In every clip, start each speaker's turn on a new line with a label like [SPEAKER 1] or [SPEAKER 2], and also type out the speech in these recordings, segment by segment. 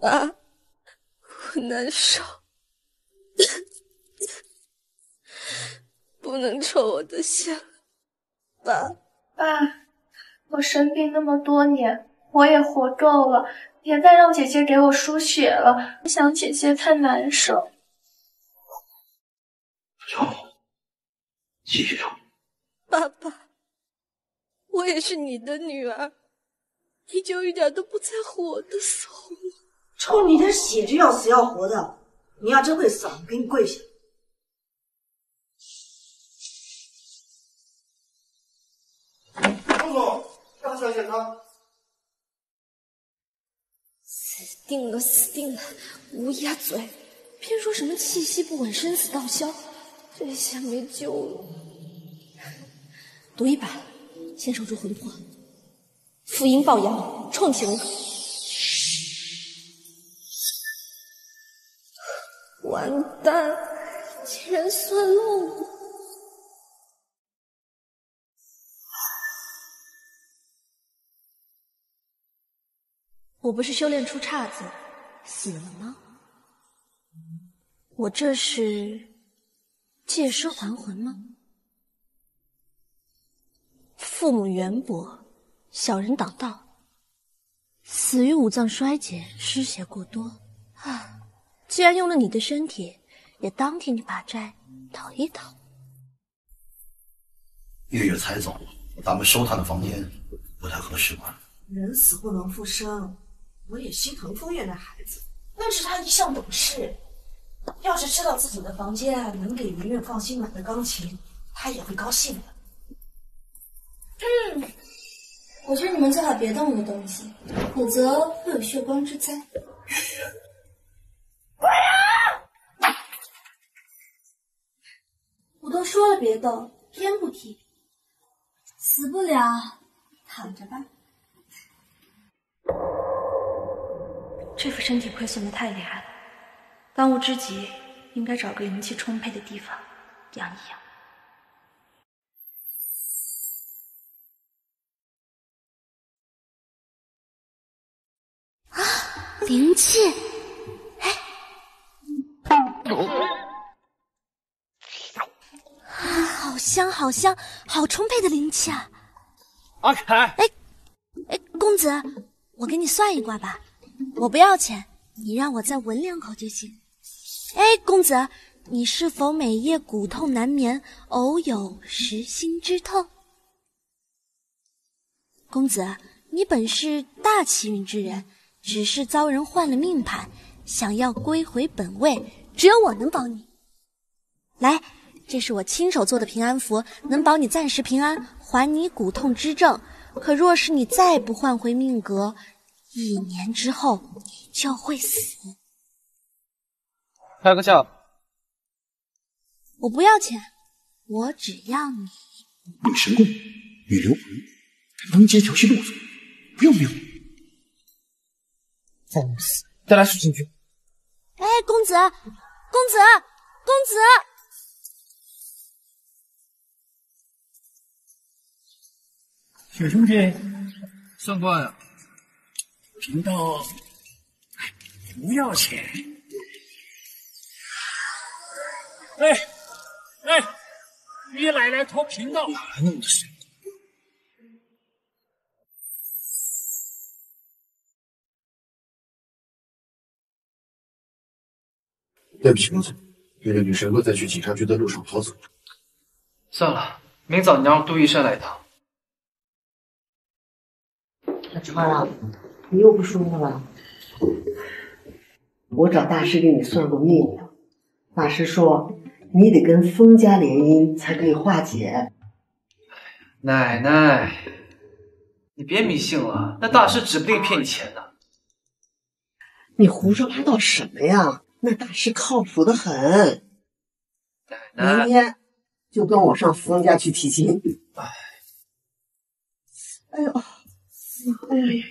[SPEAKER 1] 爸，我难受，不能抽我的血了，爸。
[SPEAKER 2] 爸，我生病那么多年，我也活够了，别再让姐姐给我输血了，我想姐姐太难受。
[SPEAKER 3] 抽，继续抽。
[SPEAKER 1] 爸爸，我也是你的女儿，你就一点都不在乎我的死活吗？
[SPEAKER 4] 抽你的血就要死要活的，你要真会死，我给你跪下。
[SPEAKER 5] 陆总，大小姐呢。
[SPEAKER 1] 死定了，死定了！乌鸦嘴，偏说什么气息不稳，生死道消，这下没救了。赌一把，先守住魂魄，福音抱阳，创体融完蛋，竟然算漏了！我不是修炼出岔子死了吗？我这是借尸还魂吗？父母渊博，小人挡道，死于五脏衰竭，失血过多。啊，既然用了你的身体，也当替你把债讨一讨。
[SPEAKER 3] 月月才走，咱们收她的房间不太合适吧？
[SPEAKER 4] 人死不能复生，我也心疼风月那孩子，但是他一向懂事，要是知道自己的房间能给云云放心买的钢琴，他也会高兴的。
[SPEAKER 1] 嗯，我觉得你们最好别动我的东西，否则会有血光之灾。我都说了别动，偏不听。死不了，躺着吧。这副身体亏损的太厉害了，当务之急应该找个灵气充沛的地方养一养。啊，灵气！好香，好香，好充沛的灵气啊！
[SPEAKER 6] 阿凯，
[SPEAKER 1] 哎，哎，公子，我给你算一卦吧，我不要钱，你让我再闻两口就行。哎，公子，你是否每夜骨痛难眠，偶有食心之痛？公子，你本是大气运之人，只是遭人换了命盘，想要归回本位，只有我能帮你。来，这是我亲手做的平安符，能保你暂时平安，还你骨痛之症。可若是你再不换回命格，一年之后你就会死。
[SPEAKER 6] 开个价吧。
[SPEAKER 1] 我不要钱，我只要你。
[SPEAKER 3] 女神棍，女流魂，当街调戏陆总，不要命！
[SPEAKER 6] 放我死，带他去进去。
[SPEAKER 1] 哎，公子，公子，公子！
[SPEAKER 6] 小兄弟，算卦呀？贫道不要钱。哎哎，你奶奶托贫道哪来那么多神？
[SPEAKER 3] 对不起，陆总，那个女神棍在去警察局的路上跑走了。
[SPEAKER 6] 算了，明早你让杜医生来一趟。
[SPEAKER 4] 小川啊，你又不舒服了？我找大师给你算过命了，大师说你得跟封家联姻才可以化解。
[SPEAKER 6] 奶奶，你别迷信了，那大师指不定骗你钱呢。
[SPEAKER 4] 你胡说八道什么呀？那大师靠谱的很，
[SPEAKER 6] 奶
[SPEAKER 4] 明天就跟我上封家去提亲。
[SPEAKER 6] 哎，
[SPEAKER 4] 哎呦，哎呀，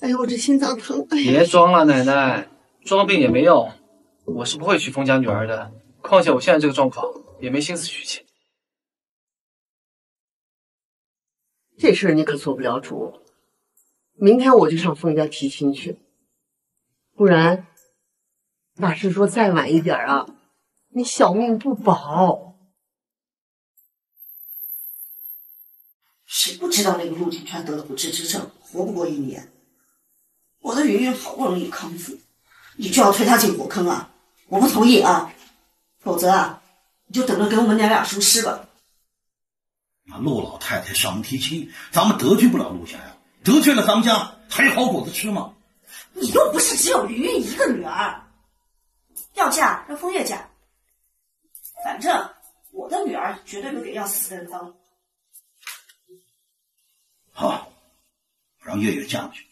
[SPEAKER 4] 哎呦，我这心脏疼！哎，
[SPEAKER 6] 别装了，奶奶，装病也没用。我是不会娶封家女儿的，况且我现在这个状况也没心思娶亲。
[SPEAKER 4] 这事儿你可做不了主。明天我就上封家提亲去。
[SPEAKER 7] 不然，大师说再晚一点啊，你小命不保。
[SPEAKER 4] 谁不知道那个陆景川得了不治之症，活不过一年？我的云云好不容易康复，你就要推她进火坑啊！我不同意啊！否则啊，你就等着给我们娘俩收尸吧。
[SPEAKER 3] 那陆老太太上门提亲，咱们得罪不了陆家呀。得罪了咱们家，还有好果子吃吗？
[SPEAKER 4] 你又不是只有云云一个女儿，要嫁让风月嫁。反正我的女儿绝对不给要死的人当。
[SPEAKER 3] 好，让月月嫁过去。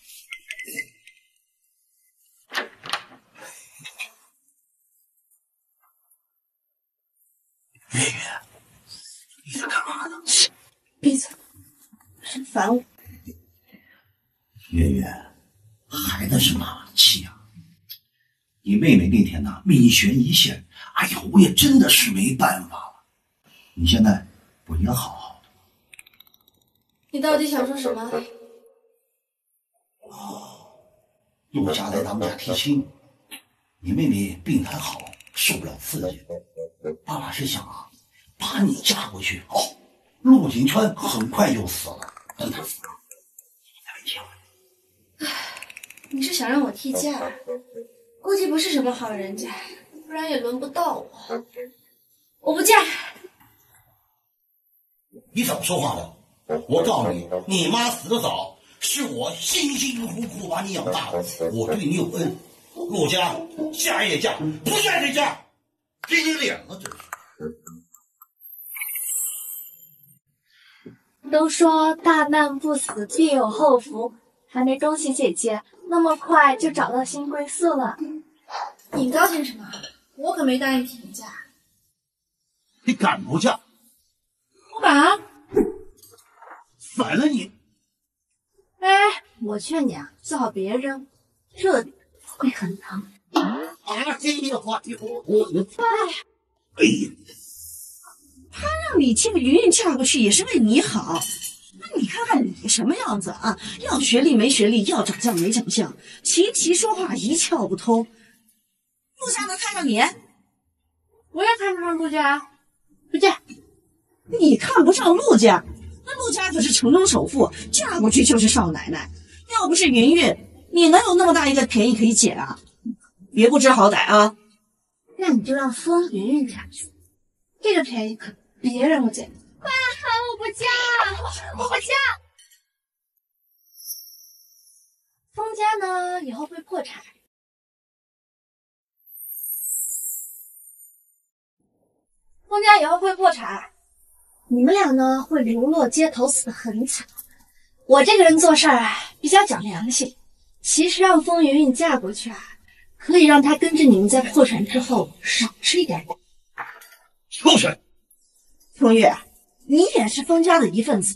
[SPEAKER 3] 月月，你在干嘛呢？
[SPEAKER 4] 闭嘴！真烦我。
[SPEAKER 3] 月月，孩子是妈妈的气呀！你妹妹那天呐，命悬一线，哎呀，我也真的是没办法了。你现在不也好好的？
[SPEAKER 2] 你到底想说什么？
[SPEAKER 3] 哦，陆家来咱们家提亲，你妹妹病还好，受不了刺激。爸爸是想啊，把你嫁过去，哦，陆景川很快就死了，等他死了，你再结婚。
[SPEAKER 2] 你是想让我替嫁？估计不是什么好人家，不然也轮不到我。我不嫁。
[SPEAKER 3] 你怎么说话的？我告诉你，你妈死的早，是我辛辛苦苦把你养大的，我对你有恩。陆家嫁也嫁，不嫁也嫁，给你脸了这是。
[SPEAKER 2] 都说大难不死，必有后福。还没恭喜姐姐，那么快就找到新归宿了。你高兴什么？我可没答应替你嫁。
[SPEAKER 3] 你敢不嫁？
[SPEAKER 2] 我敢。
[SPEAKER 3] 反了你！
[SPEAKER 2] 哎，我劝你啊，最好别扔，这里会很疼。
[SPEAKER 3] 啊，这个话题我我
[SPEAKER 4] 哎呀，他让你替云云嫁过去也是为你好。你看看你什么样子啊？要学历没学历，要长相没长相，琴棋说话一窍不通。陆家能看上你？
[SPEAKER 2] 我也看不上陆家，不嫁。
[SPEAKER 4] 你看不上陆家？那陆家可是城中首富，嫁过去就是少奶奶。要不是云云，你能有那么大一个便宜可以捡啊？别不知好歹啊！
[SPEAKER 2] 那你就让风云云嫁去，这个便宜可别让我捡。啊！我不嫁，我不嫁。封家呢，以后会破产。封家以后会破产，你们俩呢会流落街头，死得很惨。我这个人做事儿啊比较讲良心，其实让风云云嫁过去啊，可以让她跟着你们在破产之后少吃一点苦。
[SPEAKER 3] 畜生，
[SPEAKER 4] 风月。你也是封家的一份子，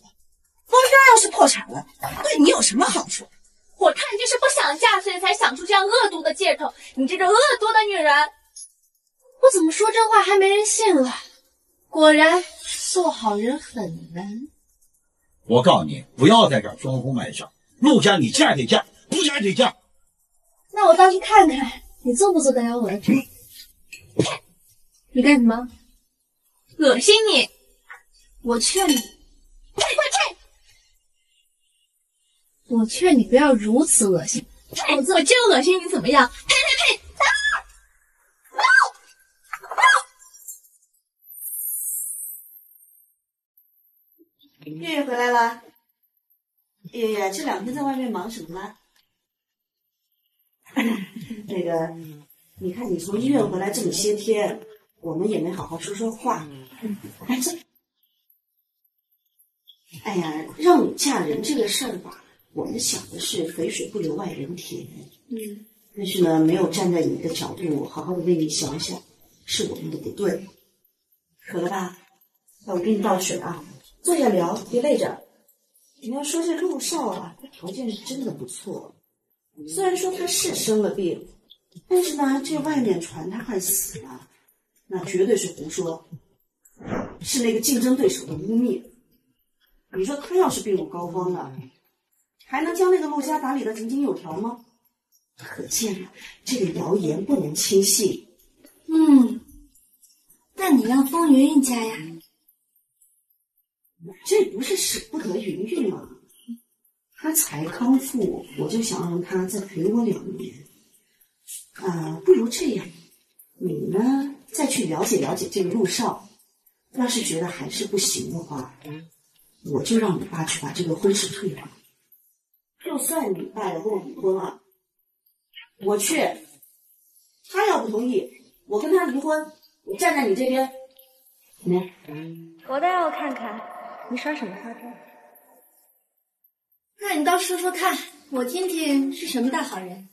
[SPEAKER 4] 封家要是破产了，对你有什么好处？
[SPEAKER 2] 我看你就是不想嫁，所以才想出这样恶毒的借口。你这个恶毒的女人，我怎么说真话还没人信了？果然做好人很难。
[SPEAKER 3] 我告诉你，不要在这儿装疯卖傻。陆家你嫁得嫁，不嫁得嫁。
[SPEAKER 2] 那我倒是看看你做不做得了我的主。你干什么？恶心你！我劝你，呸呸呸！我劝你不要如此恶心，否则我就恶心你怎么样？呸呸呸！啊！
[SPEAKER 4] 月月回来了。月月这两天在外面忙什么呢？那个，你看你从医院回来这么些天，我们也没好好说说话。哎，这。哎呀，让你嫁人这个事儿吧，我们想的是肥水不流外人田。嗯，但是呢，没有站在你的角度好好的为你想想，是我们的不对。渴了吧？那我给你倒水啊，坐下聊，别累着。你要说这陆少啊，他条件是真的不错，虽然说他是生了病，但是呢，这外面传他快死了，那绝对是胡说，是那个竞争对手的污蔑。你说他要是病入膏肓了，还能将那个陆家打理的井井有条吗？可见这个谣言不能轻信。
[SPEAKER 2] 嗯，那你要封云云家呀？
[SPEAKER 4] 这不是舍不得云云吗？她才康复，我就想让她再陪我两年。啊，不如这样，你呢再去了解了解这个陆少，要是觉得还是不行的话，我就让你爸去把这个婚事退了。就算你爸要跟我离婚了，我去，他要不同意，我跟他离婚，我站在你这边。怎么样，
[SPEAKER 2] 我倒要看看你耍什么花招。那你倒说说看，我听听是什么大好人。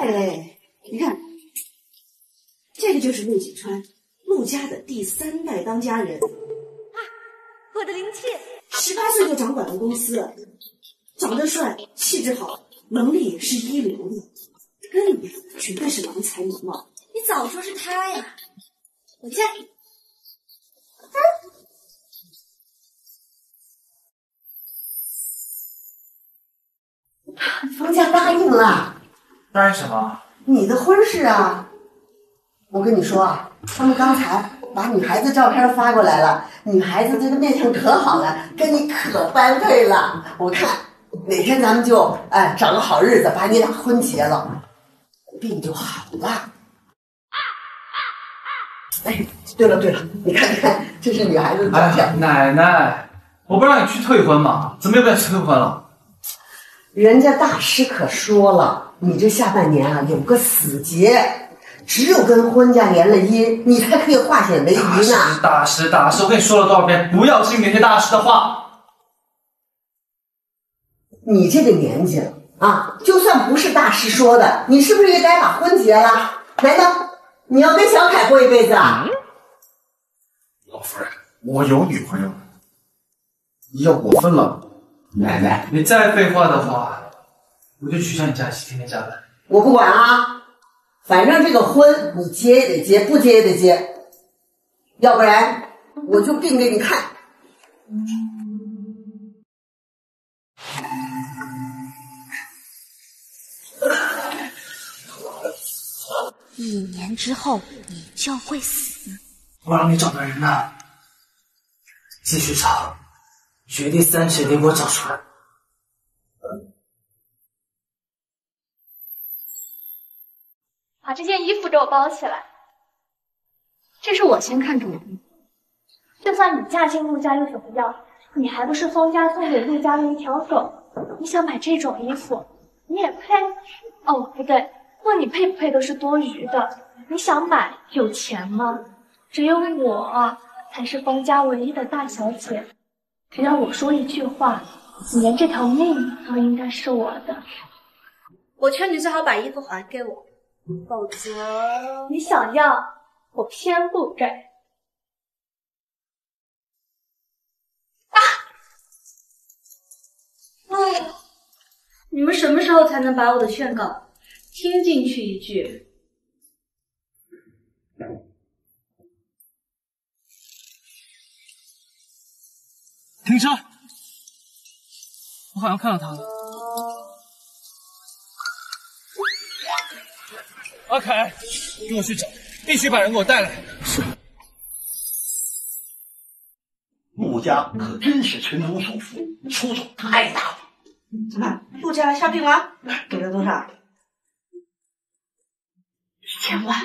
[SPEAKER 4] 哎，你看，这个就是陆景川，陆家的第三代当家人。
[SPEAKER 2] 啊，我的灵气！
[SPEAKER 4] 十八岁就掌管了公司，长得帅，气质好，能力也是一流的，跟你绝对是郎才女貌。
[SPEAKER 2] 你早说是他呀！我嫁。
[SPEAKER 7] 方家答应了。
[SPEAKER 6] 答应什么？
[SPEAKER 7] 你的婚事啊！我跟你说啊，他们刚才把女孩子照片发过来了，女孩子这个面相可好了，跟你可般配了。我看哪天咱们就哎找个好日子把你俩婚结了，病就好了。哎，对了对了，你看你看，这是女孩子的照片。
[SPEAKER 6] 哎，奶奶，我不让你去退婚吗？怎么又变成退婚了？
[SPEAKER 7] 人家大师可说了，你这下半年啊有个死结，只有跟婚嫁连了姻，你才可以化险为夷
[SPEAKER 6] 大师
[SPEAKER 7] 呢。
[SPEAKER 6] 大师大师，我跟你说了多少遍，不要信那些大师的话。
[SPEAKER 7] 你这个年纪了啊，就算不是大师说的，你是不是也该把婚结了？难道你要跟小凯过一辈子啊？
[SPEAKER 5] 老夫人，我有女朋友，要我分了，奶奶，
[SPEAKER 6] 你再废话的话，我就取消你假期，天天加班。
[SPEAKER 7] 我不管啊，反正这个婚你结也得结，不结也得结，要不然我就病给你看。
[SPEAKER 1] 一年之后，你就会死。
[SPEAKER 6] 我让你找的人呢？继续找，绝地三尺得给我找出来。
[SPEAKER 8] 把这件衣服给我包起来。
[SPEAKER 2] 这是我先看中的。
[SPEAKER 8] 就算你嫁进陆家又怎么样？你还不是封家送给陆家的一条狗？你想买这种衣服，你也配？哦，不对，问你配不配都是多余的。你想买，有钱吗？只有我才是封家唯一的大小姐。只要我说一句话，你连这条命都应该是我的。
[SPEAKER 2] 我劝你最好把衣服还给我，否则
[SPEAKER 8] 你想要，我偏不给。
[SPEAKER 2] 啊哎，你们什么时候才能把我的劝告听进去一句？
[SPEAKER 6] 停车！我好像看到他了。阿凯，跟我去找，必须把人给我带来。
[SPEAKER 3] 是陆家可真是城中首富，出手太大方。
[SPEAKER 4] 怎么，陆家下聘了？给了多少？
[SPEAKER 3] 一千万，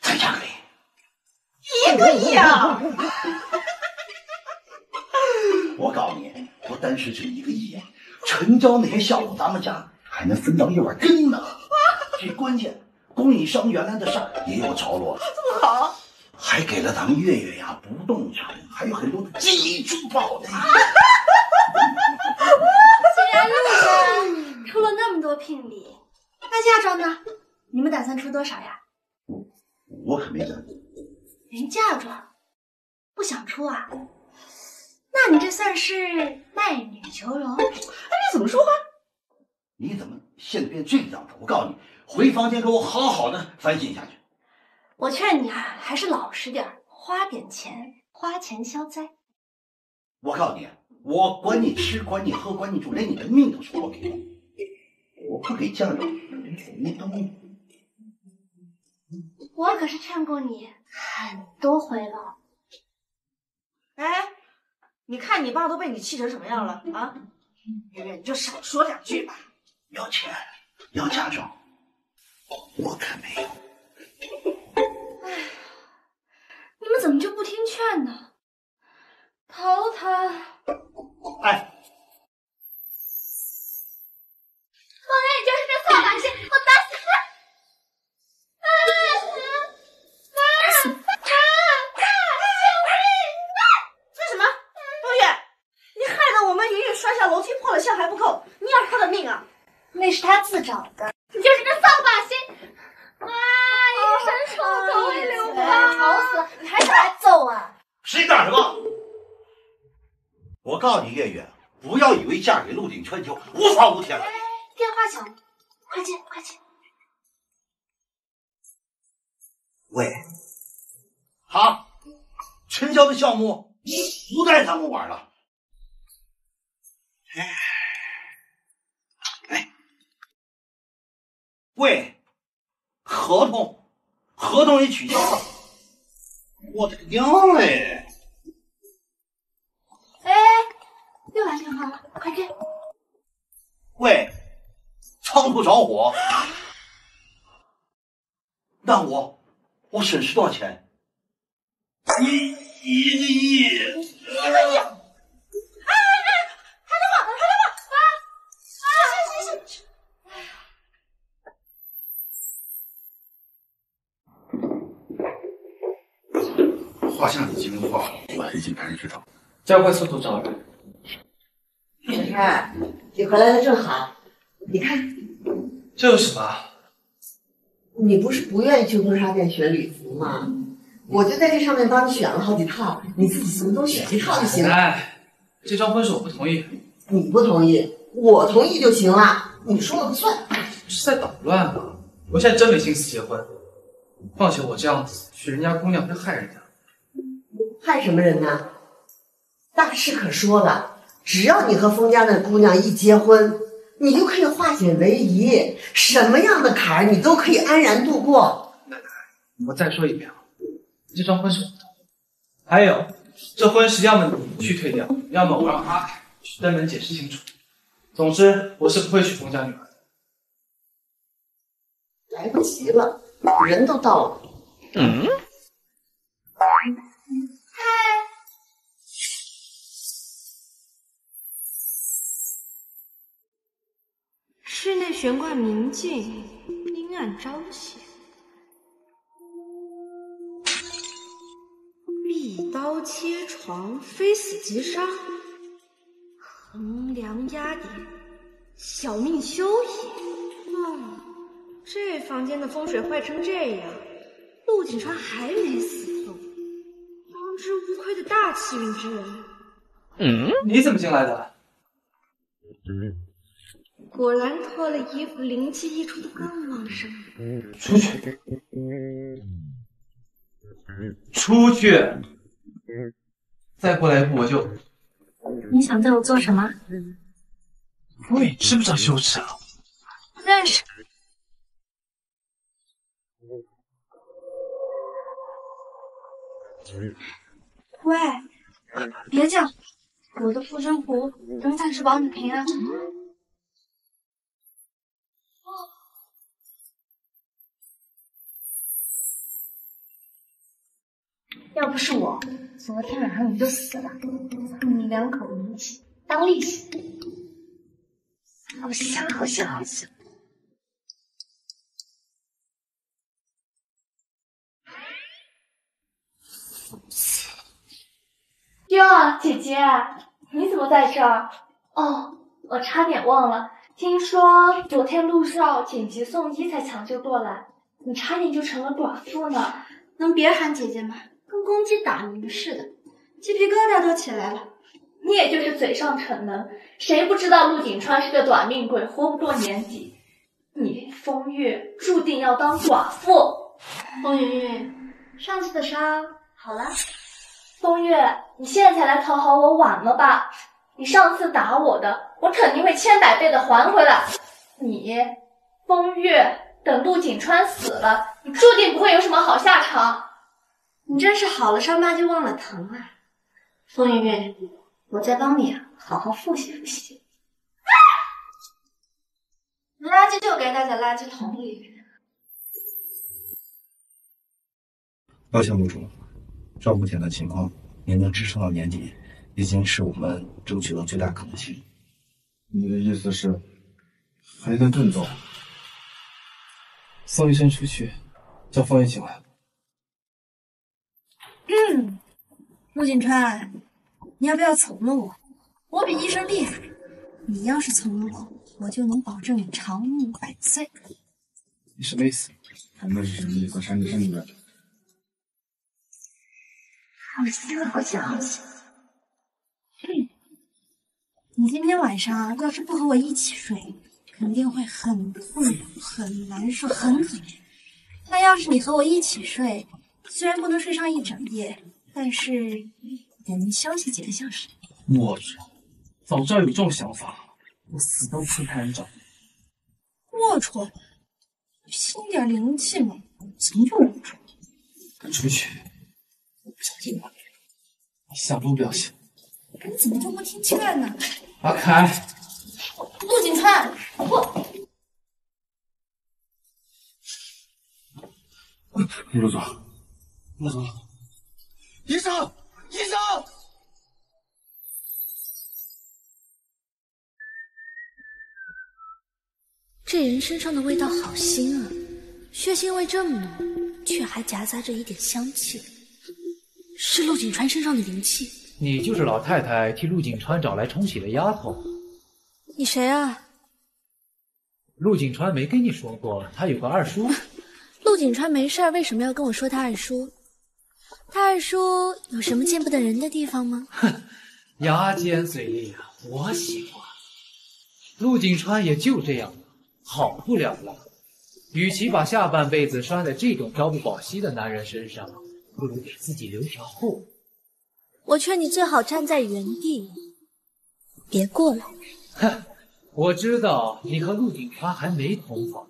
[SPEAKER 3] 再加个零。
[SPEAKER 4] 一个亿啊！
[SPEAKER 3] 我告诉你，不单是这一个亿，成交那天下午咱们家还能分到一碗羹呢。最关键，供应商原来的事儿也有着落了，
[SPEAKER 4] 这么好，
[SPEAKER 3] 还给了咱们月月呀不动产，还有很多的金银珠宝呢。
[SPEAKER 2] 既然陆家出了那么多聘礼，那嫁妆呢？你们打算出多少呀？
[SPEAKER 3] 我可没敢。
[SPEAKER 2] 连嫁妆不想出啊？那你这算是卖女求荣？
[SPEAKER 4] 哎，你怎么说话？
[SPEAKER 3] 你怎么现在变这个样子？我告诉你，回房间给我好好的反省下去。
[SPEAKER 2] 我劝你啊，还是老实点儿，花点钱，花钱消灾。
[SPEAKER 3] 我告诉你，我管你吃，管你喝，管你住，连你的命都说我给你。给酱油红豆。
[SPEAKER 8] 我可是劝过你很多回了。
[SPEAKER 4] 哎，你看你爸都被你气成什么样了啊！月月，你就少说两句吧。
[SPEAKER 3] 要钱要嫁妆，我可没有。
[SPEAKER 8] 哎你们怎么就不听劝呢？头疼。
[SPEAKER 3] 哎，
[SPEAKER 8] 凤爷，你就自找的。你就是个扫把星！啊，一身臭狗味流
[SPEAKER 2] 哎吵死了！你还想挨揍啊？
[SPEAKER 3] 谁干什么？我告诉你，月月，不要以为嫁给陆鼎全就无法无天了。
[SPEAKER 8] 电话响了，快接快接！
[SPEAKER 3] 喂，好，陈潇的项目不带咱们玩了。哎，哎，喂，合同，合同也取消了。我的娘嘞！
[SPEAKER 8] 哎，又来电话了，快接！
[SPEAKER 3] 喂，仓库着火，那我我损失多少钱？一一个亿。
[SPEAKER 8] 一个亿！哎哎哎，还能往，还能往啊！啊，行行行。
[SPEAKER 9] 画像已经画好，我已经开始制造。
[SPEAKER 6] 加快速度，找人。
[SPEAKER 7] 小天，你回来的正好，你看，
[SPEAKER 6] 这有什么？
[SPEAKER 7] 你不是不愿意去婚纱店选礼服吗？我就在这上面帮你选了好几套，你自己从中选一套就行了。
[SPEAKER 6] 哎，这张婚事我不同意，
[SPEAKER 7] 你不同意，我同意就行了，你说了不算。
[SPEAKER 6] 是在捣乱吗？我现在真没心思结婚，况且我这样子娶人家姑娘会害人家。
[SPEAKER 7] 害什么人呢？大事可说了，只要你和封家的姑娘一结婚，你就可以化险为夷，什么样的坎儿你都可以安然度过。
[SPEAKER 6] 奶奶我再说一遍啊，这桩婚是我的。还有，这婚事要么你去退掉，要么我让阿凯去登门解释清楚。总之，我是不会娶封家女儿的。
[SPEAKER 7] 来不及了，人都到了。
[SPEAKER 3] 嗯。
[SPEAKER 1] 室内悬挂明镜，阴暗彰显。利刀切床，非死即伤；横梁压顶，小命休矣。哦，这房间的风水坏成这样，陆景川还没死透，大气运之人。
[SPEAKER 6] 嗯，你怎么进来的？
[SPEAKER 1] 果然脱了衣服，灵气溢出的更旺盛。
[SPEAKER 6] 出去！出去！再过来一步我就……
[SPEAKER 8] 你想对我做什么？
[SPEAKER 6] 喂，知不知道羞耻啊？
[SPEAKER 8] 认识。
[SPEAKER 2] 喂，别叫，我的护身符能暂时保你平安。
[SPEAKER 8] 要不是我，昨天晚上你就死了。你两口一起当利息，好香好香好香。哟，姐姐，你怎么在这儿？哦，我差点忘了，听说昨天陆少紧急送医才抢救过来，你差点就成了寡妇呢。
[SPEAKER 2] 能别喊姐姐吗？跟公鸡打鸣似的，鸡皮疙瘩都起来了。
[SPEAKER 8] 你也就是嘴上逞能，谁不知道陆景川是个短命鬼，活不过年底。你风月注定要当寡妇。
[SPEAKER 2] 风云云，上次的伤好了？
[SPEAKER 8] 风月，你现在才来讨好我，晚了吧？你上次打我的，我肯定会千百倍的还回来。你风月，等陆景川死了，你注定不会有什么好下场。
[SPEAKER 2] 你真是好了伤疤就忘了疼啊！风月，我再帮你啊，好好复习复习。垃圾就该倒在垃圾桶里。
[SPEAKER 5] 抱歉，公主，照目前的情况，您能支撑到年底，已经是我们争取的最大可能性。
[SPEAKER 10] 你的意思是还能更高？
[SPEAKER 6] 宋医生出去，叫方月醒来。
[SPEAKER 2] 嗯，陆景川，你要不要从了我？我比医生厉害，你要是从了我，我就能保证你长命百岁。
[SPEAKER 6] 你什么意思？
[SPEAKER 10] 那是什么意思？山里山里面。
[SPEAKER 2] 好香，好你今天晚上要是不和我一起睡，肯定会很痛苦、很难受、很可怜。那要是你和我一起睡，虽然不能睡上一整夜，但是也能休息几个小时。
[SPEAKER 6] 龌龊！早知道有这种想法，我死都不会派人找你。
[SPEAKER 2] 龌龊！心点灵气嘛，怎么就龌龊？
[SPEAKER 6] 滚出去！我不想听话。你想都不要想。
[SPEAKER 2] 你怎么就不听劝呢？
[SPEAKER 6] 阿凯，
[SPEAKER 2] 陆景川，我。
[SPEAKER 10] 陆总，
[SPEAKER 5] 陆总，医生，医生！
[SPEAKER 1] 这人身上的味道好腥啊，血腥味这么浓，却还夹杂着一点香气，是陆景川身上的灵气。
[SPEAKER 11] 你就是老太太替陆景川找来冲喜的丫头。
[SPEAKER 1] 你谁啊？
[SPEAKER 11] 陆景川没跟你说过他有个二叔？
[SPEAKER 1] 陆景川没事儿，为什么要跟我说他二叔？他二叔有什么见不得人的地方吗？
[SPEAKER 11] 哼，牙尖嘴利啊，我喜欢。陆景川也就这样了，好不了了。与其把下半辈子拴在这种朝不保夕的男人身上，不如给自己留条后路。
[SPEAKER 1] 我劝你最好站在原地，别过来。
[SPEAKER 11] 哼，我知道你和陆景花还没同房，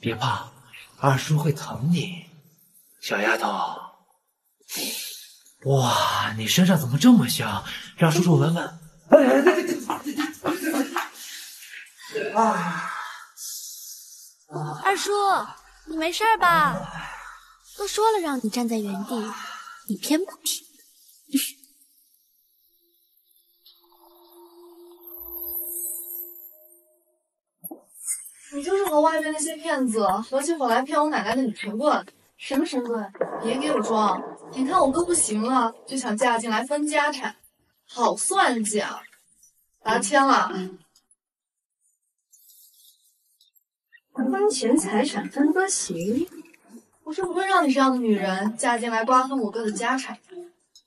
[SPEAKER 11] 别怕，二叔会疼你。小丫头，哇，你身上怎么这么香？让叔叔闻闻。
[SPEAKER 1] 啊！二叔，你没事吧？都说了让你站在原地，你偏不听。
[SPEAKER 12] 你就是和外面那些骗子合起伙来骗我奶奶的女神棍。
[SPEAKER 2] 什么神棍？
[SPEAKER 12] 别给我装！眼看我哥不行了，就想嫁进来分家产，好算计啊！把他签了。
[SPEAKER 2] 婚前财产分割协议？
[SPEAKER 12] 我是不会让你这样的女人嫁进来瓜分我哥的家产。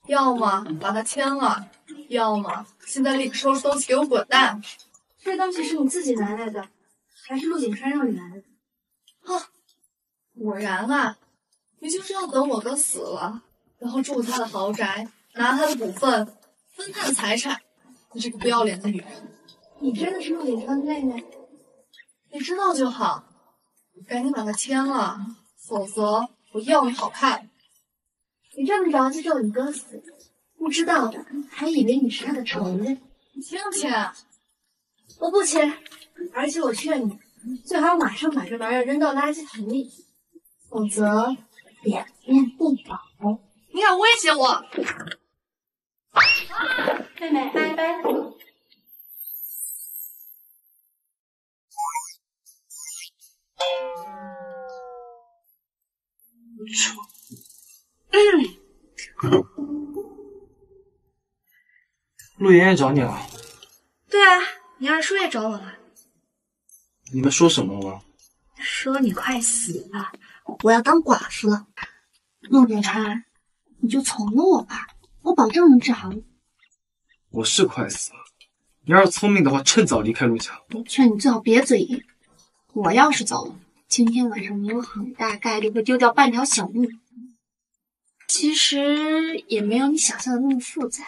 [SPEAKER 12] 要么把他签了，要么现在立刻收拾东西给我滚蛋！
[SPEAKER 2] 这东西是你自己拿来的，还是陆景川让你来的？
[SPEAKER 12] 啊，果然啊！你就是要等我哥死了，然后住他的豪宅，拿他的股份，分他的财产。你这个不要脸的女人！
[SPEAKER 2] 你真的是陆景川的妹妹？
[SPEAKER 12] 你知道就好，赶紧把他签了，否则我要你好看！
[SPEAKER 2] 你这么着急咒你哥死，不知道的还以为你是他的仇人。
[SPEAKER 12] 你亲不签？
[SPEAKER 2] 我不签，而且我劝你最好马上把这玩意儿扔到垃圾桶里，否则。脸面不保，
[SPEAKER 12] 你敢威胁我？
[SPEAKER 2] 妹妹，拜拜。
[SPEAKER 6] 陆爷爷找你了。
[SPEAKER 2] 对啊，你二叔也找我了。
[SPEAKER 6] 你们说什么了？
[SPEAKER 2] 说你快死了。我要当寡妇了，陆景川，你就从了我吧，我保证能治好你。
[SPEAKER 6] 我是快死了，你要是聪明的话，趁早离开陆家。
[SPEAKER 2] 我劝你最好别嘴硬。我要是走了，今天晚上你有很大概率会丢掉半条小命。其实也没有你想象的那么复杂，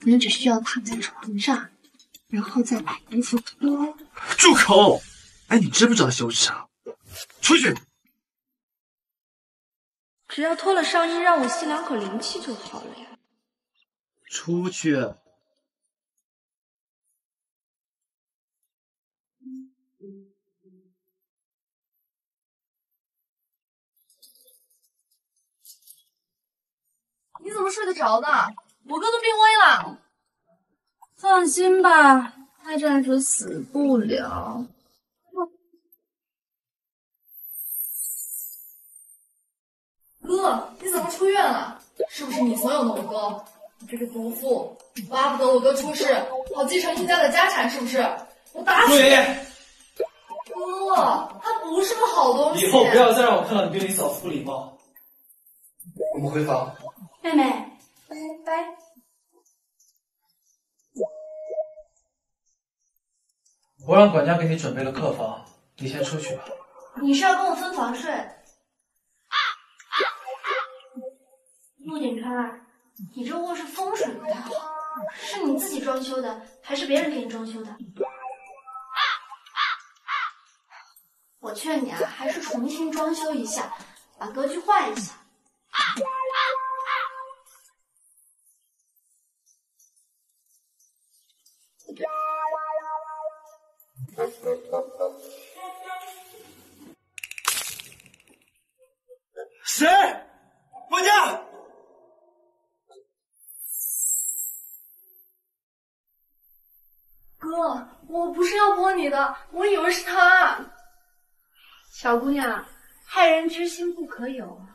[SPEAKER 2] 你只需要躺在床上，然后再把衣服脱。
[SPEAKER 6] 住口！哎，你知不知道羞耻啊？出去！
[SPEAKER 13] 只要脱了上衣，让我吸两口灵气就好了呀。
[SPEAKER 6] 出去！
[SPEAKER 12] 你怎么睡得着呢？我哥都病危了。
[SPEAKER 2] 放心吧，他暂时死不了。
[SPEAKER 12] 哥，你怎么出院了？是不是你怂恿的我哥？你这个毒妇，巴不得我哥出事，好继承你家的家产，是不是？我打死你！哥，他不是个好东西。
[SPEAKER 6] 以后不要再让我看到你对你嫂子不礼貌。我们回房。
[SPEAKER 2] 妹妹，拜拜。
[SPEAKER 6] 我让管家给你准备了客房，你先出去吧。
[SPEAKER 2] 你是要跟我分房睡？陆景川，你这卧室风水不太好，是你自己装修的，还是别人给你装修的？我劝你啊，还是重新装修一下，把格局换一下。
[SPEAKER 12] 我以为是他。
[SPEAKER 2] 小姑娘，害人之心不可有啊！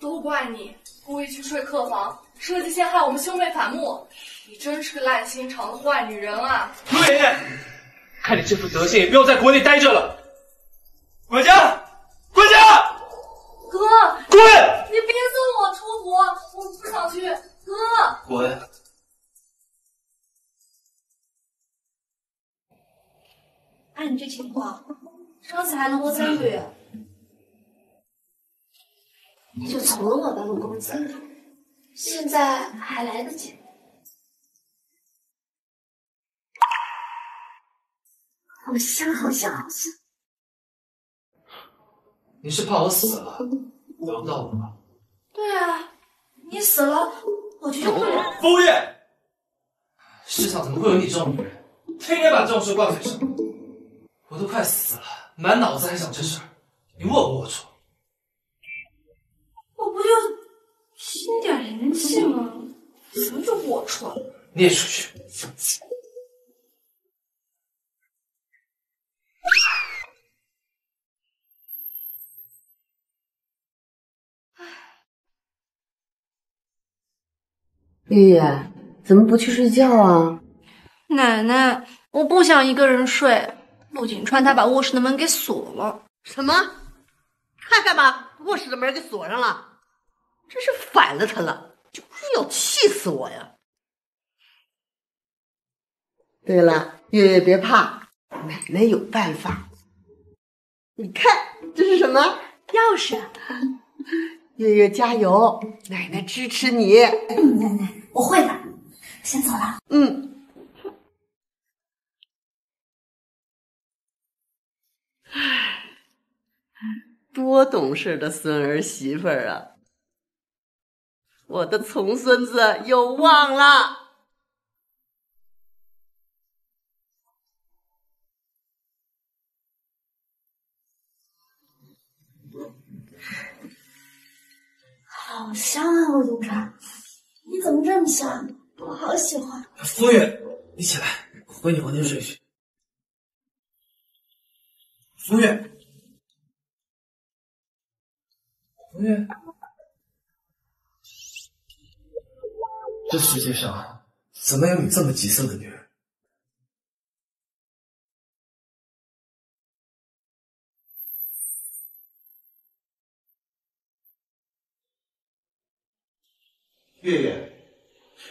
[SPEAKER 12] 都怪你故意去睡客房，设计陷害我们兄妹反目，你真是个烂心肠的坏女人啊！
[SPEAKER 6] 陆爷爷，看你这副德行，也不要在国内待着了。管家，管家，
[SPEAKER 12] 哥，
[SPEAKER 6] 滚！
[SPEAKER 12] 你别送我出国，我不想去。哥，
[SPEAKER 6] 滚！
[SPEAKER 2] 按你这情况，撑死还能活三个月，你就从了我的陆公子，现在还来得及。好香，好香，好香！
[SPEAKER 6] 你是怕我死了，轮不到我了。
[SPEAKER 2] 对啊，你死了，我就用不了。
[SPEAKER 6] 风月，世上怎么会有你这种女人？天天把这种事挂嘴上，我都快死了，满脑子还想这事儿，你龌不龌龊？
[SPEAKER 2] 我不就吸点灵气吗？什么叫龌龊了？
[SPEAKER 6] 你也出去！
[SPEAKER 7] 月月，怎么不去睡觉啊？
[SPEAKER 2] 奶奶，我不想一个人睡。陆景川他把卧室的门给锁了。
[SPEAKER 7] 什么？他干嘛？卧室的门给锁上了？真是反了他了！就是要气死我呀！对了，月月别怕，奶奶有办法。你看这是什么？
[SPEAKER 2] 钥匙。
[SPEAKER 7] 月月加油，奶奶支持你。
[SPEAKER 2] 嗯，奶奶，我会的。先走了。
[SPEAKER 7] 嗯。唉，多懂事的孙儿媳妇儿啊！我的重孙子有望了。
[SPEAKER 2] 好香啊，陆景川！你怎么这么香？我好喜欢。
[SPEAKER 6] 风月，你起来，回你房间睡去。夫人，夫人，这世界上怎么有你这么急色的女人？
[SPEAKER 3] 月月，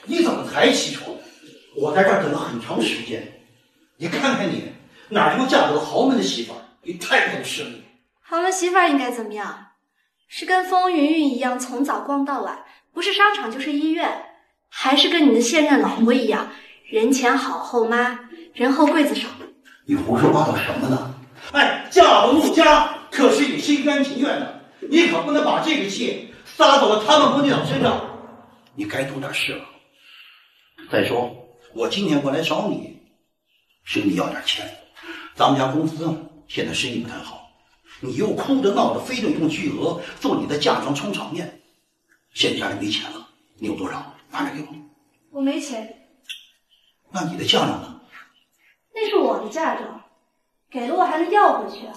[SPEAKER 3] 你怎么才起床？我在这儿等了很长时间。你看看你，哪又嫁得豪门的媳妇儿？你太懂事了。
[SPEAKER 2] 好了媳妇儿应该怎么样？是跟风云云一样从早逛到晚，不是商场就是医院，还是跟你的现任老婆一样，人前好后妈，人后柜子少？
[SPEAKER 3] 你胡说八道什么呢？哎，嫁到陆家可是你心甘情愿的，你可不能把这个气撒到了他们母女俩身上。你该懂点事了。再说，我今天过来找你，是跟你要点钱。咱们家公司现在生意不太好，你又哭着闹着非得用巨额做你的嫁妆充场面，现在家里没钱了，你有多少拿来给我？
[SPEAKER 2] 我没钱，
[SPEAKER 3] 那你的嫁妆呢？
[SPEAKER 2] 那是我的嫁妆，给了我还能要回去啊？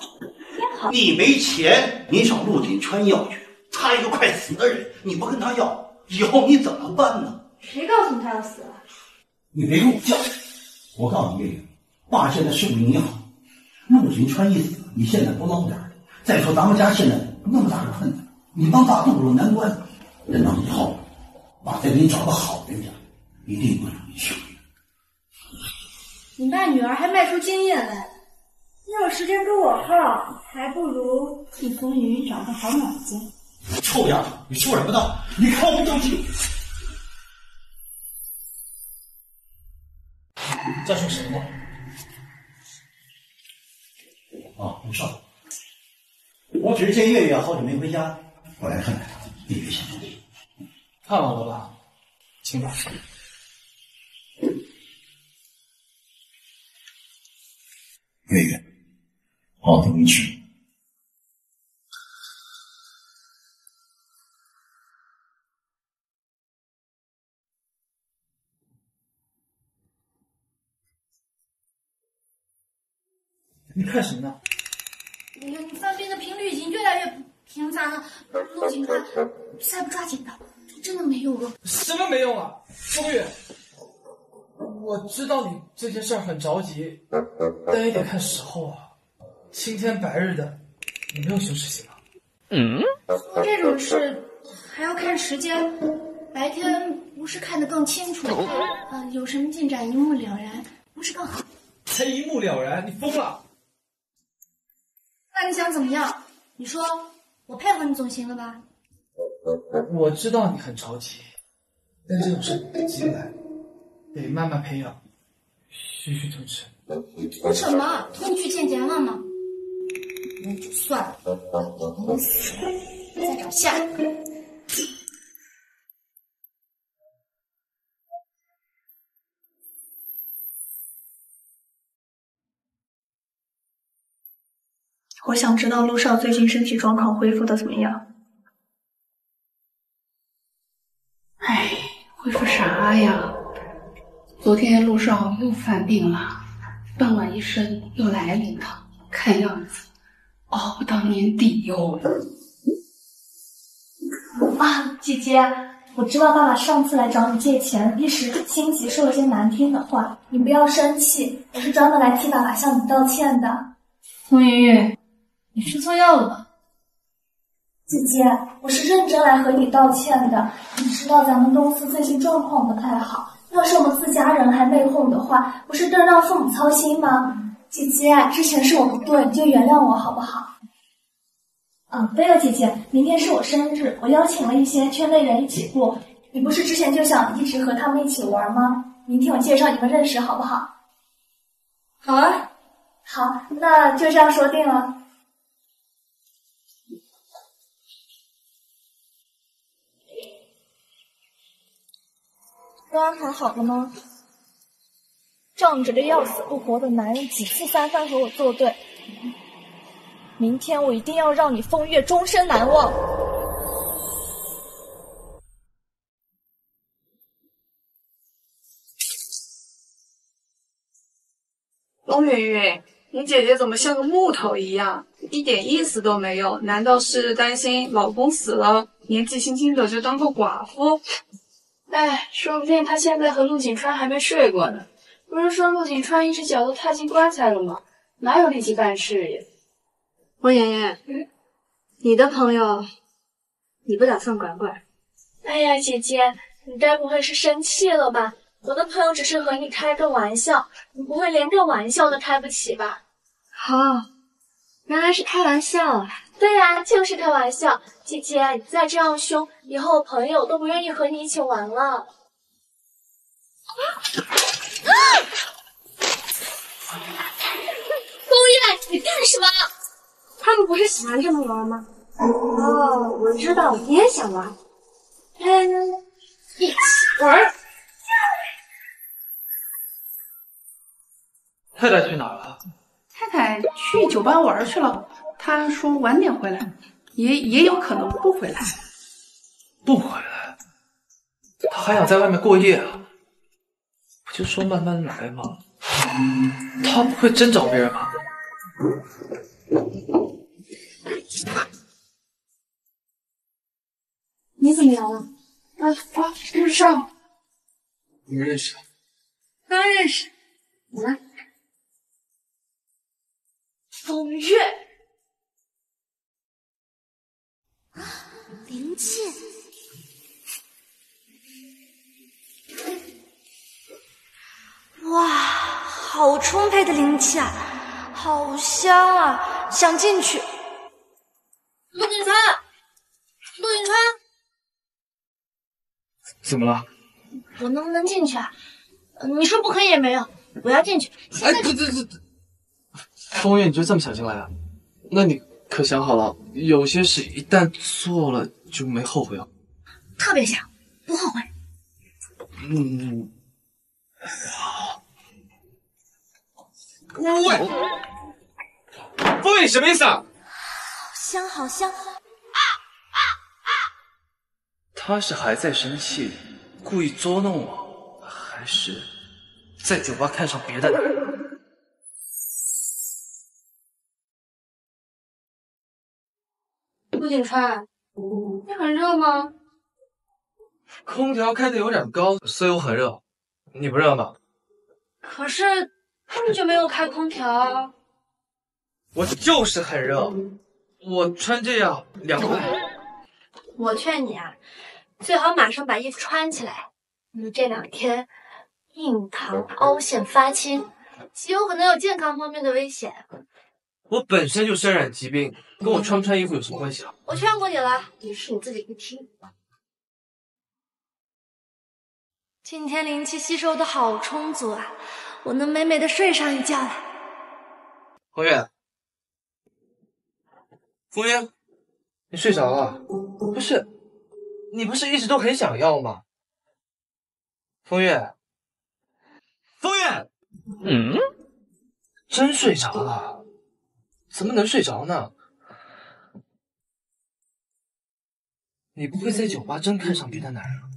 [SPEAKER 3] 你没钱，你找陆锦川要去，他一个快死的人，你不跟他要，以后你怎么办呢？
[SPEAKER 2] 谁告诉你他要死了？
[SPEAKER 3] 你别跟我犟！我告诉你爸现在是为你好。陆锦川一死，你现在不捞点儿？再说咱们家现在那么大的困难，你帮爸渡过了难关，等到以后，爸再给你找个好人家，一定不让你休息。
[SPEAKER 2] 你爸女儿还卖出经验来你，有时间跟我耗，还不如替风云找个好买家。
[SPEAKER 3] 臭丫头，你说什么呢？你看我不着急！
[SPEAKER 6] 在说什么？
[SPEAKER 3] 啊，陆少，我只是见月月好久没回家，我来看看她，你别想。
[SPEAKER 6] 看完了吧，请吧。
[SPEAKER 3] 月月，好等你去。
[SPEAKER 6] 你看什么呢？
[SPEAKER 2] 你你犯病的频率已经越来越频繁了，陆警官，再不抓紧的，真的没用了。
[SPEAKER 6] 什么没用啊，风月？我知道你这件事儿很着急，但也得看时候啊。青天白日的，你没有羞耻心啊？
[SPEAKER 2] 嗯，做这种事还要看时间，白天不是看得更清楚？啊，有什么进展一目了然，不是更好？
[SPEAKER 6] 才一目了然，你疯了？
[SPEAKER 2] 那你想怎么样？你说，我配合你总行了吧？
[SPEAKER 6] 我知道你很着急，但这种事急来，得慢慢培养，徐徐同志。
[SPEAKER 2] 图什么？图你去见阎王吗？那就算了，我死了，再找下一个。
[SPEAKER 8] 我想知道陆少最近身体状况恢复的怎么样？
[SPEAKER 14] 哎，恢复啥呀？昨天陆少又犯病了，傍晚一身又来了一趟，看样子熬不到年底哟。
[SPEAKER 8] 啊，姐姐，我知道爸爸上次来找你借钱，一时心急说了些难听的话，你不要生气，我是专门来替爸爸向你道歉的。
[SPEAKER 2] 宋云云，你吃错药了吧？
[SPEAKER 8] 姐姐，我是认真来和你道歉的。你知道咱们公司最近状况不太好，要是我们自家人还内讧的话，不是更让父母操心吗？姐姐，之前是我不对，你就原谅我好不好？嗯，对了，姐姐，明天是我生日，我邀请了一些圈内人一起过。你不是之前就想一直和他们一起玩吗？明天我介绍你们认识，好不好？
[SPEAKER 2] 好啊，
[SPEAKER 8] 好，那就这样说定了。都安排好了吗？仗着这要死不活的男人，几次三番和我作对。明天我一定要让你风月终身难忘。
[SPEAKER 15] 龙云云，你姐姐怎么像个木头一样，一点意思都没有？难道是担心老公死了，年纪轻轻的就当个寡妇？
[SPEAKER 14] 哎，说不定他现在和陆景川还没睡过呢。不是说陆景川一只脚都踏进棺材了吗？哪有力气办事呀？
[SPEAKER 2] 温妍妍，你的朋友，你不打算管管？
[SPEAKER 8] 哎呀，姐姐，你该不会是生气了吧？我的朋友只是和你开个玩笑，你不会连个玩笑都开不起吧？
[SPEAKER 2] 哦，原来是开玩笑啊！
[SPEAKER 8] 对呀、就是开玩笑。姐姐，你再这样凶，以后我朋友都不愿意和你一起玩了。
[SPEAKER 2] 风月，你干什么？
[SPEAKER 8] 他们
[SPEAKER 2] 不是喜欢这么玩吗？哦，我知道，你也想玩。嗯，一起玩。
[SPEAKER 6] 太太去哪儿了？
[SPEAKER 14] 太太去酒吧玩去了，她说晚点回来，也也有可能不回来。
[SPEAKER 6] 不回来？他还想在外面过夜啊？不就说慢慢来吗？他不会真找别人吧？
[SPEAKER 2] 你怎么来了？
[SPEAKER 15] 啊啊，陆少，
[SPEAKER 6] 你们认识？
[SPEAKER 15] 刚认识。
[SPEAKER 2] 来，
[SPEAKER 1] 风月，灵气，哇，好充沛的灵气啊，好香啊，想进去。
[SPEAKER 2] 陆景川，陆景川，
[SPEAKER 6] 怎么了？
[SPEAKER 2] 我能不能进去啊？你说不可以也没有，我要进去。
[SPEAKER 6] 哎，这这这，风月，你就这么想进来啊？那你可想好了，有些事一旦做了就没后悔了。
[SPEAKER 2] 特别想，不后悔。
[SPEAKER 6] 嗯，好
[SPEAKER 2] 喂，
[SPEAKER 6] 风月，你什么意思啊？
[SPEAKER 1] 好香，好香！
[SPEAKER 6] 他是还在生气，故意捉弄我，还是在酒吧看上别的
[SPEAKER 2] 景川，你很热吗？
[SPEAKER 6] 空调开的有点高，所以我很热。你不热吗？
[SPEAKER 2] 可是根本就没有开空调啊。
[SPEAKER 6] 我就是很热，我穿这样凉快。
[SPEAKER 2] 我劝你啊，最好马上把衣服穿起来。你这两天印堂凹陷发青，极有可能有健康方面的危险。
[SPEAKER 6] 我本身就身染疾病，跟我穿不穿衣服有什么关系啊？
[SPEAKER 2] 我劝过你了，你是你自己不听。
[SPEAKER 1] 今天灵气吸收的好充足啊，我能美美的睡上一觉了。
[SPEAKER 6] 风月，风月，你睡着了？不是，你不是一直都很想要吗？风月，风月，嗯，真睡着了？怎么能睡着呢？你不会在酒吧真看上别的男人了？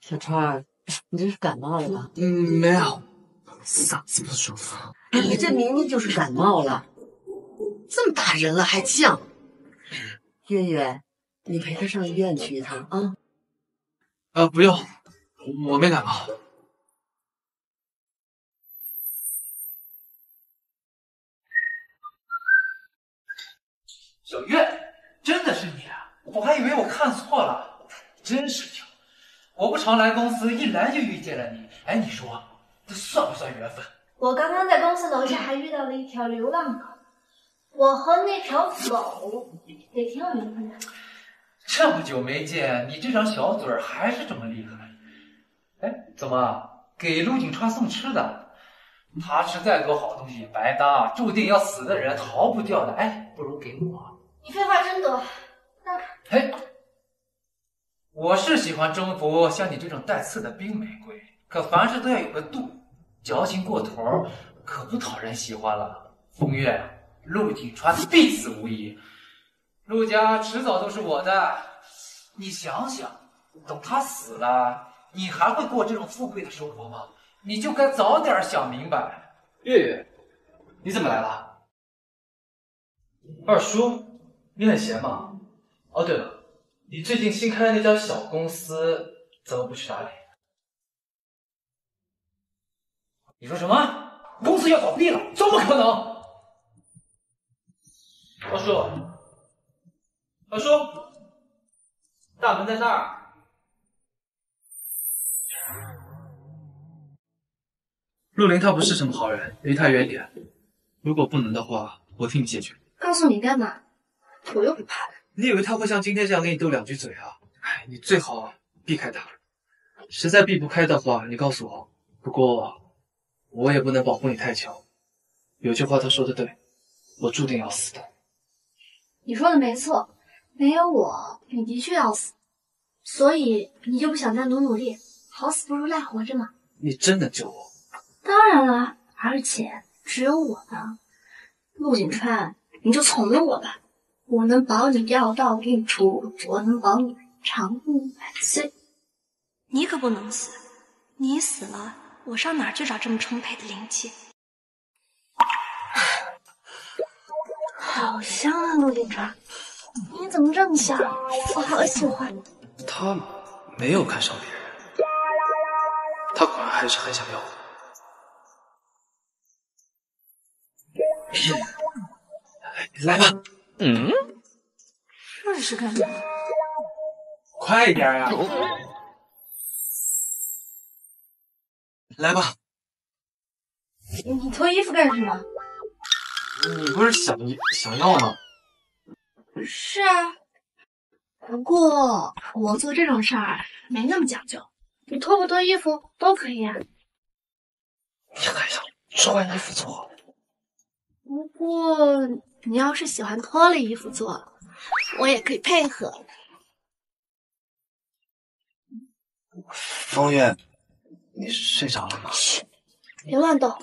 [SPEAKER 7] 小川，你这是感冒了吧？
[SPEAKER 6] 嗯，没有，嗓子不舒服。
[SPEAKER 7] 你这明明就是感冒了，这么大人了还犟。月月，你陪他上医院去一趟啊。
[SPEAKER 6] 啊，不用，我没感冒。小月，真的是你啊！我还以为我看错了，真是巧。我不常来公司，一来就遇见了你。哎，你说这算不算缘分？
[SPEAKER 2] 我刚刚在公司楼下还遇到了一条流浪狗，我和那条狗也挺有缘分的。
[SPEAKER 6] 这么久没见，你这张小嘴儿还是这么厉害。哎，怎么给陆景川送吃的？他吃再多好东西也白搭，注定要死的人逃不掉的。哎，不如给我。
[SPEAKER 2] 你废话真多，让开。
[SPEAKER 6] 嘿，我是喜欢征服像你这种带刺的冰玫瑰，可凡事都要有个度，矫情过头可不讨人喜欢了。风月，陆景川必死无疑，陆家迟早都是我的。你想想，等他死了，你还会过这种富贵的生活吗？你就该早点想明白。月月，你怎么来了？二叔，你很闲吗？哦，对了，你最近新开的那家小公司怎么不去打理？你说什么？公司要倒闭了？怎么可能？二叔，二叔，大门在那儿。陆林他不是什么好人，离他远点。如果不能的话，我替你解决。
[SPEAKER 2] 告诉你干嘛？我又不怕他。
[SPEAKER 6] 你以为他会像今天这样跟你斗两句嘴啊？哎，你最好避开他。实在避不开的话，你告诉我。不过，我也不能保护你太久。有句话他说的对，我注定要死的。
[SPEAKER 2] 你说的没错，没有我，你的确要死。所以你就不想再努努力，好死不如赖活着吗？
[SPEAKER 6] 你真能救我？
[SPEAKER 2] 当然了，而且只有我呢。陆景川，你就从了我吧，我能保你药到病除，我能保你长命百岁。
[SPEAKER 1] 你可不能死，你死了，我上哪儿去找这么充沛的灵气？
[SPEAKER 2] 好香啊，陆景川，你怎么这么香？我好喜欢。
[SPEAKER 6] 他没有看上别人，他果然还是很想要我。来吧，
[SPEAKER 1] 嗯，这是干什么？
[SPEAKER 6] 快点呀！来吧，
[SPEAKER 2] 你脱衣服干什么？
[SPEAKER 6] 你不是想想要吗？
[SPEAKER 2] 是啊，不过我做这种事儿没那么讲究，你脱不脱衣服都可以啊。
[SPEAKER 6] 你还想穿衣服做？
[SPEAKER 2] 不过你要是喜欢脱了衣服做，我也可以配合。
[SPEAKER 6] 风月，你睡着了吗？
[SPEAKER 2] 嘘，别乱动。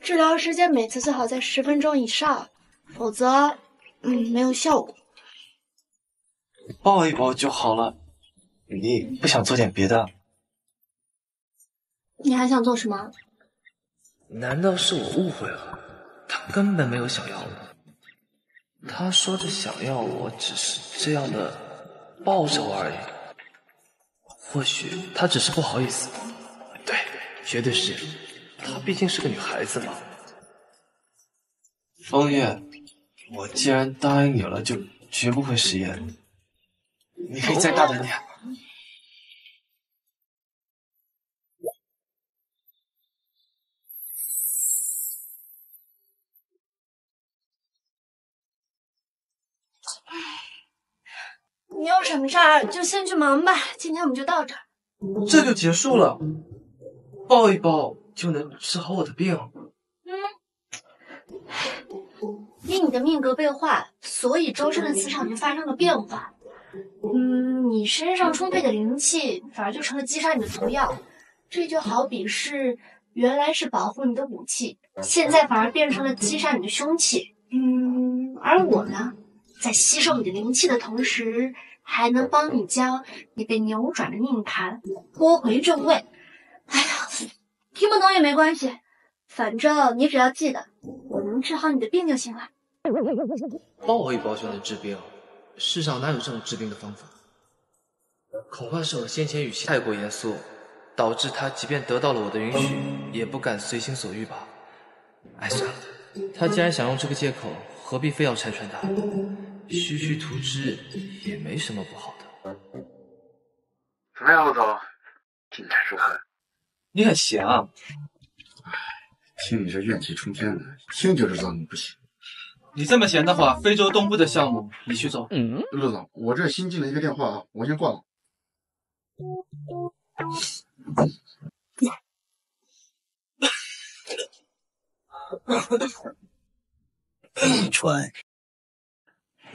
[SPEAKER 2] 治疗时间每次最好在十分钟以上，否则，嗯，没有效果。
[SPEAKER 6] 抱一抱就好了。你不想做点别的？
[SPEAKER 2] 你还想做什么？
[SPEAKER 6] 难道是我误会了？他根本没有想要我。他说的想要我，只是这样的抱着我而已。或许他只是不好意思。对，绝对是。她毕竟是个女孩子嘛。风月，我既然答应你了，就绝不会食言。你可以再大胆点。
[SPEAKER 2] 你有什么事儿就先去忙吧，今天我们就到这儿。
[SPEAKER 6] 这就结束了？抱一抱就能治好我的病？
[SPEAKER 2] 嗯，因你的命格变化，所以周身的磁场就发生了变化。嗯，你身上充沛的灵气，反而就成了击杀你的毒药。这就好比是原来是保护你的武器，现在反而变成了击杀你的凶器。嗯，而我呢，在吸收你的灵气的同时，还能帮你将你被扭转的命盘拨回正位。哎呀，听不懂也没关系，反正你只要记得，我能治好你的病就行了。
[SPEAKER 6] 抱一抱就能治病？世上哪有这种治病的方法？恐怕是我先前语气太过严肃，导致他即便得到了我的允许，也不敢随心所欲吧。哎，算了，他既然想用这个借口，何必非要拆穿他？区区图之也没什么不好的。
[SPEAKER 10] 怎么样，陆总？进展如何？
[SPEAKER 6] 你很闲啊！
[SPEAKER 10] 听你这怨气冲天的，一听就知道你不行。
[SPEAKER 6] 你这么闲的话，非洲东部的项目你去做。
[SPEAKER 10] 嗯，陆总，我这新进了一个电话啊，我先挂了。
[SPEAKER 3] 李川，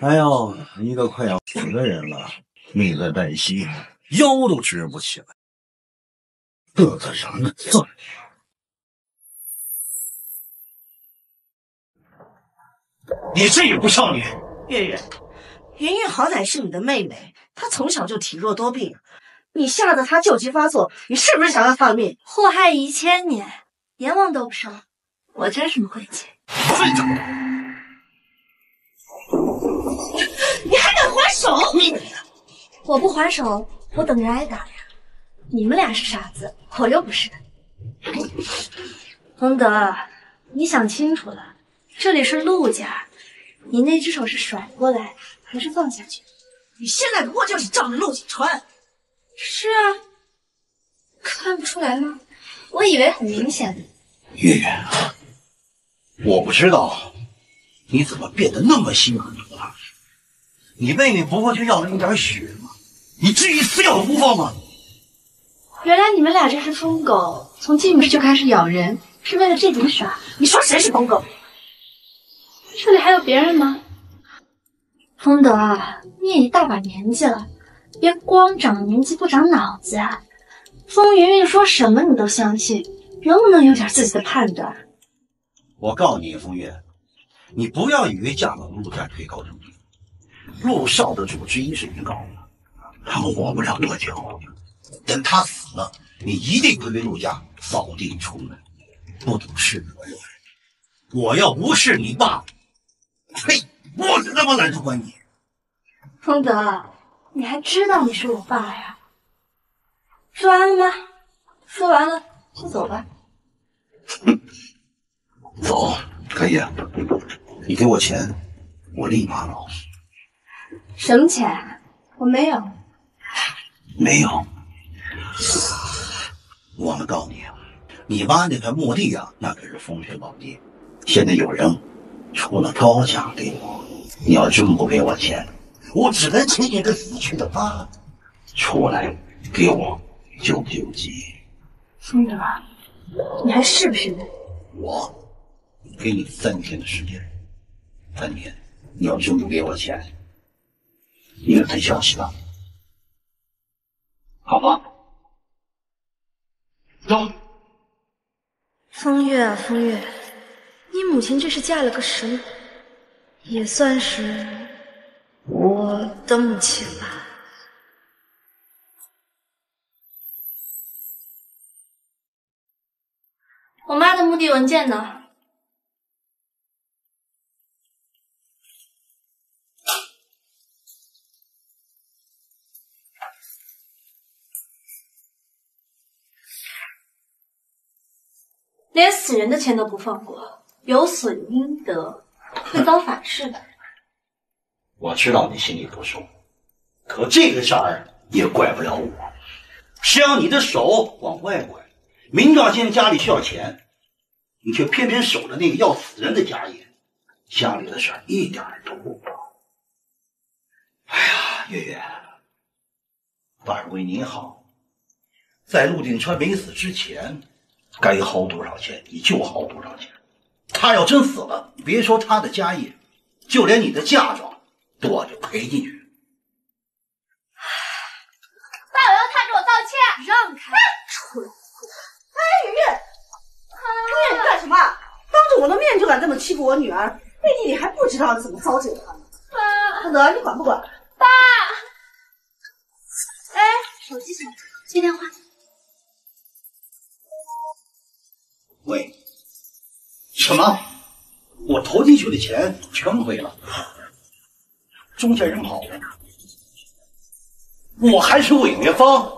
[SPEAKER 3] 哎呦，一个快要死的人了，命在旦夕，腰都直不起来，这个什么罪？你这也不少女！
[SPEAKER 4] 月月，云云好歹是你的妹妹，她从小就体弱多病，你吓得她旧疾发作，你是不是想要她的命？
[SPEAKER 2] 祸害一千年，阎王都不收，我真是不会接。
[SPEAKER 3] 队长，
[SPEAKER 4] 你还手？
[SPEAKER 3] 你
[SPEAKER 2] 我不还手，我等着挨打呀！你们俩是傻子，我又不是。洪德，你想清楚了，这里是陆家，你那只手是甩过来还是放下去？
[SPEAKER 4] 你现在不过就是仗着陆景川。
[SPEAKER 2] 是啊，看不出来吗？我以为很明显的。
[SPEAKER 3] 月月啊，我不知道你怎么变得那么心狠毒辣。你妹妹不过就要了一点血吗，你至于死咬不放吗？
[SPEAKER 2] 原来你们俩这只疯狗，从进门就开始咬人，是为了这种耍？
[SPEAKER 4] 你说谁是疯狗？
[SPEAKER 8] 这里还有别人吗？
[SPEAKER 2] 风德，你也一大把年纪了，别光长年纪不长脑子啊！风云云说什么你都相信，能不能有点自己的判断？
[SPEAKER 3] 我告诉你，风月，你不要以为嫁到陆家可以高升职。陆少的主之一是云高，他活不了多久。等他死了，你一定会被陆家扫地出门。不懂事的，我要不是你爸，呸！我他妈懒得管你。
[SPEAKER 2] 风德，你还知道你是我爸呀？说完了吗？说完了就走吧。
[SPEAKER 3] 走，可以。你给我钱，我立马老实。
[SPEAKER 2] 什么钱？我没有。
[SPEAKER 3] 没有。我们告诉你，你妈那块墓地啊，那可是风水宝地，现在有人出了高价给我。你要真不给我钱，我只能请你个死去的爸出来给我救救急。
[SPEAKER 2] 风德，你还是不是人？
[SPEAKER 3] 我给你三天的时间，三天，你要真不给我钱，你就等消息吧，好吗？
[SPEAKER 6] 走。
[SPEAKER 1] 风月啊，风月，你母亲这是嫁了个神，也算是我的母亲吧。
[SPEAKER 2] 我妈的墓地文件呢？连死人的钱都不放过，有损阴德，会遭反噬的。
[SPEAKER 3] 我知道你心里不舒，可这个事儿也怪不了我。是让你的手往外拐，明知道今天家里需要钱，你却偏偏守着那个要死人的家业，家里的事儿一点都不管。哎呀，月月，爸是为你好，在陆景川没死之前，该薅多少钱你就薅多少钱。他要真死了，别说他的家业，就连你的嫁妆都我就赔进去。
[SPEAKER 2] 爸，我要他给我道歉，让开，蠢货！
[SPEAKER 7] 哎，雨月，雨月，你干什么？当着我的面就敢这么欺负我女儿，背地里还不知道怎么糟践她呢。
[SPEAKER 2] 爸，
[SPEAKER 7] 风德，你管不管？
[SPEAKER 2] 爸，哎，手机响了，接电话。
[SPEAKER 3] 喂，什么？我投进去的钱全亏了，中间人跑了，我还是违约方，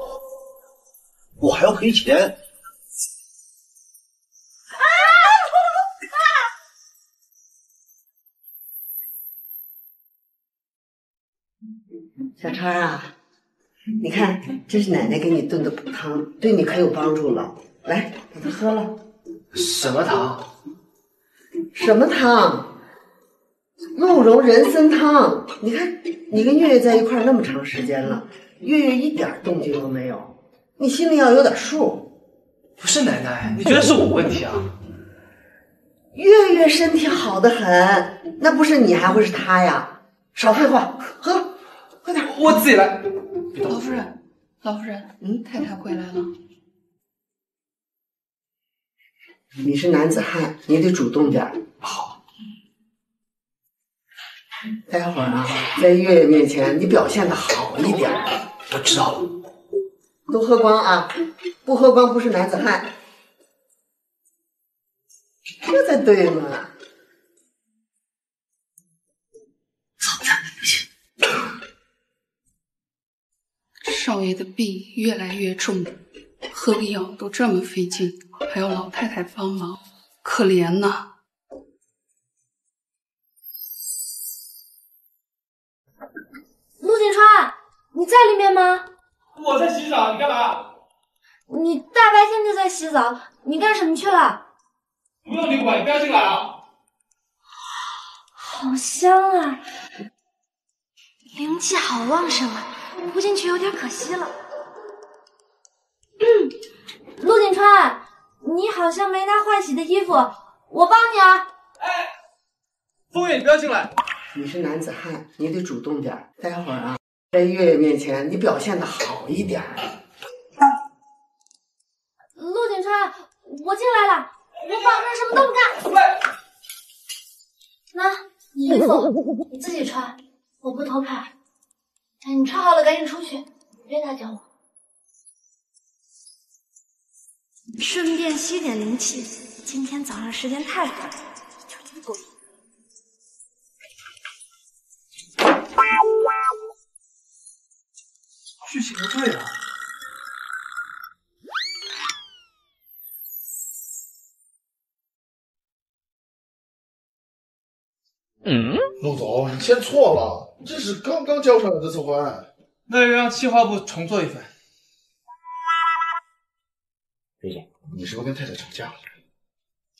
[SPEAKER 3] 我还要赔钱。
[SPEAKER 7] 小川啊，你看，这是奶奶给你炖的补汤，对你可有帮助了。来，把它喝了。
[SPEAKER 6] 什么汤？
[SPEAKER 7] 什么汤？鹿茸人参汤。你看，你跟月月在一块那么长时间了，月月一点动静都没有，你心里要有点数。
[SPEAKER 6] 不是奶奶，你觉得是我问题啊？
[SPEAKER 7] 月月身体好的很，那不是你还会是他呀？少废话，喝，快点。
[SPEAKER 6] 我自己来。
[SPEAKER 14] 老夫人，老夫人，嗯，太太回来了。
[SPEAKER 7] 你是男子汉，你得主动点儿。
[SPEAKER 6] 好。
[SPEAKER 7] 待会儿啊，在月月面前你表现的好一点。
[SPEAKER 6] 我知道了。
[SPEAKER 7] 都喝光啊！不喝光不是男子汉。这才对嘛！
[SPEAKER 14] 少爷的病越来越重，喝个药都这么费劲，还要老太太帮忙，可怜呐！
[SPEAKER 2] 陆景川，你在里面吗？
[SPEAKER 6] 我在洗澡，你干嘛？
[SPEAKER 2] 你大白天就在洗澡，你干什么去了？
[SPEAKER 6] 不用你管，你不要进来啊！
[SPEAKER 2] 好香啊，
[SPEAKER 1] 灵气好旺盛啊，不进去有点可惜了。
[SPEAKER 2] 川，你好像没拿换洗的衣服，我帮你啊。
[SPEAKER 6] 哎，风月，你不要进来。
[SPEAKER 7] 你是男子汉，你得主动点。待会儿啊，在月月面前你表现的好一点。
[SPEAKER 2] 陆景川，我进来了，我保证什么都不干。那衣服你自己穿，我不偷看。哎，你穿好了赶紧出去，别打搅我。
[SPEAKER 1] 顺便吸点灵气，今天早上时间太短，就这够了。
[SPEAKER 6] 剧情不对啊！
[SPEAKER 9] 嗯，陆总，你签错了，这是刚刚交上来的策划案。
[SPEAKER 6] 那就让企划部重做一份。
[SPEAKER 9] 陆总，你是不是跟太太吵架了？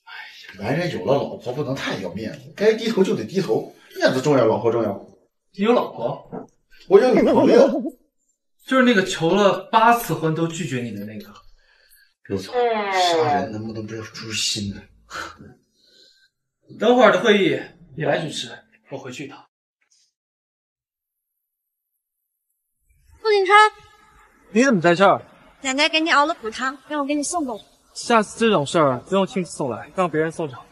[SPEAKER 9] 哎呀，男人有了老婆不能太要面子，该低头就得低头，面子重要，老婆重要。
[SPEAKER 6] 你有老婆？
[SPEAKER 9] 我有女朋友，
[SPEAKER 6] 就是那个求了八次婚都拒绝你的那个。
[SPEAKER 9] 刘总，杀人能不能不要诛心呢？
[SPEAKER 6] 等会儿的会议你来主持，我回去一趟。
[SPEAKER 1] 陆景川，
[SPEAKER 6] 你怎么在这儿？
[SPEAKER 1] 奶奶给你熬了补汤，让我给你送过来。
[SPEAKER 6] 下次这种事儿不用亲自送来，让别人送就好。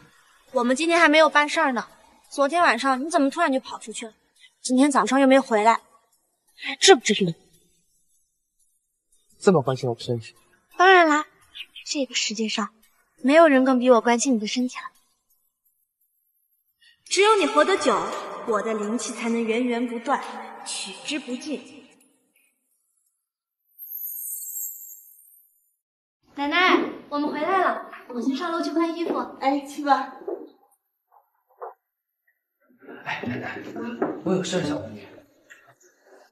[SPEAKER 1] 我们今天还没有办事儿呢。昨天晚上你怎么突然就跑出去了？今天早上又没回来，至不至于。
[SPEAKER 6] 这么关心我的身体？
[SPEAKER 1] 当然啦，这个世界上没有人更比我关心你的身体了。只有你活得久，我的灵气才能源源不断，取之不尽。奶奶，我们回来了，我先上楼去换衣服。
[SPEAKER 7] 哎，去吧。
[SPEAKER 6] 哎，奶奶，我有事想问你。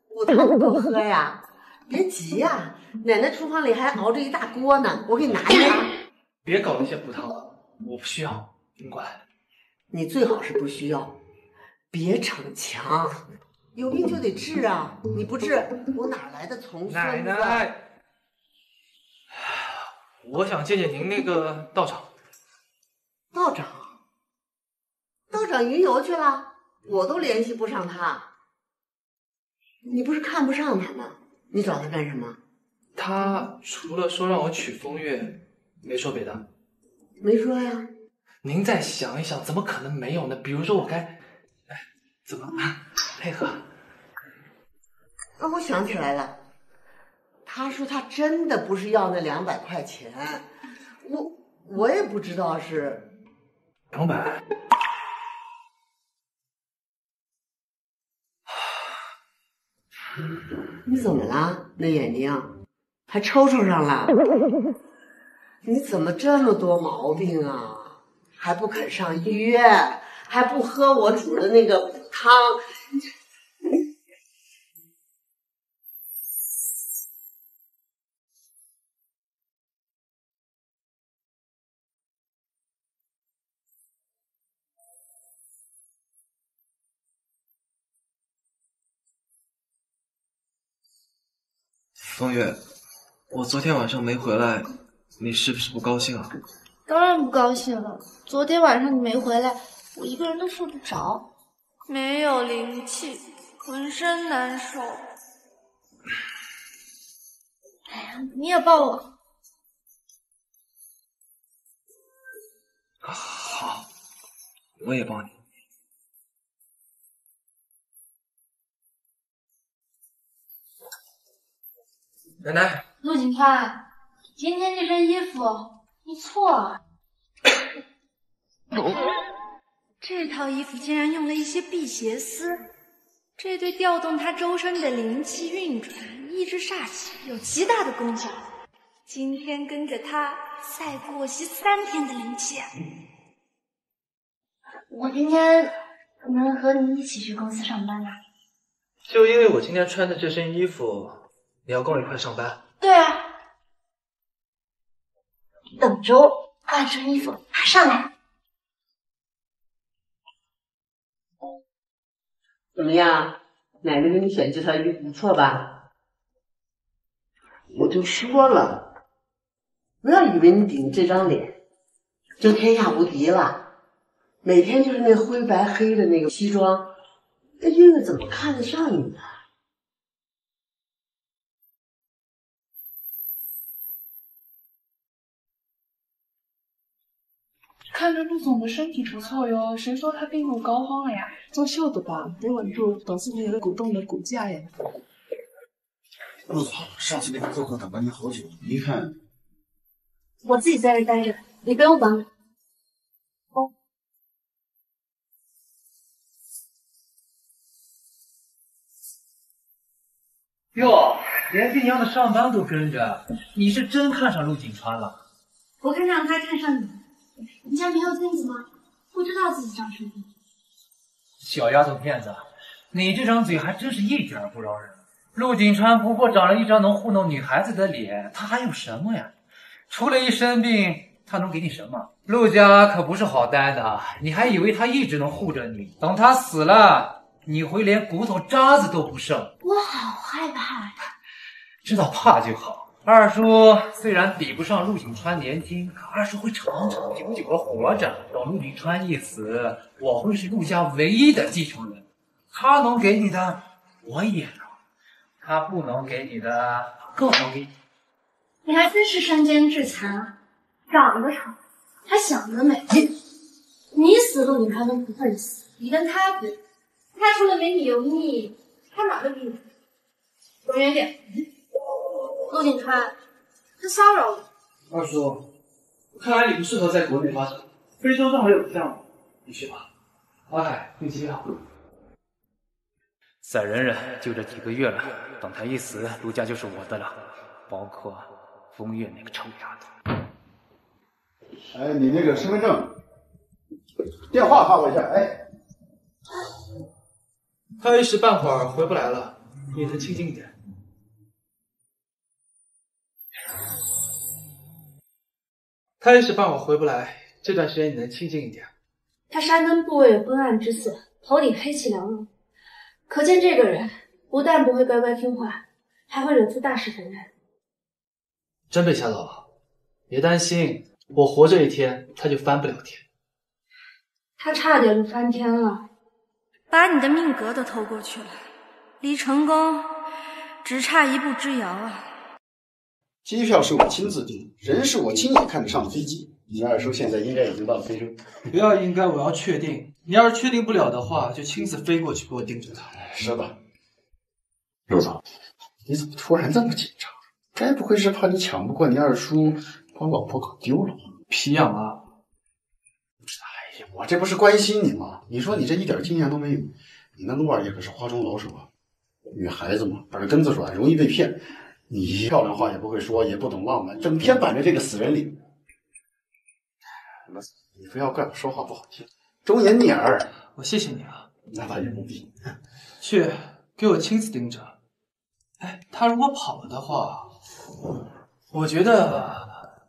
[SPEAKER 7] 补汤不喝呀？别急呀，奶奶厨房里还熬着一大锅呢，我给你拿一拿。
[SPEAKER 6] 别搞那些补汤了，我不需要，你过来。
[SPEAKER 7] 你最好是不需要，别逞强，有病就得治啊！你不治，我哪来的重孙子？
[SPEAKER 6] 奶奶，我想见见您那个道长。
[SPEAKER 7] 道长，道长云游去了，我都联系不上他。你不是看不上他吗？你找他干什么？
[SPEAKER 6] 他除了说让我娶风月，没说别的。
[SPEAKER 7] 没说呀。
[SPEAKER 6] 您再想一想，怎么可能没有呢？比如说，我该，哎，怎么配合？
[SPEAKER 7] 啊，我想起来了，他说他真的不是要那两百块钱，我我也不知道是
[SPEAKER 6] 两百。
[SPEAKER 7] 你怎么了？那眼睛还抽抽上了？你怎么这么多毛病啊？还不肯上医院，还不喝我煮的那个汤。
[SPEAKER 6] 风月，我昨天晚上没回来，你是不是不高兴啊？
[SPEAKER 2] 当然不高兴了。昨天晚上你没回来，我一个人都睡不着，
[SPEAKER 1] 没有灵气，浑身难受。
[SPEAKER 2] 哎呀，你也抱我。
[SPEAKER 6] 好，我也抱你。奶奶，
[SPEAKER 2] 陆景川，今天这身衣服你错了。
[SPEAKER 1] 这套衣服竟然用了一些辟邪丝，这对调动他周身的灵气运转、抑制煞气有极大的功效。今天跟着他再过吸三天的灵气。
[SPEAKER 2] 我今天能和你一起去公司上班吗？
[SPEAKER 6] 就因为我今天穿的这身衣服，你要跟我一块上班？
[SPEAKER 2] 对啊。等着我换身衣服，马上来。
[SPEAKER 7] 怎么样，奶奶给你选这套衣服不错吧？我就说了，不要以为你顶这张脸就天下无敌了。每天就是那灰白黑的那个西装，那月月怎么看得上你呢？
[SPEAKER 15] 看着陆总的身体不错哟，谁说他病入膏肓了呀？
[SPEAKER 16] 作秀的吧，得稳住董事长的股东的股价呀。
[SPEAKER 9] 陆总，上次那个客户等了您好久，您看，
[SPEAKER 2] 我自己在这待着，你不用管我。哦，
[SPEAKER 11] 哟，连这样的上班都跟着，你是真看上陆景川了？
[SPEAKER 2] 我看上他，看上你。你家没有镜子吗？不知道自己长什么样。
[SPEAKER 11] 小丫头片子，你这张嘴还真是一点不饶人。陆景川不过长了一张能糊弄女孩子的脸，他还有什么呀？除了一身病，他能给你什么？陆家可不是好待的，你还以为他一直能护着你？等他死了，你会连骨头渣子都不剩。
[SPEAKER 2] 我好害怕呀！
[SPEAKER 11] 知道怕就好。二叔虽然比不上陆景川年轻，可二叔会长长久久的活着。等陆景川一死，我会是陆家唯一的继承人。他能给你的，我也能；他不能给你的，更能给你。
[SPEAKER 2] 你还真是身兼致残，长得丑，还想得美。你死，陆景川都不会死。你跟他比，他除了没你油腻，他哪都比你。滚远点。陆景川，他骚扰我。
[SPEAKER 6] 二叔，看来你不适合在国内发展，非洲正好有个项目，你去吧。阿海订机票。
[SPEAKER 11] 再忍忍就这几个月了，等他一死，陆家就是我的了，包括风月那个臭丫头。
[SPEAKER 9] 哎，你那个身份证、电话发我一下。哎，
[SPEAKER 6] 他一时半会儿回不来了，你能清静一点。他一时半会儿回不来，这段时间你能清静一点。
[SPEAKER 2] 他山根部位有昏暗之色，头顶黑气缭绕，可见这个人不但不会乖乖听话，还会惹出大是非来。
[SPEAKER 6] 真被吓到了，别担心，我活着一天，他就翻不了天。
[SPEAKER 2] 他差点就翻天了，
[SPEAKER 1] 把你的命格都偷过去了，离成功只差一步之遥啊！
[SPEAKER 9] 机票是我亲自订，人是我亲眼看着上的飞机。你二叔现在应该已经到了非洲。
[SPEAKER 6] 不要应该，我要确定。你要是确定不了的话，就亲自飞过去给我盯着他。
[SPEAKER 9] 是的，陆总，你怎么突然这么紧张？该不会是怕你抢不过你二叔，把老婆搞丢了吧？
[SPEAKER 6] 皮痒啊！
[SPEAKER 9] 哎呀，我这不是关心你吗？你说你这一点经验都没有，你那陆二爷可是花中老手啊。女孩子嘛，耳根子软，容易被骗。你漂亮话也不会说，也不懂浪漫，整天板着这个死人脸。你不要怪我说话不好听，忠言逆耳。
[SPEAKER 6] 我谢谢你啊，
[SPEAKER 9] 那倒也不必。
[SPEAKER 6] 去，给我亲自盯着。哎，他如果跑了的话，我觉得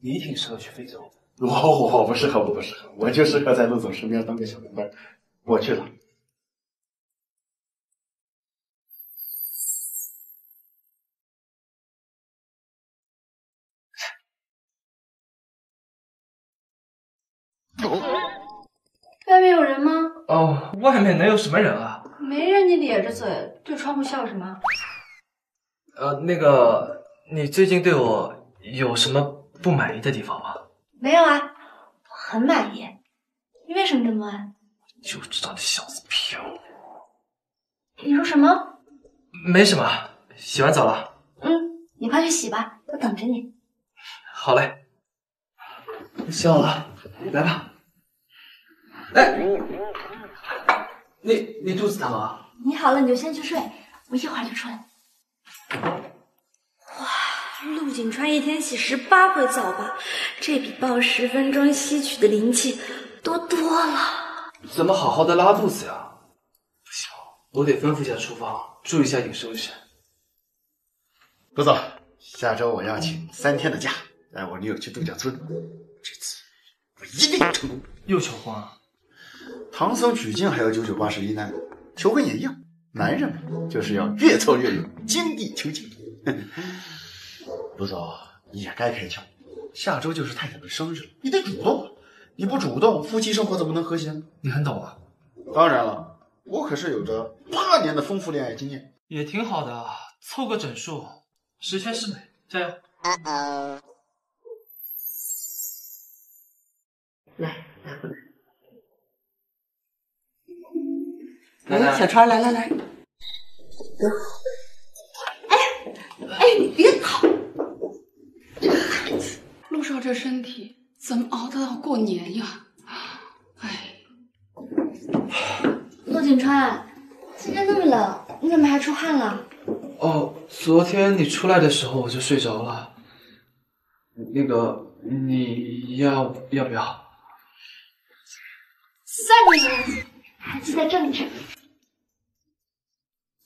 [SPEAKER 6] 你挺适合去非洲。
[SPEAKER 9] 我我不适合，我不适合，我就适合在陆总身边当个小跟班。我去了。
[SPEAKER 2] 外面有人吗？
[SPEAKER 6] 哦，外面能有什么人啊？
[SPEAKER 2] 没人，你咧着嘴对窗户笑什么？
[SPEAKER 6] 呃，那个，你最近对我有什么不满意的地方吗？
[SPEAKER 2] 没有啊，我很满意。你为什么这么问？
[SPEAKER 6] 就知道你小子骗我。
[SPEAKER 2] 你说什么？
[SPEAKER 6] 没什么，洗完澡了。
[SPEAKER 2] 嗯，你快去洗吧，我等着你。
[SPEAKER 6] 好嘞，洗好了，来吧。哎，你你肚子疼啊？
[SPEAKER 2] 你好了你就先去睡，我一会儿就出来。
[SPEAKER 1] 哇，陆景川一天洗十八回澡吧，这比抱十分钟吸取的灵气多多了。
[SPEAKER 6] 怎么好好的拉肚子呀？不行，我得吩咐一下厨房，注意一下饮食卫生。
[SPEAKER 9] 陆总，下周我要请三天的假，带我女友去度假村。这次我一定成功。
[SPEAKER 6] 又求婚啊？
[SPEAKER 9] 唐僧取经还有九九八十一难，求婚也一样。男人嘛，就是要越挫越勇，精益求精。陆总，你也该开窍。下周就是太太的生日了，你得主动啊！你不主动，夫妻生活怎么能和谐呢？
[SPEAKER 6] 你很懂啊。
[SPEAKER 9] 当然了，我可是有着八年的丰富恋爱经验。
[SPEAKER 6] 也挺好的，凑个整数，十全十美，加油！
[SPEAKER 7] 来，拿过来。
[SPEAKER 6] 奶奶，
[SPEAKER 7] 小川，来来来。
[SPEAKER 14] 哎，你别跑！这个孩子，陆少这身体怎么熬得到过年呀？哎，
[SPEAKER 1] 陆景川，今天那么冷，你怎么还出汗了？
[SPEAKER 6] 哦，昨天你出来的时候我就睡着了。那个，你要要不要？
[SPEAKER 1] 算你了，还记得正事。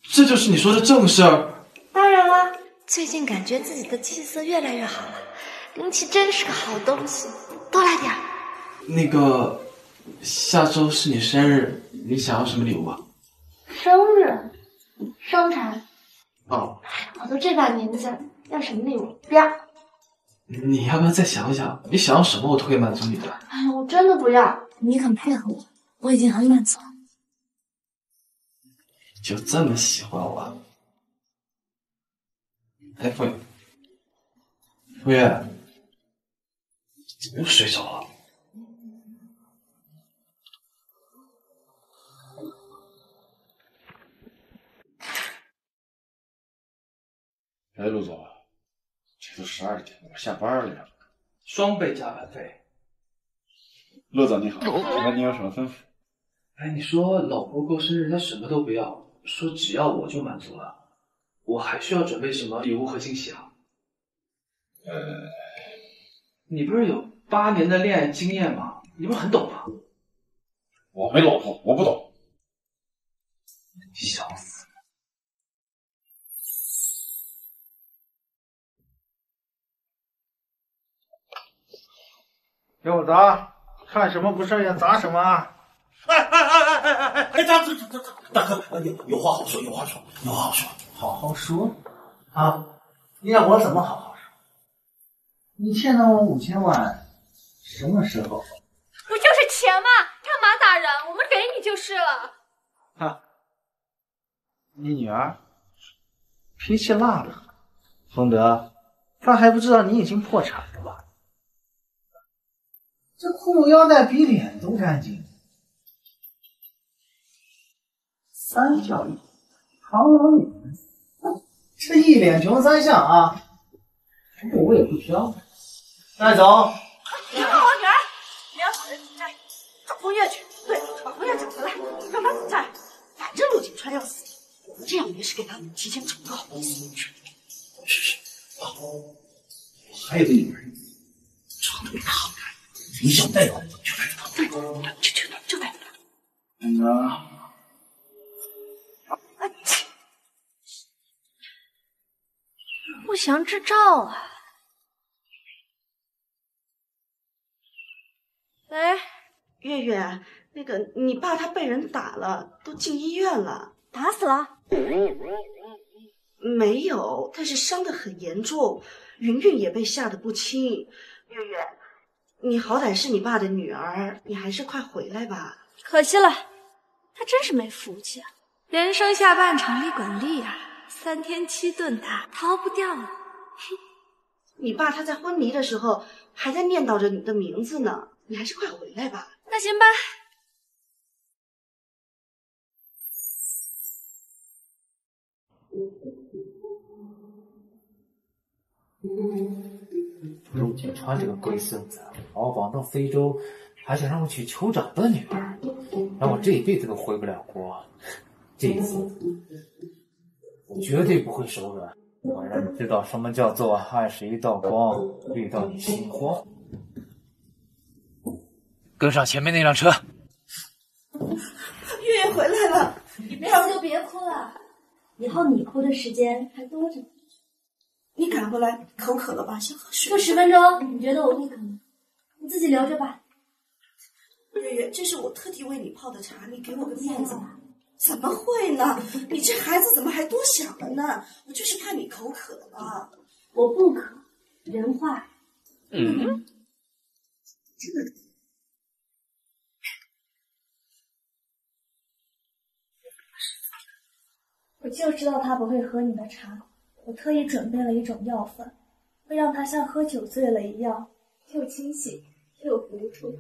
[SPEAKER 6] 这就是你说的正事儿？
[SPEAKER 1] 当然了，最近感觉自己的气色越来越好了，灵气真是个好东西，多来点儿。
[SPEAKER 6] 那个，下周是你生日，你想要什么礼物啊？
[SPEAKER 1] 生日，生辰，
[SPEAKER 6] 哦，
[SPEAKER 1] 我都这把年纪了，要什么礼物？不要。
[SPEAKER 6] 你要不要再想想？你想要什么，我都可以满足你的。
[SPEAKER 1] 哎呀，我真的不要。你肯配合我，我已经很满足了。
[SPEAKER 6] 就这么喜欢我？哎，傅傅月，怎么又睡着了？
[SPEAKER 9] 哎，陆总，这都十二点了，我下班了呀。
[SPEAKER 6] 双倍加班费。
[SPEAKER 9] 陆总你好，请问你有什么吩咐？
[SPEAKER 6] 哎，你说老婆过生日她什么都不要，说只要我就满足了，我还需要准备什么礼物和惊喜啊？
[SPEAKER 9] 呃，
[SPEAKER 6] 你不是有八年的恋爱经验吗？你不是很懂吗？
[SPEAKER 9] 我没老婆，我不懂。
[SPEAKER 6] 笑死！
[SPEAKER 17] 给我砸！看什么不顺眼砸什么！
[SPEAKER 3] 哎哎哎哎哎哎哎！大哥，大哥，有有话好说，有话说，有话好说，
[SPEAKER 17] 好好说啊！你让我怎么好好说？你欠了我五千万，什么时候？
[SPEAKER 8] 不就是钱吗？干嘛打人？我们给你就是了。
[SPEAKER 17] 哈，你女儿脾气辣得很，丰德，她还不知道你已经破产了吧？这裤腰带比脸都干净，三教育，唐老女人，这一脸穷三相啊！不过我也不挑，带走。
[SPEAKER 4] 别碰我女儿！你要好人请债，找风月去。对，把风月找回来，让她死债。反正陆景川要死，我们这样也是给他们提前找个好意思。
[SPEAKER 3] 是是，啊，我还有个女儿，长得比她好看。你想带走就带走，带
[SPEAKER 4] 走，就就就带着她。
[SPEAKER 3] 嗯呐，
[SPEAKER 1] 啊切！不祥之兆啊！
[SPEAKER 4] 哎，月月，那个你爸他被人打了，都进医院了。
[SPEAKER 1] 打死了？
[SPEAKER 4] 没有，但是伤得很严重。云云也被吓得不轻。月月，你好歹是你爸的女儿，你还是快回来吧。
[SPEAKER 1] 可惜了，他真是没福气啊！人生下半场利滚利啊，三天七顿打，逃不掉了。
[SPEAKER 4] 你爸他在昏迷的时候还在念叨着你的名字呢，你还是快回来吧。
[SPEAKER 1] 那行吧。
[SPEAKER 11] 陆景川这个龟孙子，把我绑到非洲，还想让我娶酋长的女儿，让我这一辈子都回不了国。这一次，我绝对不会手软。我让你知道什么叫做爱是一道光，绿到你心慌。跟上前面那辆车。
[SPEAKER 4] 月月回来了，
[SPEAKER 1] 你没事就别哭了，以后你哭的时间还多着呢。
[SPEAKER 4] 你赶回来口渴了吧？先喝水。
[SPEAKER 1] 就十分钟你觉得我会渴吗你自己留着吧。
[SPEAKER 4] 月月这是我特地为你泡的茶你给我个面子。吧怎么会呢？你这孩子怎么还多想了呢？我就是怕你口渴了
[SPEAKER 1] 我不渴人坏。
[SPEAKER 11] 嗯。
[SPEAKER 4] 这
[SPEAKER 1] 我就知道他不会喝你的茶。我特意准备了一种药粉，会让他像喝酒醉了一样，又清醒又糊涂。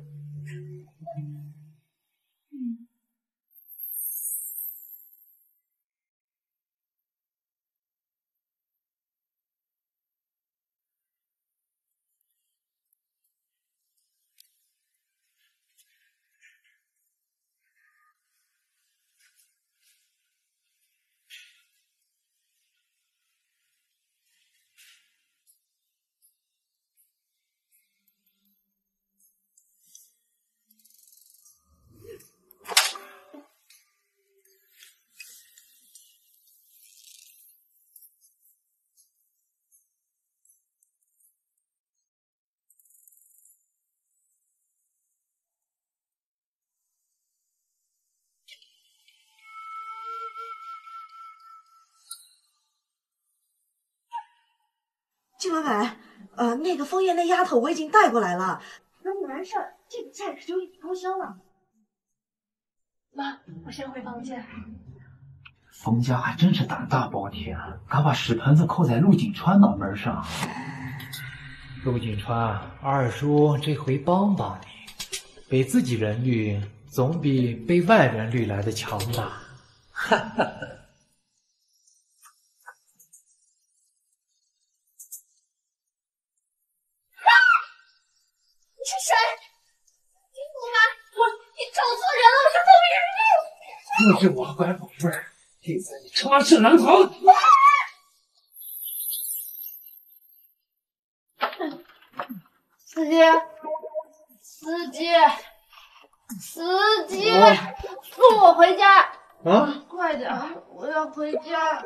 [SPEAKER 4] 季老板，呃，那个枫叶那丫头我已经带过来了。
[SPEAKER 1] 那完事儿，这个菜可就一笔勾销了。妈，我先回房间。
[SPEAKER 17] 冯家还真是胆大包天，敢把屎盆子扣在陆景川脑门上。
[SPEAKER 11] 陆景川，二叔这回帮帮你，被自己人绿总比被外人绿来的强吧？哈哈。
[SPEAKER 1] 你
[SPEAKER 17] 插翅难逃。
[SPEAKER 1] 司机，司机，司机，送我回家！
[SPEAKER 17] 啊！
[SPEAKER 1] 快点，我要回家！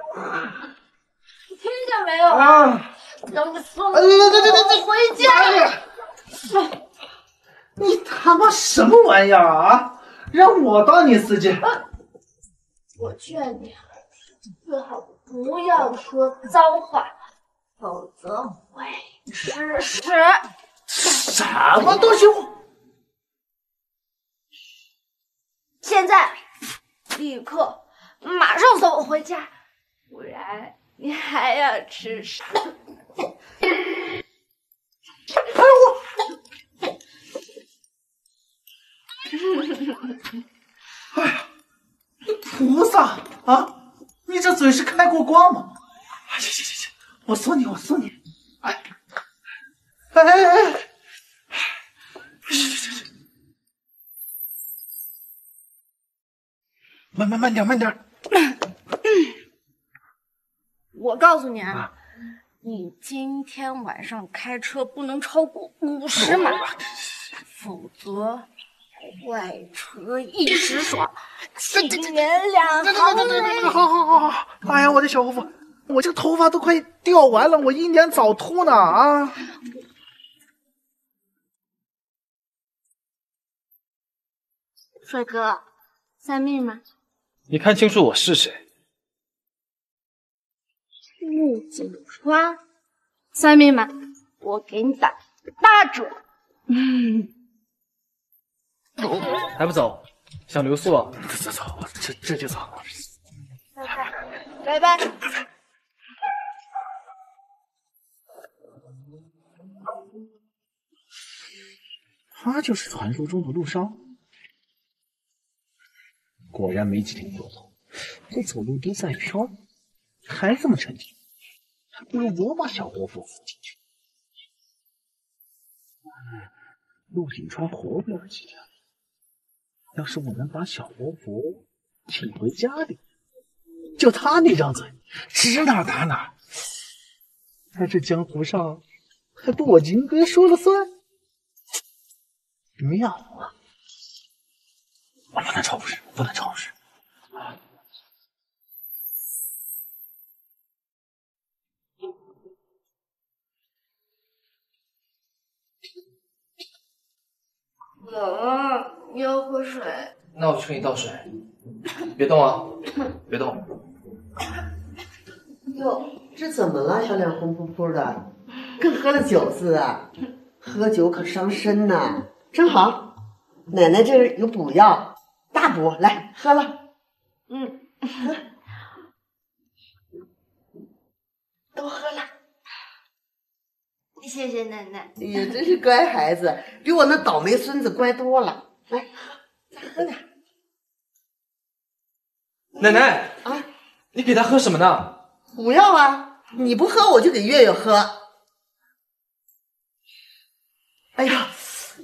[SPEAKER 1] 你听见没有？
[SPEAKER 17] 啊！
[SPEAKER 1] 让你送我
[SPEAKER 17] 哎对对对对对
[SPEAKER 1] 回家！
[SPEAKER 17] 你他妈什么玩意儿啊？让我当你司机？
[SPEAKER 1] 我劝你，最好不要说脏话，否则会吃屎。
[SPEAKER 17] 什么东西？
[SPEAKER 1] 现在，立刻，马上送我回家，不然你还要吃屎！
[SPEAKER 17] 哎呦我！哎呀，你菩萨啊！你这嘴是开过光吗？哎，行行行行，我送你，我送你。哎，哎哎哎！行行行行，慢慢慢点，慢点。
[SPEAKER 1] 我告诉你啊，你今天晚上开车不能超过五十码，否则坏车一时爽，今年两行泪。
[SPEAKER 17] 好好好好，哎呀，我的小姑父，我这个头发都快掉完了，我英年早秃呢啊！
[SPEAKER 1] 帅哥，算命吗？
[SPEAKER 17] 你看清楚我是谁？
[SPEAKER 1] 陆景川，算命吗？我给你打八折。嗯，
[SPEAKER 17] 还不走？想留宿？走走走，这这就走。
[SPEAKER 1] 拜拜。
[SPEAKER 17] 拜拜他就是传说中的陆商，果然没几天就走，这走路都在飘，还这么沉静，还不如我把小国父扶进去。陆景川活不了几天了，要是我能把小国服请回家里，就他那张嘴，指哪打哪，在这江湖上还不我金哥说了算？妙啊！我不能超时，不能超时。
[SPEAKER 1] 冷啊，你要喝水。
[SPEAKER 17] 那我去给你倒水，别动啊，别动。
[SPEAKER 7] 哟，这怎么了？小脸红扑扑的，跟喝了酒似的。喝酒可伤身呐。正好，奶奶这儿有补药，大补，来喝了。
[SPEAKER 1] 嗯，
[SPEAKER 7] 都喝了。
[SPEAKER 1] 谢谢奶奶。
[SPEAKER 7] 哎呀，真是乖孩子，比我那倒霉孙子乖多了。来，喝，再喝点。
[SPEAKER 6] 奶奶
[SPEAKER 7] 啊，
[SPEAKER 6] 你给他喝什么呢？
[SPEAKER 7] 不要啊！你不喝，我就给月月喝。哎呀，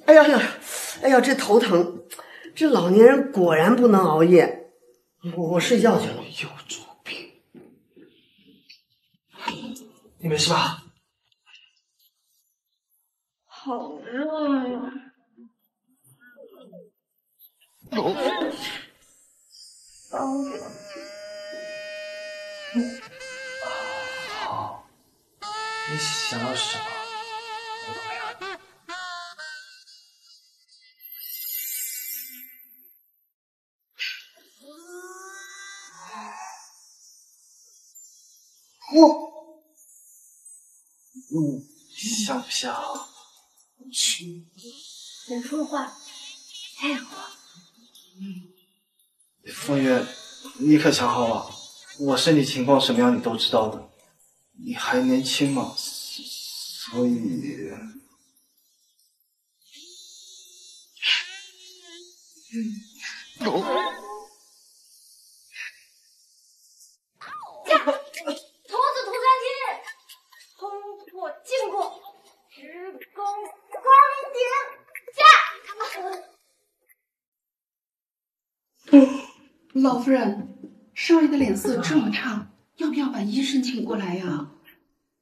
[SPEAKER 7] 哎呀呀，哎呀，这头疼！这老年人果然不能熬夜。我我睡觉去了。
[SPEAKER 6] 有重病，你没事吧？
[SPEAKER 14] 好热呀！帮我。
[SPEAKER 6] 好，你想要什么，我都有。
[SPEAKER 7] 我，
[SPEAKER 6] 你想不想？像？
[SPEAKER 1] 人说话太话。
[SPEAKER 6] 风月，你可想好了，我身体情况什么样你都知道的，你还年轻嘛，所以，
[SPEAKER 1] 驾！童子
[SPEAKER 14] 老夫人，少爷的脸色这么差，要不要把医生请过来呀？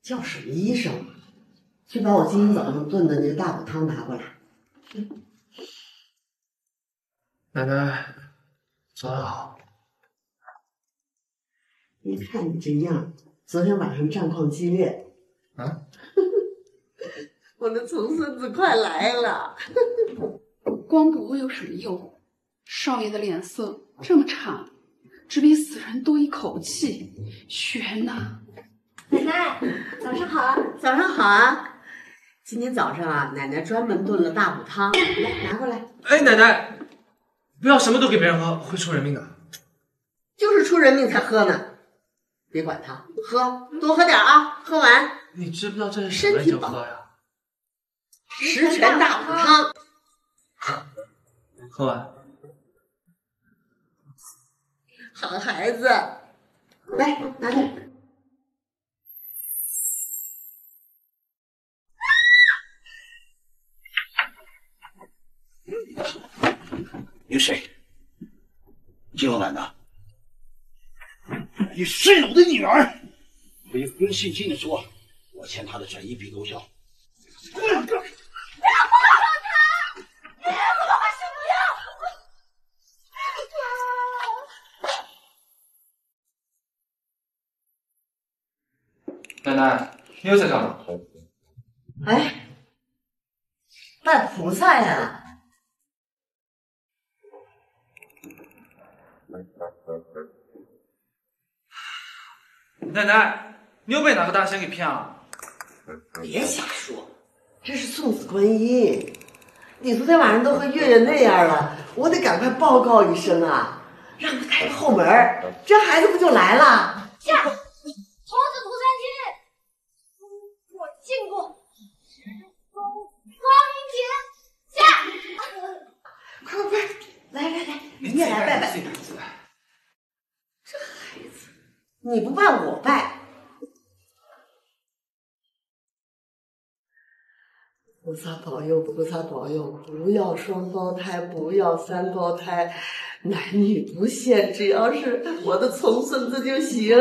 [SPEAKER 7] 叫什么医生？去把我今天早上炖的那个大骨汤拿过来。
[SPEAKER 6] 奶奶，早上好。
[SPEAKER 7] 你看你这样，昨天晚上战况激烈。
[SPEAKER 6] 啊？
[SPEAKER 7] 我的重孙子快来了。
[SPEAKER 14] 光补有什么用？少爷的脸色这么差，只比死人多一口气，悬呐！
[SPEAKER 1] 奶奶，早上好啊！
[SPEAKER 7] 早上好啊！今天早上啊，奶奶专门炖了大补汤，来拿过来。
[SPEAKER 6] 哎，奶奶，不要什么都给别人喝，会出人命的。
[SPEAKER 7] 就是出人命才喝呢，别管他，喝多喝点啊，喝完。
[SPEAKER 6] 你知不知道这是什么人就喝呀？
[SPEAKER 7] 十全大补汤。
[SPEAKER 6] 喝完。
[SPEAKER 7] 好孩子，来拿点。
[SPEAKER 3] 你谁？金老板的？你睡了我的女儿！没风信信的说，我欠他的债一笔勾销。
[SPEAKER 1] 不要碰他！别碰我是不
[SPEAKER 6] 要！奶奶，你又在干嘛？
[SPEAKER 7] 哎，拜菩萨呀！
[SPEAKER 6] 奶奶，你又被哪个大仙给骗了？
[SPEAKER 7] 别瞎说，这是送子观音。你昨天晚上都和月月那样了，我得赶快报告一声啊，让他开个后门，这孩子不就来了？
[SPEAKER 1] 驾！童子涂山笺，冲破禁锢，直攻光明殿。驾！
[SPEAKER 7] 快快快，来来来，你也来拜拜。这孩子，你不拜我拜。菩萨保佑，菩萨保佑！不要双胞胎，不要三胞胎，男女不限，只要是我的重孙子就行。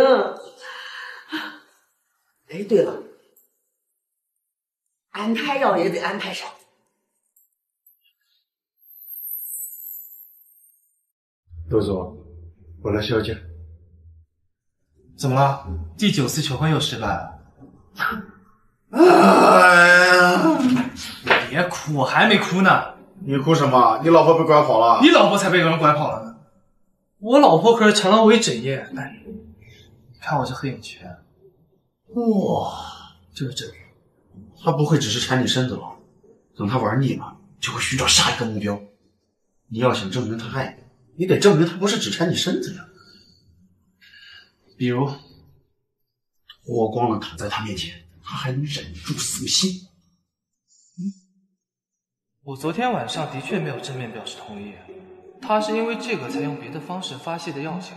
[SPEAKER 7] 哎，对了，安胎药也得安排上。
[SPEAKER 5] 陆总，我来消解。
[SPEAKER 6] 怎么了？第九次求婚又失败了？
[SPEAKER 9] 哎呀！
[SPEAKER 6] 别哭，我还没哭呢。
[SPEAKER 9] 你哭什么？你老婆被拐跑了？
[SPEAKER 6] 你老婆才被人拐跑了呢。我老婆可是缠了我一整夜。哎，看我这黑眼圈。
[SPEAKER 9] 哇，
[SPEAKER 6] 就是这里。
[SPEAKER 9] 他不会只是缠你身子吧？等他玩腻了，就会寻找下一个目标。你要想证明他爱你，你得证明他不是只缠你身子呀。
[SPEAKER 6] 比如，
[SPEAKER 9] 我光了躺在他面前，他还能忍住死心？
[SPEAKER 6] 我昨天晚上的确没有正面表示同意，他是因为这个才用别的方式发泄的要紧，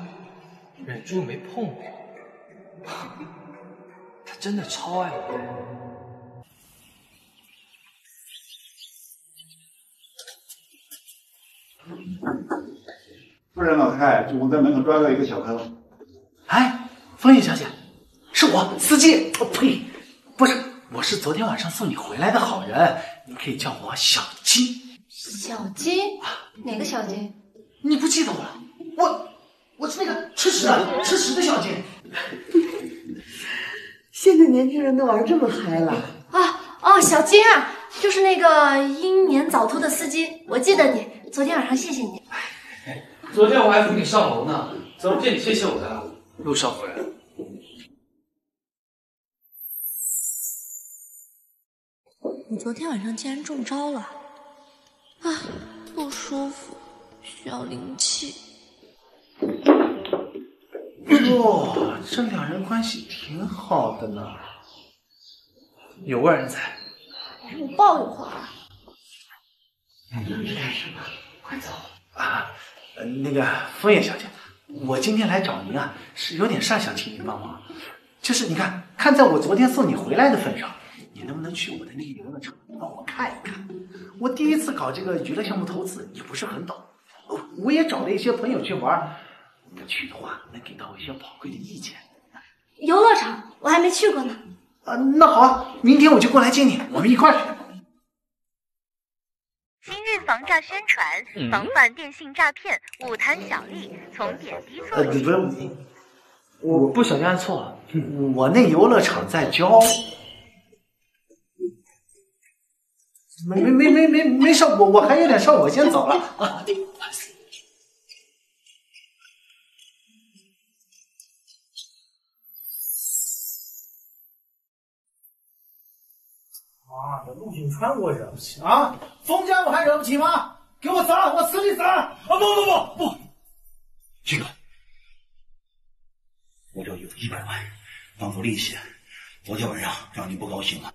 [SPEAKER 6] 忍住没碰我。他真的超爱我。
[SPEAKER 3] 夫人老太太，我在门口抓到一个小坑。
[SPEAKER 5] 哎，枫叶小姐，是我司机。哦呸，不是，我是昨天晚上送你回来的好人，你可以叫我小金。
[SPEAKER 8] 小金？哪个小金？
[SPEAKER 5] 你不记得我了？我我是那个吃屎的吃屎的小金。
[SPEAKER 7] 现在年轻人都玩这么嗨了？
[SPEAKER 2] 啊哦，小金啊，就是那个英年早秃的司机，我记得你。昨天晚上谢谢你。
[SPEAKER 6] 昨天我还扶你上楼呢，怎么见你谢谢我的？陆少夫人。
[SPEAKER 2] 你昨天晚上竟然中招了，啊，不舒服，需要灵气。
[SPEAKER 5] 哦，这两人关系挺好的呢，有外人在。
[SPEAKER 2] 我抱一会儿。
[SPEAKER 5] 快走啊！呃那个枫叶小姐，我今天来找您啊，是有点事儿想请您帮忙。就是你看，看在我昨天送你回来的份上，你能不能去我的那个游乐场帮我看一看？我第一次搞这个娱乐项目投资，也不是很懂，我我也找了一些朋友去玩。你去的话，能给到我一些宝贵的意见。
[SPEAKER 2] 游乐场我还没去过呢。
[SPEAKER 5] 啊，那好啊，明天我就过来接你，我们一块去。
[SPEAKER 18] 防诈宣传，防范电信诈骗，勿贪小利，从点滴做
[SPEAKER 5] 呃，
[SPEAKER 18] 起。
[SPEAKER 5] 不是，我不小心按错了，我那游乐场在教。没没没没没没事，我我还有点事，我先走了 啊。妈的，陆景川我惹不起啊，封家我还惹不起吗？给我砸，我死里砸！啊不不不不，
[SPEAKER 3] 这个，我这有一百万当做利息，昨天晚上让你不高兴了。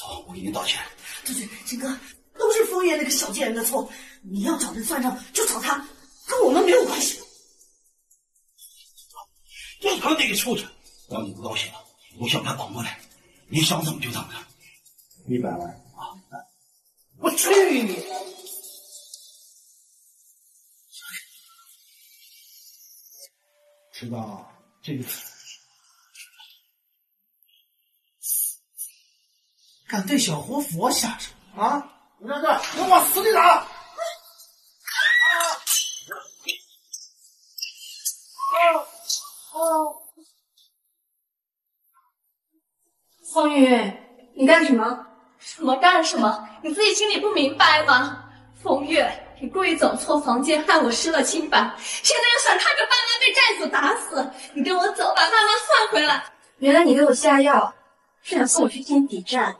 [SPEAKER 3] 走，我给你道歉。
[SPEAKER 4] 对对，金哥，都是枫叶那个小贱人的错，你要找人算账就找他，跟我们没有关系。
[SPEAKER 3] 就他那个畜生，让你不高兴了，我向他绑过来，你想怎么就怎么。
[SPEAKER 5] 一百万啊！我去你！
[SPEAKER 17] 知道这个
[SPEAKER 5] 敢对小活佛下手啊！你在这，给我往死里打！
[SPEAKER 1] 哦，风雨，你干什么？
[SPEAKER 8] 什么干什么？你自己心里不明白吗？风月，你故意走错房间，害我失了清白，现在又想看着爸妈被债主打死，你跟我走，把爸妈换回来。
[SPEAKER 1] 原来你给我下药，是想送我去见敌战。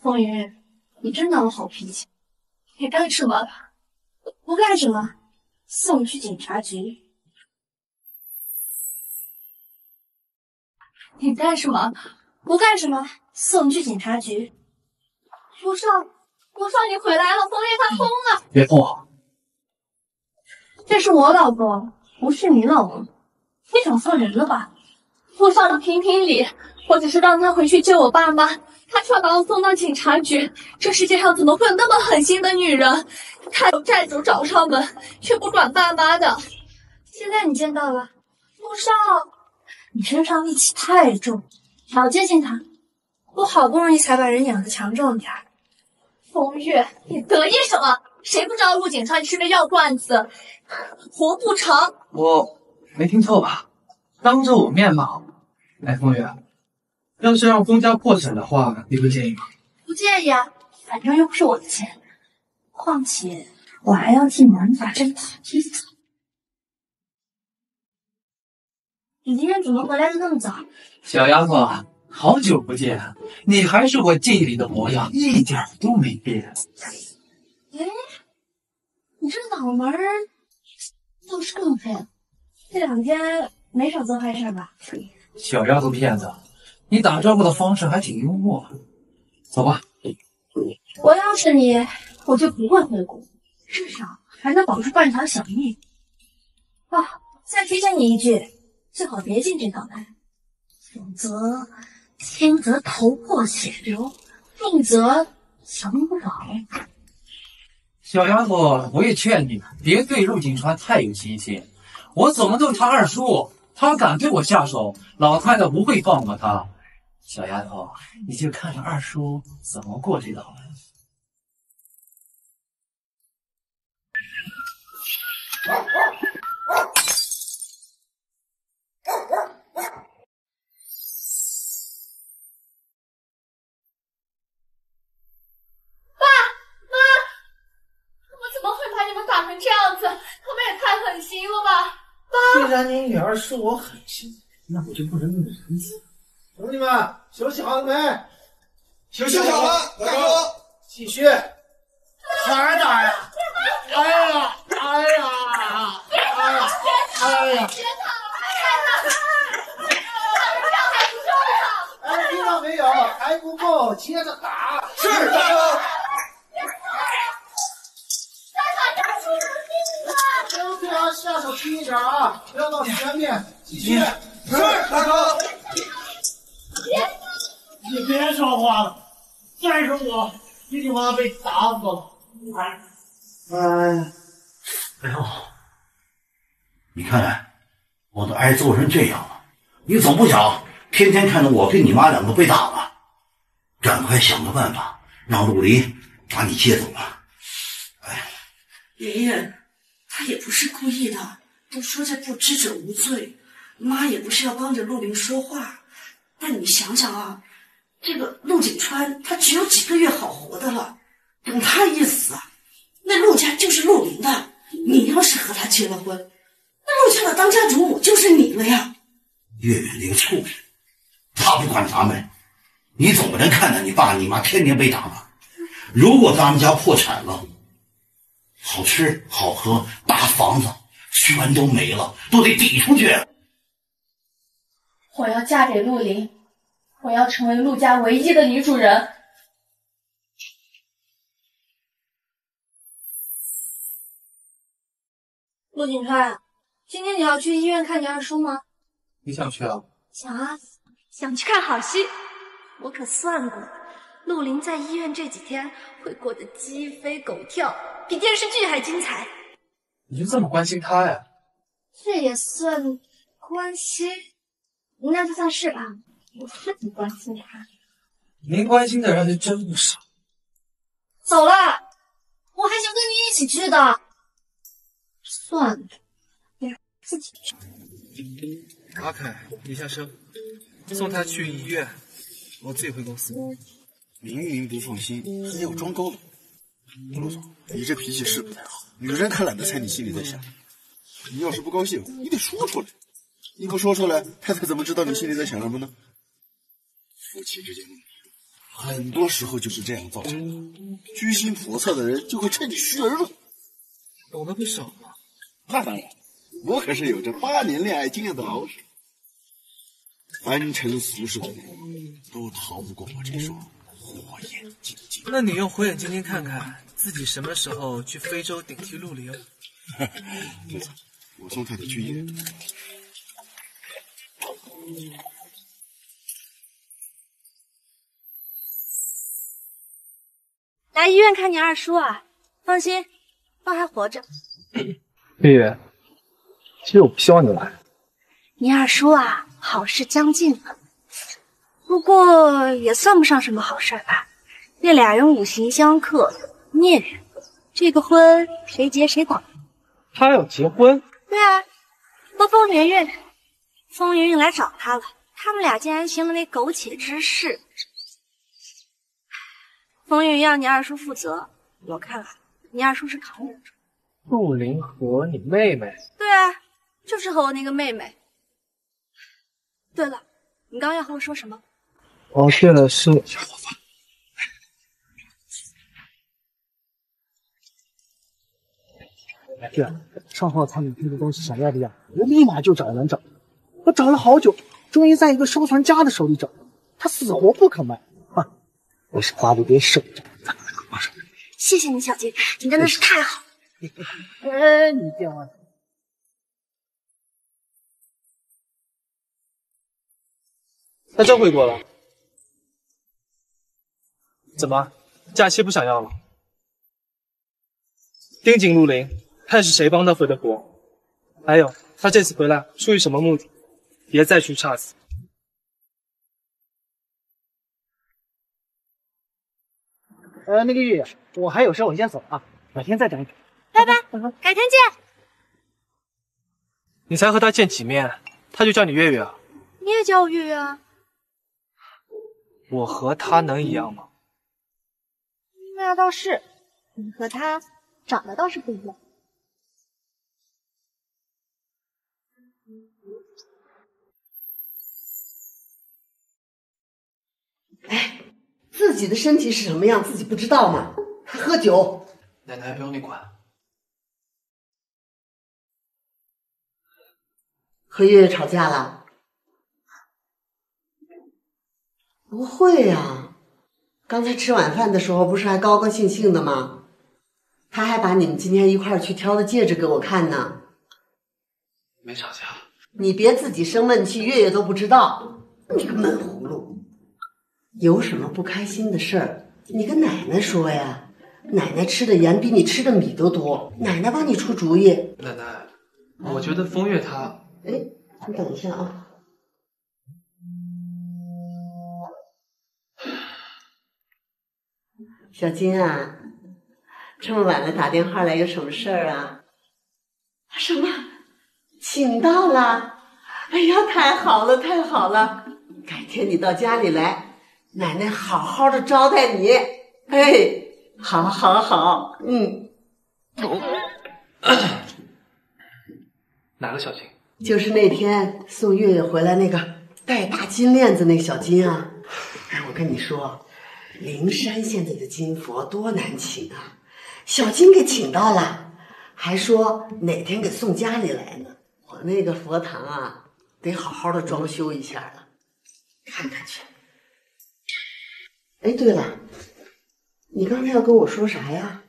[SPEAKER 1] 风云，你真当我好脾气？
[SPEAKER 8] 你干什么？
[SPEAKER 1] 不干什么，送你去警察局。
[SPEAKER 8] 你干什么？
[SPEAKER 1] 不干什么，送你去警察局。
[SPEAKER 8] 陆少，陆少，你回来了！枫叶他疯了！
[SPEAKER 5] 别碰我！
[SPEAKER 1] 这是我老公，不是你老公。你找错人了吧？
[SPEAKER 8] 陆少，你评评理！我只是让他回去救我爸妈，他却把我送到警察局。这世界上怎么会有那么狠心的女人？看有债主找上门，却不管爸妈的。
[SPEAKER 1] 现在你见到了，
[SPEAKER 8] 陆少，
[SPEAKER 1] 你身上戾气太重，少接近他。我好不容易才把人养的强壮点儿。
[SPEAKER 8] 风月，你得意什么？谁不知道陆景川吃那药罐子，活不长。
[SPEAKER 6] 我没听错吧？当着我面骂我？哎，风月，要是让封家破产的话，你会介意吗？
[SPEAKER 1] 不介意啊，反正又不是我的钱。况且我还要替南法镇打拼。你今天怎么回来的那么早？
[SPEAKER 11] 小丫头，好久不见，你还是我记忆里的模样，一点都没变。
[SPEAKER 1] 哎，你这脑门儿倒是更黑。这两天没少做坏事吧？
[SPEAKER 11] 小丫头片子，你打招呼的方式还挺幽默。走吧。
[SPEAKER 2] 我要是你，我就不会回国，至少还能保住半条小命。啊，再提醒你一句，最好别进这道门，否则轻则头破血流，重则小命不保。
[SPEAKER 11] 小丫头，我也劝你别对陆景川太有信心。我怎么都他二叔，他敢对我下手，老太太不会放过他。小丫头，你就看着二叔怎么过这道门。
[SPEAKER 8] 成这样子？他们也太狠心了吧！
[SPEAKER 17] 既然你女儿说我狠心，那我就不能那么仁慈。兄弟们，休息好了没？
[SPEAKER 19] 休息好了，大哥。
[SPEAKER 17] 继续，还打呀！哎呀，哎呀，哎呀，哎呀！哎，听到没有？还不够，接着打。
[SPEAKER 19] 是大哥。
[SPEAKER 17] 下手轻一点啊，不要闹全面。继续。
[SPEAKER 19] 是大哥。
[SPEAKER 17] 你别说话了，再说我，你他妈被打死了！哎，哎，
[SPEAKER 3] 哎呦，你看我都挨揍成这样了，你总不想天天看着我跟你妈两个被打吧？赶快想个办法，让陆林把你接走吧。
[SPEAKER 4] 哎爷爷，他也不是故意的，都说这不知者无罪，妈也不是要帮着陆林说话。但你想想啊，这个陆景川他只有几个月好活的了，等他一死，那陆家就是陆林的。你要是和他结了婚，那陆家的当家主母就是你了呀。
[SPEAKER 3] 月月那个畜生，他不管咱们，你总不能看着你爸你妈天天被打吧？如果咱们家破产了，好吃好喝大房子全都没了，都得抵出去。
[SPEAKER 8] 我要嫁给陆林，我要成为陆家唯一的女主人。
[SPEAKER 2] 陆景川，今天你要去医院看你二叔吗？
[SPEAKER 11] 你想去啊？
[SPEAKER 1] 想啊，想去看好戏。我可算过，陆林在医院这几天会过得鸡飞狗跳，比电视剧还精彩。
[SPEAKER 11] 你就这么关心他呀？
[SPEAKER 2] 这也算关心，那就算是吧。我是挺关心他。
[SPEAKER 11] 您关心的人还真不少。
[SPEAKER 2] 走了，我还想跟你一起去的。算了，你自己去。
[SPEAKER 6] 阿凯，你下车，送他去医院，我自己回公司。
[SPEAKER 9] 明明不放心，还要装高冷。陆总，你这脾气是不太好，女人可懒得猜你心里在想。你要是不高兴，你得说出来。你不说出来，太太怎么知道你心里在想什么呢？夫妻之间很多时候就是这样造成的。居心叵测的人就会趁虚而入。
[SPEAKER 6] 懂得不少嘛。
[SPEAKER 9] 那当然，我可是有着八年恋爱经验的老手。凡尘俗世的人，都逃不过我这双火眼金睛。
[SPEAKER 6] 那你用火眼金睛看看自己什么时候去非洲顶替陆林？
[SPEAKER 9] 陆总，我送太太去医院。
[SPEAKER 1] 来医院看你二叔啊！放心，爸还活着。
[SPEAKER 6] 月月，其实我不希望你来。
[SPEAKER 1] 你二叔啊，好事将近了，不过也算不上什么好事吧。那俩人五行相克，孽缘，这个婚谁结谁管。
[SPEAKER 6] 他要结婚？
[SPEAKER 1] 对啊，和风云云，风云云来找他了，他们俩竟然行了那苟且之事。风云云要你二叔负责，我看啊，你二叔是扛不住。
[SPEAKER 6] 陆林和你妹妹？
[SPEAKER 1] 对啊，就是和我那个妹妹。对了，你刚刚要和我说什么？
[SPEAKER 6] 哦，对了，是
[SPEAKER 9] 小伙子。
[SPEAKER 6] 对，上号他们这个东西想要的呀，我立马就找人找，我找了好久，
[SPEAKER 20] 终于在一个收藏家的手里找到，他死活不肯卖。啊，我是花蝴蝶手掌，咱们可帮上
[SPEAKER 1] 谢谢你，小金，你真的是太好了。
[SPEAKER 20] 哎，你电话。
[SPEAKER 6] 他真回国了？怎么，假期不想要了？盯紧陆林，看是谁帮他回的国。还有，他这次回来出于什么目的？别再出岔子。
[SPEAKER 20] 呃，那个月月，我还有事，我先走了啊，改天再找你。
[SPEAKER 1] 拜拜，改天见。
[SPEAKER 6] 你才和他见几面，他就叫你月月啊？
[SPEAKER 1] 你也叫我月月啊？
[SPEAKER 6] 我和他能一样吗？
[SPEAKER 1] 那倒是，你和他长得倒是不一样。
[SPEAKER 7] 哎，自己的身体是什么样，自己不知道吗？还喝酒？
[SPEAKER 6] 奶奶不用你管。
[SPEAKER 7] 和月月吵架了？不会呀，刚才吃晚饭的时候不是还高高兴兴的吗？他还把你们今天一块儿去挑的戒指给我看呢。
[SPEAKER 6] 没吵架。
[SPEAKER 7] 你别自己生闷气，月月都不知道。你个闷葫芦，有什么不开心的事儿，你跟奶奶说呀。奶奶吃的盐比你吃的米都多，奶奶帮你出主意。
[SPEAKER 6] 奶奶，我觉得风月她……
[SPEAKER 7] 哎，你等一下啊。小金啊，这么晚了打电话来有什么事儿啊？什么？请到了？哎呀，太好了，太好了！改天你到家里来，奶奶好好的招待你。哎，好，好，好，嗯。
[SPEAKER 6] 哪个小金？
[SPEAKER 7] 就是那天送月月回来那个戴大金链子那小金啊！哎，我跟你说，灵山现在的金佛多难请啊，小金给请到了，还说哪天给送家里来呢。我那个佛堂啊，得好好的装修一下了，看看去。哎，对了，你刚才要跟我说啥呀？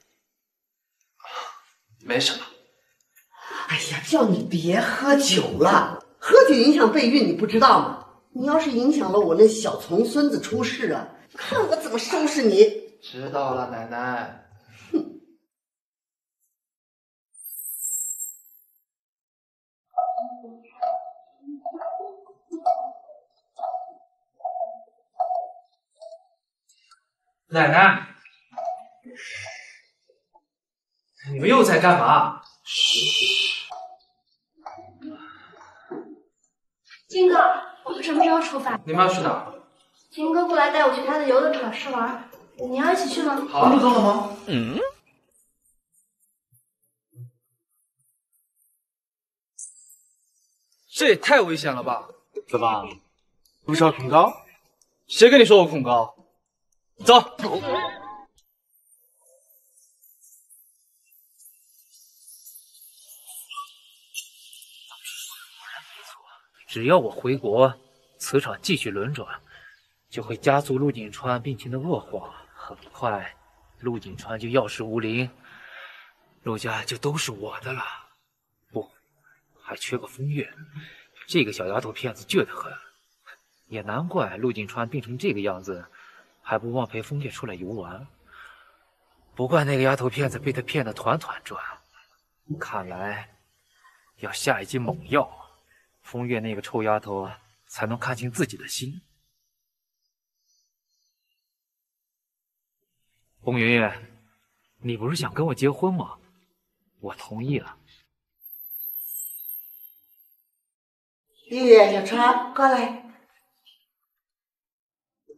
[SPEAKER 6] 没什么。
[SPEAKER 7] 哎呀，叫你别喝酒了，喝酒影响备孕，你不知道吗？你要是影响了我那小重孙子出世啊，看我怎么收拾你！
[SPEAKER 6] 知道了，奶奶。奶奶，你们又在干嘛？嘘。
[SPEAKER 8] 金哥，我们什么时候出发？
[SPEAKER 6] 你们要去哪儿？
[SPEAKER 8] 金哥过来带我去他的游乐场试玩，你要一起去吗？
[SPEAKER 6] 好。
[SPEAKER 19] 不走了吗？
[SPEAKER 6] 嗯。这也太危险了吧！怎么，不是要恐高？谁跟你说我恐高？走。
[SPEAKER 11] 只要我回国，磁场继续轮转，就会加速陆景川病情的恶化。很快，陆景川就药石无灵，陆家就都是我的了。不，还缺个风月，这个小丫头片子倔得很。也难怪陆景川病成这个样子，还不忘陪风月出来游玩。不怪那个丫头片子被他骗得团团转。看来要下一剂猛药。风月那个臭丫头才能看清自己的心。风云云，你不是想跟我结婚吗？我同意了。
[SPEAKER 7] 月月，小川，过来。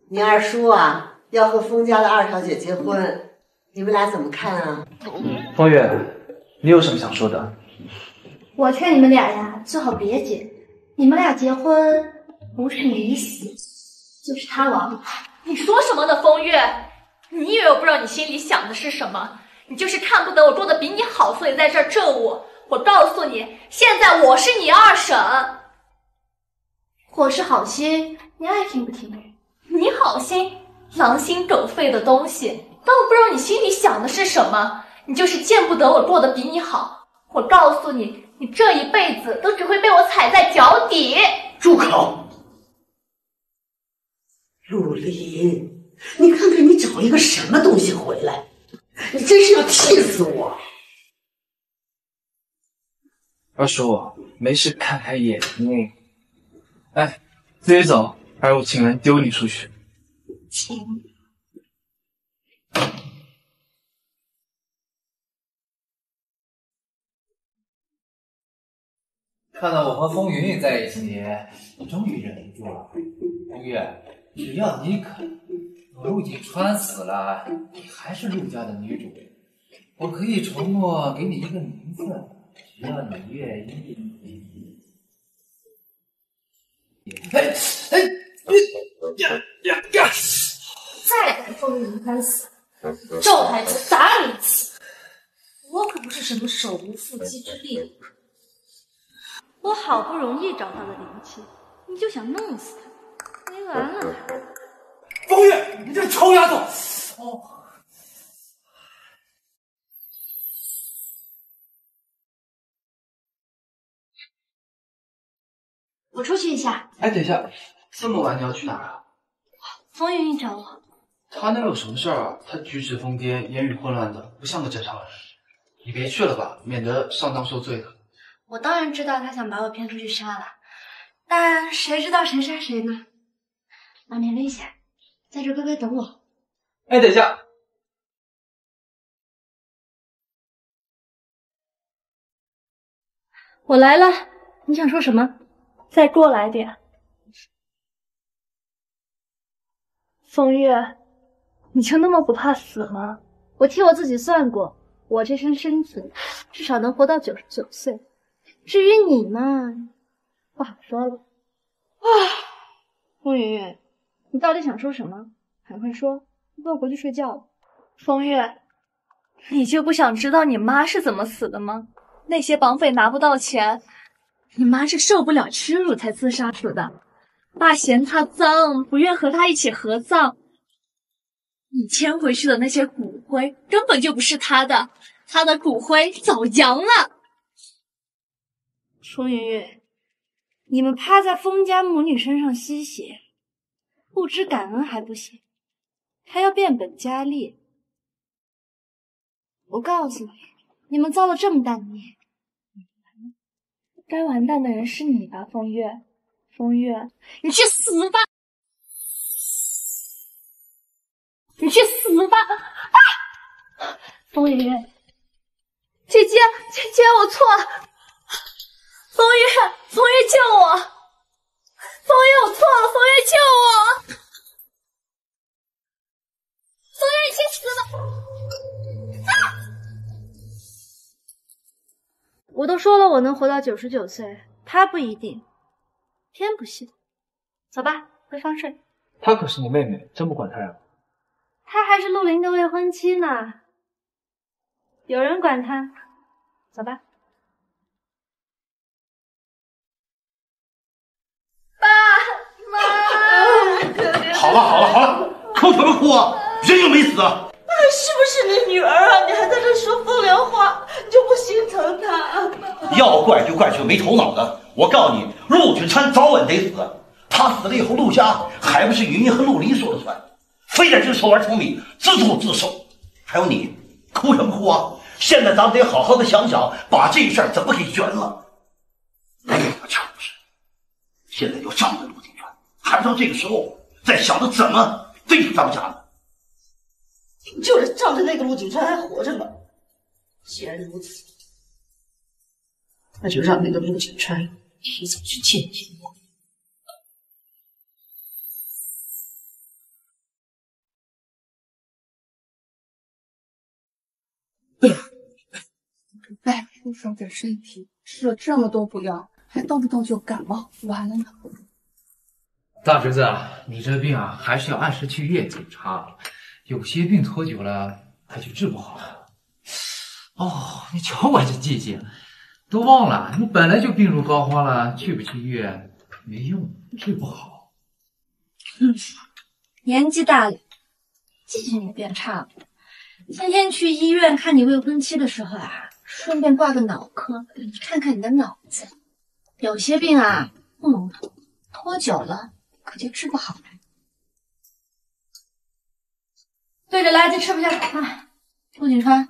[SPEAKER 7] 你二叔啊，要和封家的二小姐结婚，你们俩怎么看啊？
[SPEAKER 6] 风月，你有什么想说的？
[SPEAKER 8] 我劝你们俩呀，最好别结。你们俩结婚，不是你死，就是他亡。
[SPEAKER 1] 你说什么呢，风月？你以为我不知道你心里想的是什么？你就是看不得我过得比你好，所以在这儿咒我。我告诉你，现在我是你二婶。
[SPEAKER 8] 我是好心，你爱听不听？你好心，狼心狗肺的东西，当我不知道你心里想的是什么？你就是见不得我过得比你好。我告诉你，你这一辈子都只会被我踩在脚底。
[SPEAKER 7] 住口！陆林，你看看你找一个什么东西回来？你真是要气死我！
[SPEAKER 6] 二叔，没事开开眼睛。哎，自己走，还是我请人丢你出去？
[SPEAKER 7] 请。
[SPEAKER 11] 看到我和风云云在一起，你终于忍不住了。风月，只要你肯，陆景川死了，你还是陆家的女主。我可以承诺给你一个名分，只要你愿意。哎哎呀呀呀！
[SPEAKER 8] 再敢风云川死，赵太子打你一次。我可不是什么手无缚鸡之力。我好不容易找到了灵气，你就想弄死他，没完了！
[SPEAKER 6] 风月，你这臭丫头！哦，
[SPEAKER 8] 我出去一下。
[SPEAKER 6] 哎，等一下，这么晚你要去哪儿啊？
[SPEAKER 8] 风云你找我。
[SPEAKER 6] 他能有什么事儿啊？他举止疯癫，言语混乱的，不像个正常人。你别去了吧，免得上当受罪的。
[SPEAKER 8] 我当然知道他想把我骗出去杀了，但谁知道谁杀谁呢？外面危险，在这乖乖等我。
[SPEAKER 6] 哎，等一下，
[SPEAKER 8] 我来了，你想说什么？再过来点。风月，你就那么不怕死吗？我替我自己算过，我这身身子至少能活到九十九岁。至于你嘛，不好说了。啊，风云云，你到底想说什么？赶快说？跟我回去睡觉了。风月，你就不想知道你妈是怎么死的吗？那些绑匪拿不到钱，你妈是受不了屈辱才自杀死的。爸嫌她脏，不愿和她一起合葬。你牵回去的那些骨灰根本就不是他的，他的骨灰早扬了。风云云，你们趴在风家母女身上吸血，不知感恩还不行，还要变本加厉。我告诉你，你们造了这么大的孽，该完蛋的人是你吧，风月。风月，你去死吧！你去死吧！啊！风云，姐姐，姐姐，我错了。风月，风月救我！风月，我错了，风月救我！风月，你去死吧！啊！我都说了，我能活到九十九岁，他不一定，偏不信。走吧，回房睡。
[SPEAKER 6] 她可是你妹妹，真不管她呀？
[SPEAKER 8] 她还是陆林的未婚妻呢，有人管她。走吧。
[SPEAKER 3] 爸妈好了好了好了，哭什么哭啊？人又没死。
[SPEAKER 4] 那是不是你女儿啊？你还在这说风凉话，你就不心疼她？
[SPEAKER 3] 要怪就怪这个没头脑的。我告诉你，陆景川早晚得死。他死了以后，陆家还不是云云和陆林说了算？非得这手玩聪明，自作自受。还有你，哭什么哭啊？现在咱们得好好的想想，把这事儿怎么给圆了。哎呀，就是，现在就仗着陆景川，还不到这个时候。在想着怎么对付咱们家呢？
[SPEAKER 4] 就是仗着那个陆景川还活着呢。既然如此，那就让那个陆景川提早去见见我。
[SPEAKER 14] 哎，夫说这身体吃了这么多补药，还动不动就感冒，完了呢。
[SPEAKER 11] 大侄子，你这病啊，还是要按时去医院检查。有些病拖久了，它就治不好了。哦，你瞧我这记性，都忘了，你本来就病入膏肓了，去不去医院，
[SPEAKER 6] 没用，治不好。
[SPEAKER 2] 嗯，年纪大了，记性也变差了。今天去医院看你未婚妻的时候啊，顺便挂个脑科，看看你的脑子。有些病啊不能拖，拖久了可就治不好了。对着垃圾吃不下早饭，陆景川，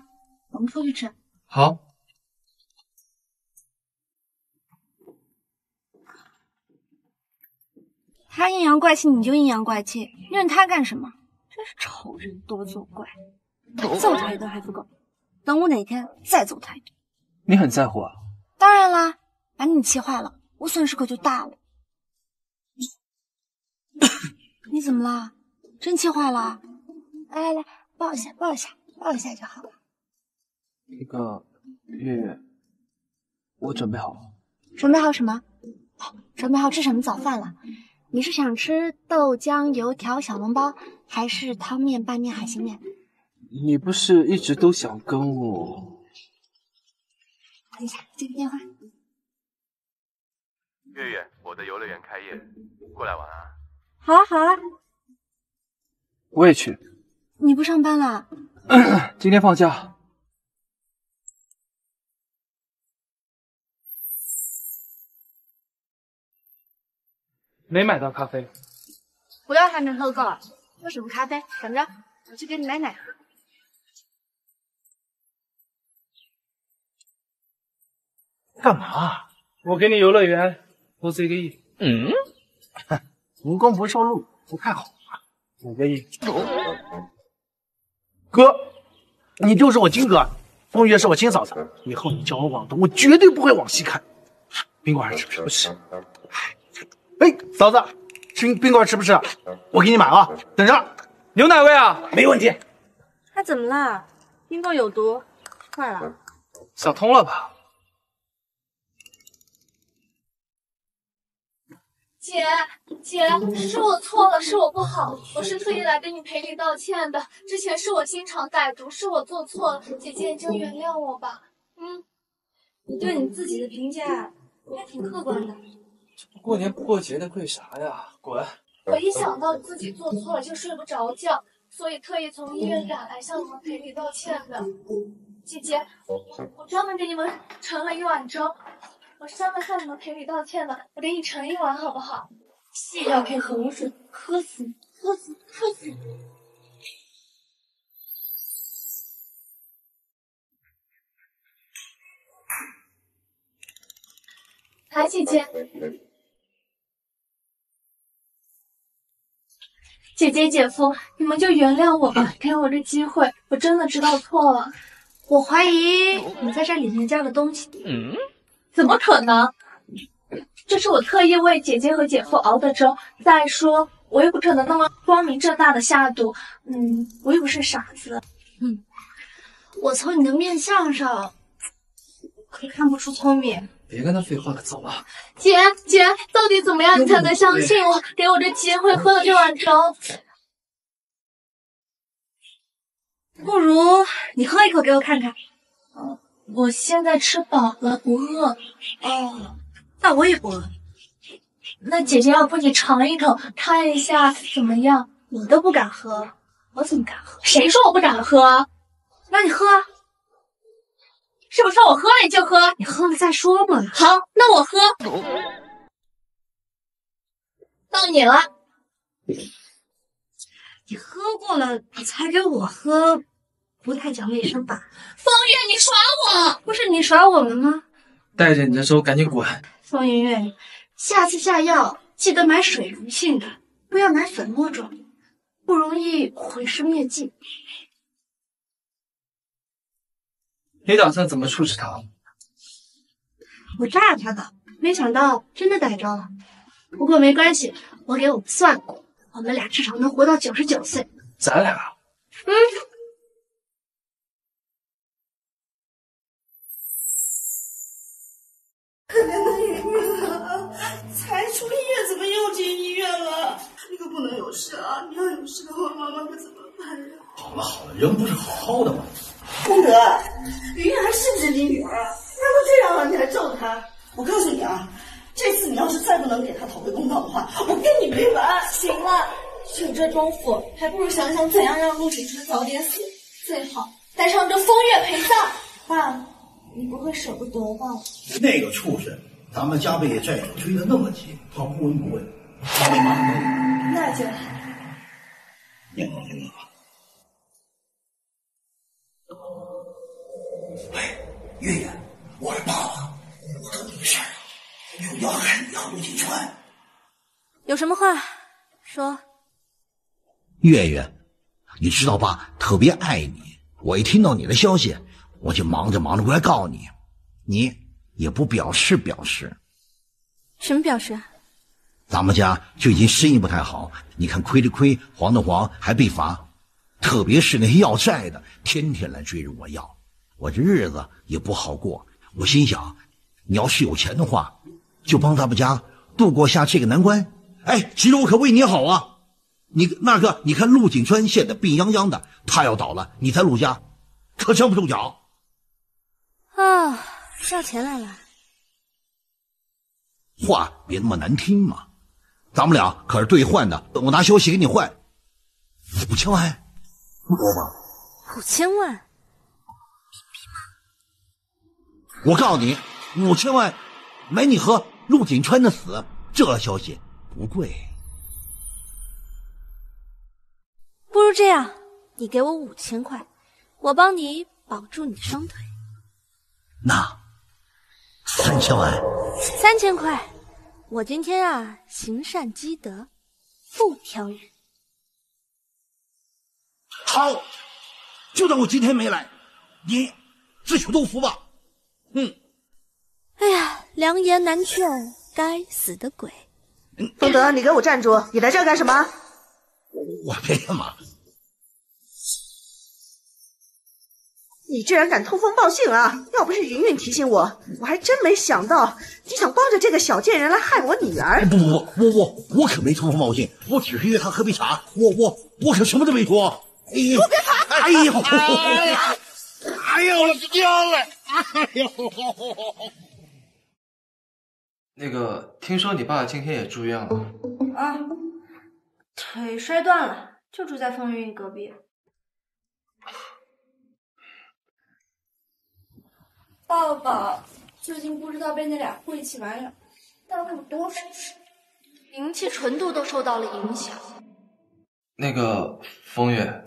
[SPEAKER 2] 我们出去吃。
[SPEAKER 6] 好。
[SPEAKER 1] 他阴阳怪气，你就阴阳怪气，认他干什么？真是丑人多作怪，揍他一顿还不够，等我哪天再揍他一顿。
[SPEAKER 6] 你很在乎啊？
[SPEAKER 1] 当然啦，把你气坏了，我损失可就大了。你怎么了？真气坏了？来来来，抱一下，抱一下，抱一下就好了。
[SPEAKER 6] 那个月月，我准备好了。
[SPEAKER 1] 准备好什么？准备好吃什么早饭了？你是想吃豆浆油条小笼包，还是汤面拌面海鲜面？
[SPEAKER 6] 你不是一直都想跟我？
[SPEAKER 1] 等一下，接个电话。
[SPEAKER 21] 月月，我的游乐园开业，过来玩啊！
[SPEAKER 1] 好啊，好啊。
[SPEAKER 6] 我也去。
[SPEAKER 1] 你不上班了？
[SPEAKER 6] 今天放假。没买到咖啡，
[SPEAKER 1] 不要还没喝够，喝什么咖啡？等着，我去给你买奶
[SPEAKER 17] 干嘛？
[SPEAKER 6] 我给你游乐园投资一个亿。
[SPEAKER 17] 嗯，无功不受禄，不太好啊。
[SPEAKER 6] 五个亿。
[SPEAKER 17] 哥，你就是我金哥，风月是我亲嫂子，以后你叫我往东，我绝对不会往西看。宾馆吃不吃？不吃。哎，嫂子，吃冰棍吃不吃？我给你买啊，等着。
[SPEAKER 6] 牛奶味啊，
[SPEAKER 17] 没问题。
[SPEAKER 1] 他怎么了？冰棍有毒，坏了。
[SPEAKER 6] 想通了吧？
[SPEAKER 8] 姐姐，是我错了，是我不好，我是特意来跟你赔礼道歉的。之前是我经常歹毒，是我做错了，姐姐你就原谅我吧。
[SPEAKER 2] 嗯，你对你自己的评价还挺客观的。
[SPEAKER 6] 这不过年不过节的，跪啥呀？滚！
[SPEAKER 8] 我一想到自己做错了就睡不着觉，所以特意从医院赶来向你们赔礼道歉的。姐姐，我专门给你们盛了一碗粥，我是专门向你们赔礼道歉的。我给你盛一碗好不好？
[SPEAKER 2] 细要配河水，喝死你，喝死你，喝死你！
[SPEAKER 8] 来，姐姐。姐姐、姐夫，你们就原谅我吧，给我这机会，我真的知道错了。
[SPEAKER 2] 我怀疑你在这里面加了东西。
[SPEAKER 8] 嗯？怎么可能？这是我特意为姐姐和姐夫熬的粥。再说，我又不可能那么光明正大的下毒。嗯，我又不是傻子。
[SPEAKER 2] 嗯，我从你的面相上可看不出聪明。
[SPEAKER 6] 别跟他废话了，走吧。
[SPEAKER 8] 姐姐，到底怎么样你才能相信我？给我这机会，喝了这碗粥。
[SPEAKER 2] 不如你喝一口给我看看。
[SPEAKER 8] 嗯，我现在吃饱了，不饿。
[SPEAKER 2] 哦，那我也不饿。
[SPEAKER 8] 那姐姐，要不你尝一口，看一下怎么样？
[SPEAKER 2] 你都不敢喝，我怎么敢喝？
[SPEAKER 8] 谁说我不敢喝？
[SPEAKER 2] 那你喝。
[SPEAKER 8] 是不是我喝了你就喝？
[SPEAKER 2] 你喝了再说嘛。
[SPEAKER 8] 好，那我喝。到你了。
[SPEAKER 2] 你喝过了才给我喝，不太讲卫生吧？
[SPEAKER 8] 方月，你耍我！
[SPEAKER 2] 不是你耍我们吗？
[SPEAKER 6] 带着你的粥赶紧滚！
[SPEAKER 2] 方云月，下次下药记得买水溶性的，不要买粉末状，不容易毁尸灭迹。
[SPEAKER 6] 你打算怎么处置他？
[SPEAKER 2] 我炸他的，没想到真的逮着了。不过没关系，我给我们算过，我们俩至少能活到九十九岁。
[SPEAKER 6] 咱俩？
[SPEAKER 2] 嗯。
[SPEAKER 4] 才出医院，怎么又进医院了？你可不能有事啊！你要有事的话，妈妈可怎么办呀？
[SPEAKER 3] 好了好了，人不是好好的吗？
[SPEAKER 4] 功德，云云还是不是你女儿？她都这样了你还咒她？我告诉你啊，这次你要是再不能给她讨回公道的话，我跟你没完！
[SPEAKER 2] 行了，有这种福，还不如想想怎样让陆景春早点死，最好带上这风月陪葬。爸，你不会舍不得吧？
[SPEAKER 3] 那个畜生，咱们家被债主追得那么紧，他不闻不问，他没忙没
[SPEAKER 2] 那就好。
[SPEAKER 3] 你好，你好。喂，月月，我是爸爸，我找你个事儿，有要害你和陆景川。
[SPEAKER 1] 有什么话说？
[SPEAKER 3] 月月，你知道爸特别爱你，我一听到你的消息，我就忙着忙着过来告你，你也不表示表示。
[SPEAKER 1] 什么表示？
[SPEAKER 3] 啊咱们家最近生意不太好，你看亏的亏，黄的黄，还被罚，特别是那些要债的，天天来追着我要，我这日子也不好过。我心想，你要是有钱的话，就帮咱们家度过下这个难关。哎，其实我可为你好啊！你那个，你看陆景川现在病殃殃的，他要倒了，你在陆家可站不住脚。
[SPEAKER 1] 啊，要钱来了？
[SPEAKER 3] 话别那么难听嘛。咱们俩可是兑换的，我拿消息给你换，五千万，不多吧？
[SPEAKER 1] 五千万？
[SPEAKER 3] 我告诉你，五千万买你和陆景川的死，这消息不贵。
[SPEAKER 1] 不如这样，你给我五千块，我帮你保住你的双腿。
[SPEAKER 3] 那三千万，
[SPEAKER 1] 三千块。我今天啊，行善积德，不挑人。
[SPEAKER 3] 好，就当我今天没来，你自取多福吧。嗯。
[SPEAKER 1] 哎呀，良言难劝，该死的鬼！
[SPEAKER 7] 东德，你给我站住！你来这儿干什么？
[SPEAKER 3] 我没干嘛。
[SPEAKER 7] 你居然敢通风报信啊！要不是云云提醒我，我还真没想到你想帮着这个小贱人来害我女儿。
[SPEAKER 3] 不不不，我我我可没通风报信，我只是约她喝杯茶，我我我可什么都没说。哎呦，
[SPEAKER 7] 别跑！
[SPEAKER 3] 哎呦，哎呀，哎呦，我的娘嘞！哎呦，
[SPEAKER 6] 那个，听说你爸今天也住院了。
[SPEAKER 2] 啊，腿摔断了，就住在风云隔壁。爸爸最近不知道被那俩晦气玩意耽误多少事，灵气纯度都受到了影响。
[SPEAKER 6] 那个风月，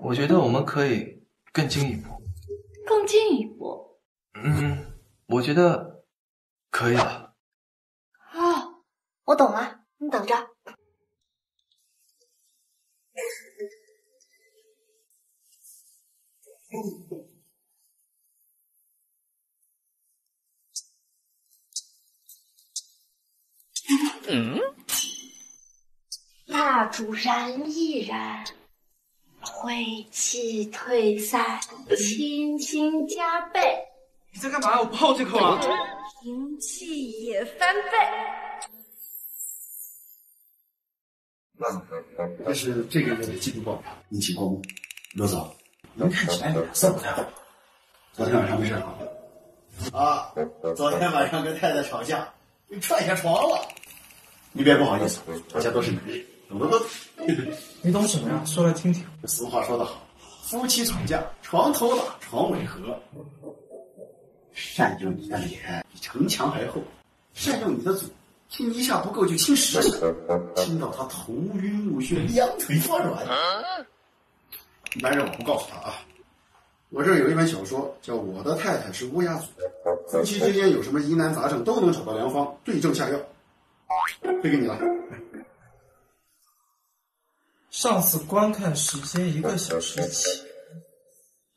[SPEAKER 6] 我觉得我们可以更进一步。
[SPEAKER 2] 更进一步？
[SPEAKER 6] 嗯，我觉得可以了。
[SPEAKER 2] 啊，我懂了，你等着。
[SPEAKER 1] 嗯，蜡烛燃一燃，晦气退散，清清加倍。
[SPEAKER 6] 你在干嘛？我不好这口啊！
[SPEAKER 2] 灵气也翻倍。
[SPEAKER 9] 这是这个月的季度报表，您请过目。罗总，您看起来脸色不太好，昨天晚上没睡好。
[SPEAKER 3] 啊，昨天晚上跟太太吵架，被踹下床了。
[SPEAKER 9] 你别不好意思，大家都是男人，懂得吗？
[SPEAKER 6] 你懂什么呀？说来听听。
[SPEAKER 9] 俗话说得好，夫妻吵架，床头打，床尾和。善用你的脸比城墙还厚，善用你的嘴，亲一下不够就亲十下，亲到他头晕目眩，两腿发软。男人我不告诉他啊，我这儿有一本小说，叫《我的太太是乌鸦嘴》，夫妻之间有什么疑难杂症都能找到良方，对症下药。推给你了。
[SPEAKER 6] 上次观看时间一个小时前，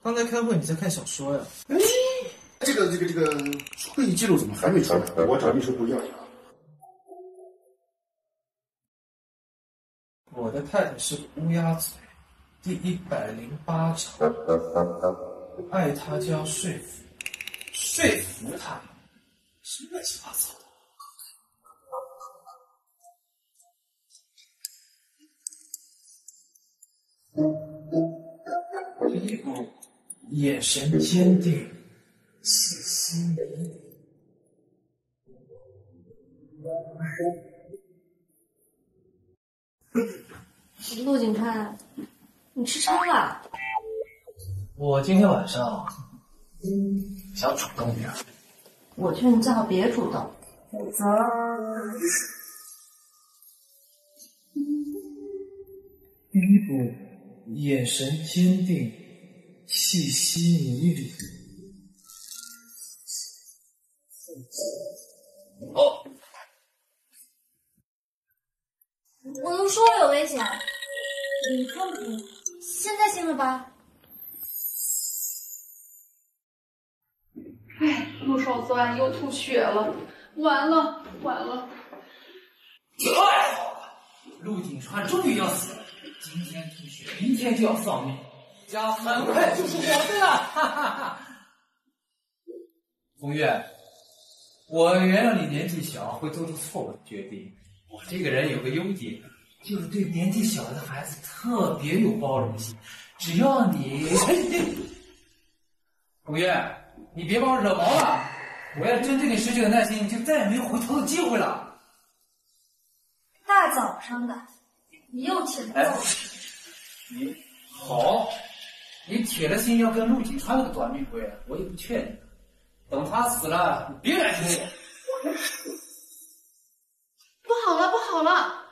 [SPEAKER 6] 刚才开会你在看小说呀？
[SPEAKER 9] 哎，这个这个这个会议记录怎么还没出来？我找秘书部要一下。
[SPEAKER 6] 我的太太是乌鸦嘴，第一百零八章，爱他就要说服，说服他，什么乱七八糟的。第一步，眼神坚定，细心。
[SPEAKER 1] 陆景川，你吃撑了？
[SPEAKER 6] 我今天晚上想主动点。
[SPEAKER 1] 我劝你最好别主动，否则……
[SPEAKER 6] 一步，眼神坚定，气息迷离。哦，
[SPEAKER 1] 我都说了有危险，你看不听，现在信了吧？
[SPEAKER 12] 哎，陆少昨晚又吐血了，完了完了！
[SPEAKER 11] 太好了，陆景川终于要死了，今天吐血，明天就要丧命，家很快就是我的了！哈哈哈！红月，我原谅你年纪小会做出错误的决定。我这个人有个优点，就是对年纪小的孩子特别有包容心。只要你，古月。你别把我惹毛了！我要真对你失去了耐心，你就再也没有回头的机会了。
[SPEAKER 1] 大早上的，你又欠揍！
[SPEAKER 11] 你好，你铁了心要跟陆景川那个短命鬼，我也不劝你。等他死了，你别来听我。
[SPEAKER 12] 不好了，不好了！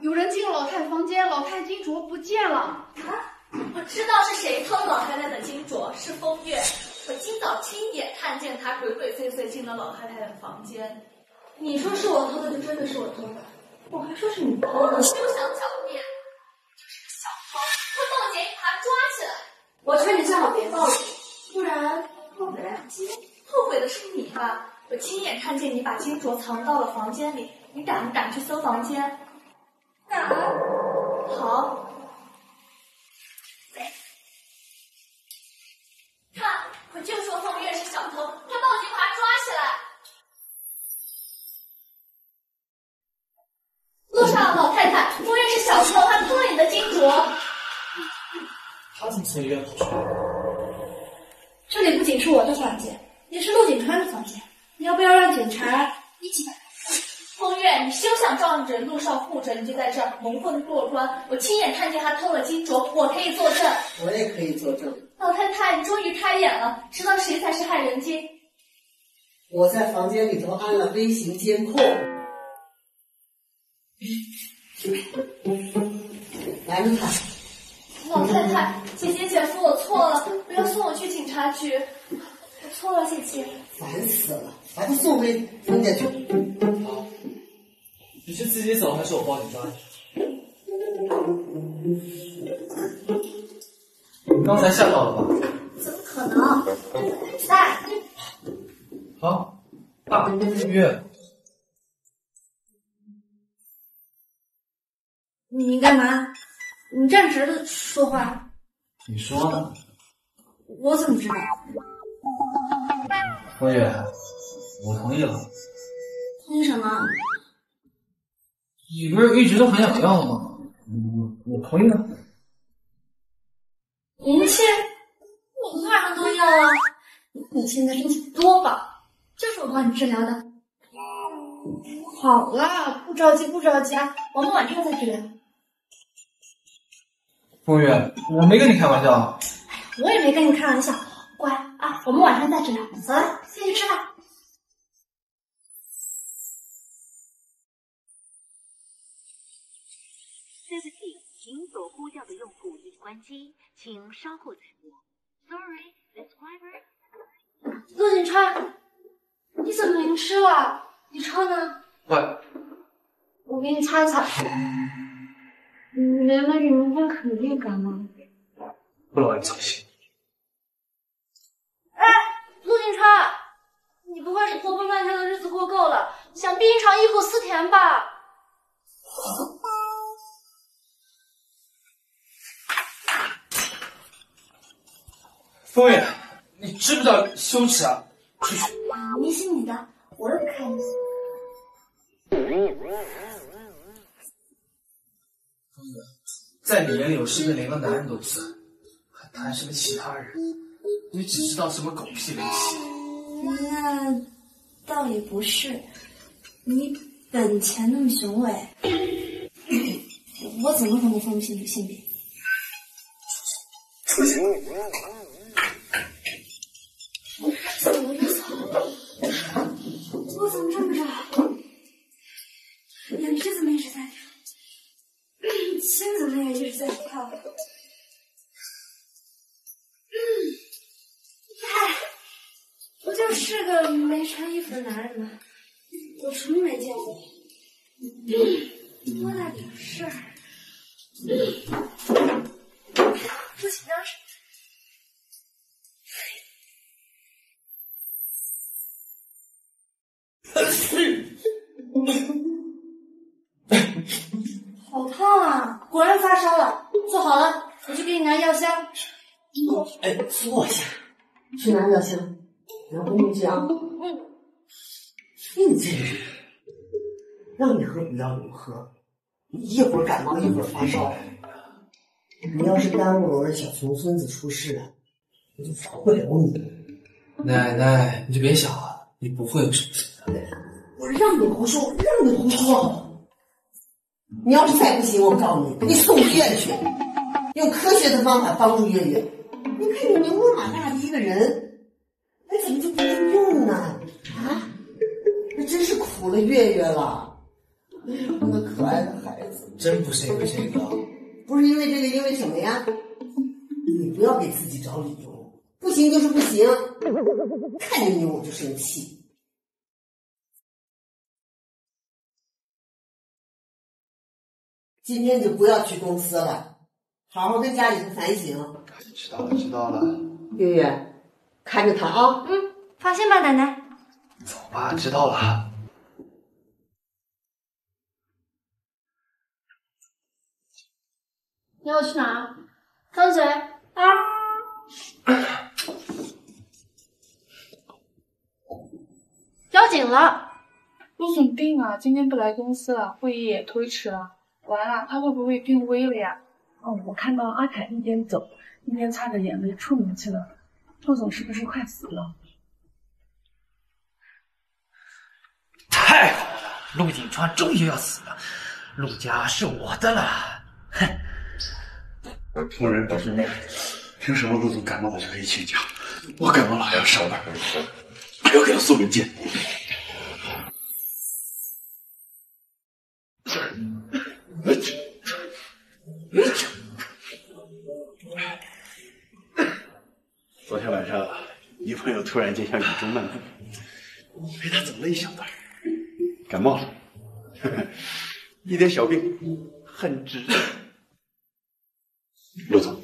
[SPEAKER 12] 有人进了老太房间，老太金镯不见了。啊！
[SPEAKER 8] 我知道是谁偷老太太的金镯，是风月。我今早亲眼看见他鬼鬼祟祟进了老太太的房间。
[SPEAKER 1] 你说是我偷的，就真的是我偷的。我还说是你偷的。
[SPEAKER 8] 休想狡辩！就是个小偷，快报警，把他抓起来！
[SPEAKER 1] 我劝你最好别报警，不然后悔来不及。
[SPEAKER 8] 后悔的是你吧？我亲眼看见你把金镯藏到了房间里，你敢不敢去搜房间？
[SPEAKER 1] 敢。
[SPEAKER 8] 好。看，我就说凤月是小偷，快报警把他抓起来！路上老太太，凤月是小偷，她偷了你的金镯。
[SPEAKER 6] 他怎么从医院跑出来？
[SPEAKER 1] 这里不仅是我的房间，也是陆景川的房间，你要不要让警察一起把？
[SPEAKER 8] 风月，你休想仗着陆少护着你就在这儿蒙混过关！我亲眼看见他偷了金镯，我可以作证。
[SPEAKER 7] 我也可以作证。
[SPEAKER 8] 老太太，你终于开眼了，知道谁才是害人精。
[SPEAKER 7] 我在房间里头安了微型监控。拦住他！
[SPEAKER 8] 老太太，姐姐、姐夫，我错了，不要送我去警察局。我错了，姐姐。
[SPEAKER 7] 烦死了，把他送回冯家去。
[SPEAKER 6] 好，你是自己走还是我报警抓你？刚才吓到了吧？
[SPEAKER 8] 怎么可能？在。
[SPEAKER 6] 好，大月。
[SPEAKER 1] 你干嘛？你站直了说话。
[SPEAKER 6] 你说呢？
[SPEAKER 1] 我怎么知道？
[SPEAKER 6] 风月，我同意了。
[SPEAKER 1] 同意什么？
[SPEAKER 6] 你不是一直都很想要吗？我我同意了。
[SPEAKER 1] 银器，我晚上都要啊！你现在身体多吧？就是我帮你治疗的。好啦，不着急，不着急啊，我们晚上再治疗。
[SPEAKER 6] 风月，我没跟你开玩笑。
[SPEAKER 1] 哎呀，我也没跟你开玩笑。乖啊，我们晚上再治疗。走了，先去吃饭。
[SPEAKER 18] 您所呼叫的用户已关机，请稍后再拨。Sorry, subscriber。
[SPEAKER 1] 陆景川，你怎么淋湿了？你车呢？
[SPEAKER 6] 喂，
[SPEAKER 1] 我给你擦一擦。你淋了雨，明天肯定感冒。
[SPEAKER 6] 不劳你操心。
[SPEAKER 1] 哎，陆景川，你不会是活蹦乱跳的日子过够了，想病一场忆苦思甜吧？
[SPEAKER 6] 风月，你知不知道羞耻啊？出去！
[SPEAKER 1] 你是你的，我又不看你。
[SPEAKER 6] 在你眼里，我是个连个男人都不算，还谈什么其他人？你只知道什么狗屁灵气。
[SPEAKER 1] 那倒也不是，你本钱那么雄伟，我怎么可能分不清楚性别？
[SPEAKER 22] 出去！
[SPEAKER 1] 怎么了？我怎么这么着？眼皮怎么一直在跳？心怎么也一直在跳？嗨，不就是个没穿衣服的男人吗？我什么没见过？多大点事儿？不紧张什 好烫啊！果然发烧了。坐好了，我去给你拿药箱。
[SPEAKER 7] 哎，坐下，去拿药箱，然后回去啊。
[SPEAKER 1] 嗯。
[SPEAKER 7] 你这人，让你喝不要你喝，一会儿感冒一会儿发烧。你要是耽误了我的小熊孙子出事，我就饶不了你。
[SPEAKER 23] 奶奶，你就别想了，你不会有什么事的。
[SPEAKER 7] 我让你胡说，让你胡说。你要是再不行，我告诉你，你送医院去，用科学的方法帮助月月。你看你牛魔马大的一个人，哎，怎么就不能用呢？啊，那真是苦了月月了。哎呀，我的可爱的孩子，
[SPEAKER 23] 真不是因为这个，
[SPEAKER 7] 不是因为这个，因为什么呀？你不要给自己找理由，不行就是不行，看见你我就生气。今天就不要去公司了，好好跟家里头反省。
[SPEAKER 9] 知道了，知道了。
[SPEAKER 7] 月月，看着他啊。
[SPEAKER 1] 嗯，放心吧，奶奶。
[SPEAKER 9] 走吧，知道了。
[SPEAKER 2] 你要去哪？张嘴啊！
[SPEAKER 1] 交警了。
[SPEAKER 24] 陆总病了，今天不来公司了，会议也推迟了。完了，他会不会病危了呀？
[SPEAKER 25] 哦，我看到阿凯一边走一边擦着眼泪出门去了。陆总是不是快死了？
[SPEAKER 11] 太好了，陆景川终于要死了，陆家是我的了。哼！
[SPEAKER 9] 同人不是命，凭什么陆总感冒了就可以请假？我感冒了还要上班，还要给他送文件。昨天晚上，女朋友突然间像雨中漫步，陪她走了一小段，感冒了，一点小病，很值。陆总，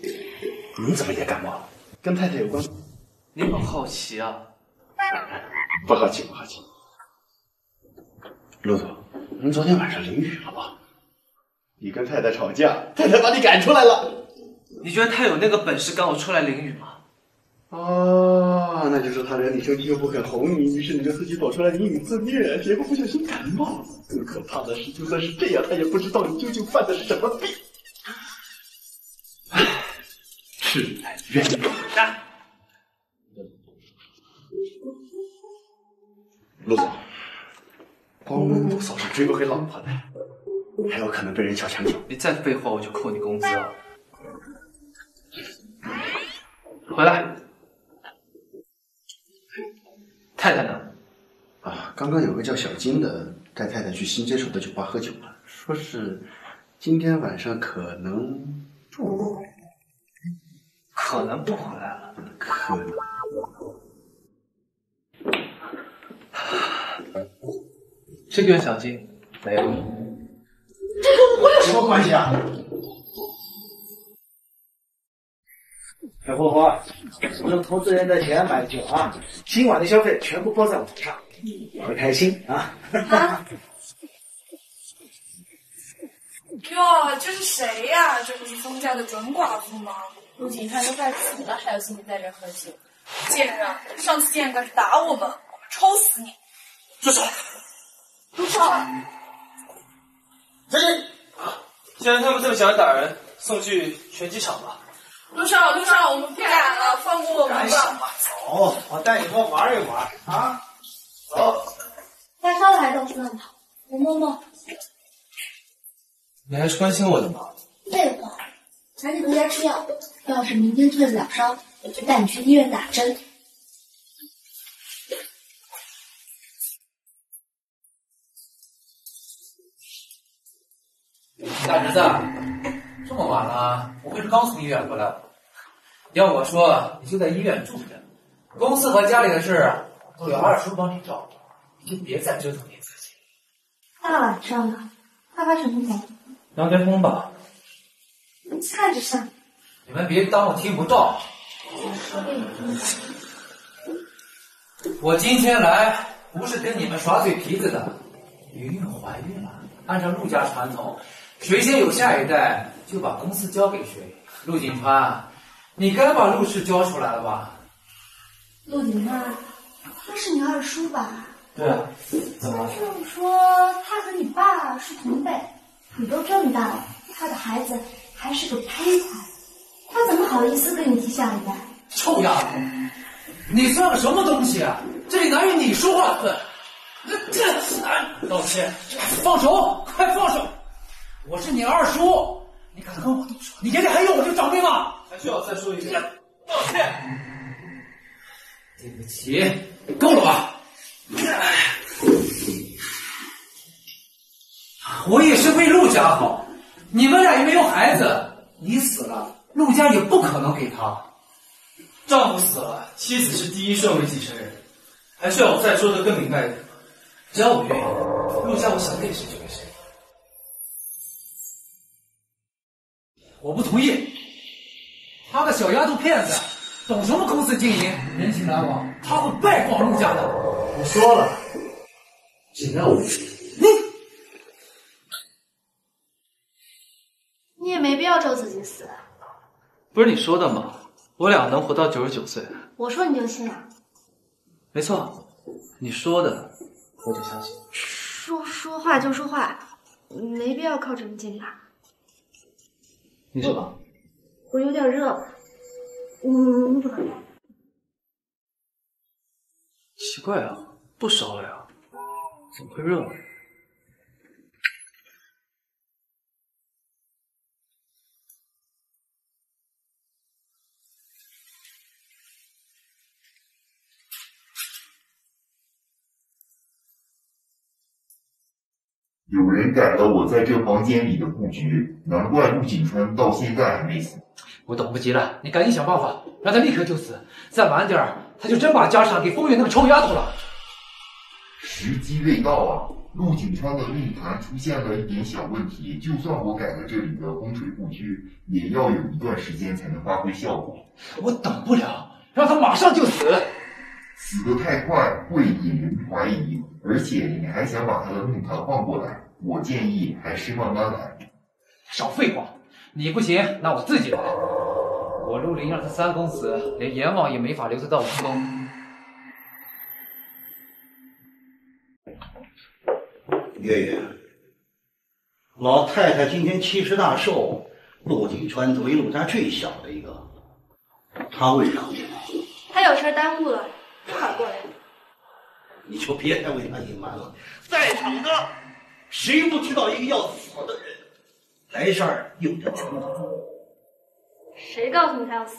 [SPEAKER 9] 您怎么也感冒了？跟太太有关？
[SPEAKER 6] 你很好奇啊？
[SPEAKER 9] 不好奇，不好奇。陆总，您昨天晚上淋雨了吗？你跟太太吵架，太太把你赶出来了。
[SPEAKER 6] 你觉得他有那个本事赶我出来淋雨吗？
[SPEAKER 9] 啊，那就是他惹你生气又不肯哄你，于是你就自己躲出来淋雨自虐，结果不小心感冒了。更可怕的是，就算是这样，他也不知道你究竟犯的是什么病。唉，是来冤枉。陆总，帮陆嫂是追不回老婆来，还有可能被人小强奸。
[SPEAKER 6] 你再废话，我就扣你工资了。回来。太太呢？
[SPEAKER 9] 啊，刚刚有个叫小金的带太太去新接手的酒吧喝酒了，说是今天晚上可能不，
[SPEAKER 6] 可能不回来了，
[SPEAKER 9] 可能。
[SPEAKER 6] 这个小金没有，
[SPEAKER 17] 这跟我有什么关系啊？小霍霍，用投资人的钱买的酒啊，今晚的消费全部包在我头上，我会开心啊！
[SPEAKER 15] 哟，这是谁呀？这不是封家的准寡妇吗？
[SPEAKER 2] 陆景川都快死了，还有心情在这喝酒？
[SPEAKER 15] 贱人，上次见敢打我们，我们抽死你！
[SPEAKER 17] 住手！
[SPEAKER 15] 陆少，
[SPEAKER 17] 再见。
[SPEAKER 6] 既然他们这么喜欢打人，送去拳击场吧。
[SPEAKER 15] 陆少，陆少，我们不敢了，放过我们吧。
[SPEAKER 17] 走，我带你们玩一玩啊！走。
[SPEAKER 1] 大少，到了还到处乱跑，我摸摸。
[SPEAKER 6] 你还是关心我的吗？
[SPEAKER 1] 废话，赶紧回家吃药。要是明天退不了烧，我就带你去医院打针。
[SPEAKER 11] 大侄子，这么晚了，我不是刚从医院回来吧？要我说，你就在医院住着，公司和家里的事都有二叔帮你照顾，你就别再折腾你自己。
[SPEAKER 1] 大晚上的，发发什么呆？
[SPEAKER 6] 羊癫疯吧？
[SPEAKER 1] 你看着像。
[SPEAKER 11] 你们别当我听不到。
[SPEAKER 1] 我说给你听。
[SPEAKER 11] 我今天来不是跟你们耍嘴皮子的，云云怀孕了，按照陆家传统，谁先有下一代，就把公司交给谁。陆景川，你该把陆氏交出来了吧？
[SPEAKER 1] 陆景川，他是你二叔吧？
[SPEAKER 6] 对啊，怎么了？
[SPEAKER 1] 说，他和你爸是同辈，你都这么大了，他的孩子还是个胚胎，他怎么好意思跟你提下一代？
[SPEAKER 11] 臭丫头，你算个什么东西啊？这里哪有你说话的份？这这，道歉，放手，快放手！我是你二叔，你敢跟我动手，你眼里还有我这个长辈吗？
[SPEAKER 6] 还需要再说一遍？
[SPEAKER 11] 道歉。对不起，够了吧？我也是为陆家好，你们俩也没有孩子，你死了，陆家也不可能给他。
[SPEAKER 6] 丈夫死了，妻子是第一顺位继承人，还需要我再说的更明白一点吗？只要我愿意，陆家我想给谁就给谁。
[SPEAKER 11] 我不同意，他个小丫头片子，懂什么公司经营、人情来往？他会败光陆家的。
[SPEAKER 6] 我说了，只要我。
[SPEAKER 1] 你也没必要咒自己死。
[SPEAKER 6] 不是你说的吗？我俩能活到九十九岁。
[SPEAKER 1] 我说你就信啊？
[SPEAKER 6] 没错，你说的我就相信。
[SPEAKER 1] 说说话就说话，没必要靠这么近吧？
[SPEAKER 6] 你热吗？
[SPEAKER 1] 我有点热。嗯？
[SPEAKER 6] 奇怪啊，不烧了呀，怎么会热呢？
[SPEAKER 26] 有人改了我在这房间里的布局，难怪陆景川到现在还没死。
[SPEAKER 11] 我等不及了，你赶紧想办法让他立刻就死，再晚点儿他就真把家产给风月那个臭丫头了。
[SPEAKER 26] 时机未到啊！陆景川的命盘出现了一点小问题，就算我改了这里的风水布局，也要有一段时间才能发挥效果。
[SPEAKER 11] 我等不了，让他马上就死。
[SPEAKER 26] 死得太快会引人怀疑，而且你还想把他的命盘换过来，我建议还是慢慢来。
[SPEAKER 11] 少废话，你不行，那我自己来。我陆林让他三公死，连阎王也没法留他到武松。
[SPEAKER 3] 月月，老太太今天七十大寿，陆景川作为陆家最小的一个，他为啥不来？
[SPEAKER 1] 他有事耽误了，正好过来。
[SPEAKER 3] 你就别再为他隐瞒了。在场的谁不知道一个要死的人来这儿有着全责？
[SPEAKER 1] 谁告诉你他要死？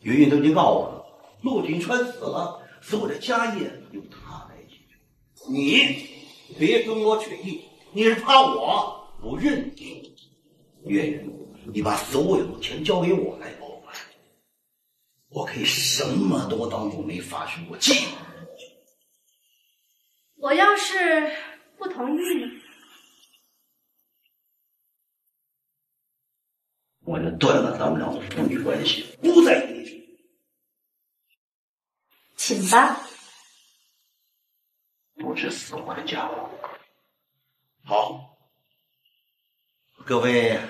[SPEAKER 3] 云云都已经告我了，陆景川死了，所有的家业由他来继承。你别跟我取义，你是怕我不认你。月月，你把所有的钱交给我来，我可以什么都当做没发生过。记住。
[SPEAKER 1] 我要是不同意呢？
[SPEAKER 3] 我就断了咱们俩的父女关系，不再。
[SPEAKER 1] 请吧。
[SPEAKER 3] 不知死活的家伙！好，各位，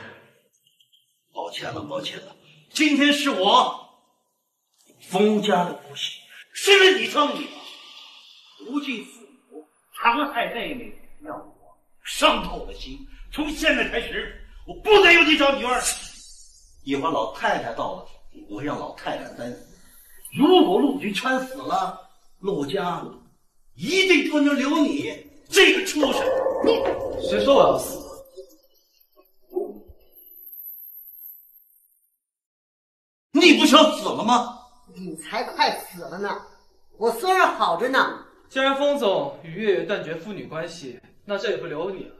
[SPEAKER 3] 抱歉了，抱歉了，今天是我封家的不幸，是因为你生你不敬父母，残害妹妹，让我伤透了心。从现在开始，我不能有你找女儿。一会儿老太太到了，我让老太太担心。如果陆君川死了，陆家一定不能留你这个畜生！
[SPEAKER 6] 你谁说我要死？
[SPEAKER 3] 你不想死了吗？
[SPEAKER 7] 你才快死了呢！我孙儿好着呢。
[SPEAKER 6] 既然风总与月月断绝父女关系，那这也不留你了。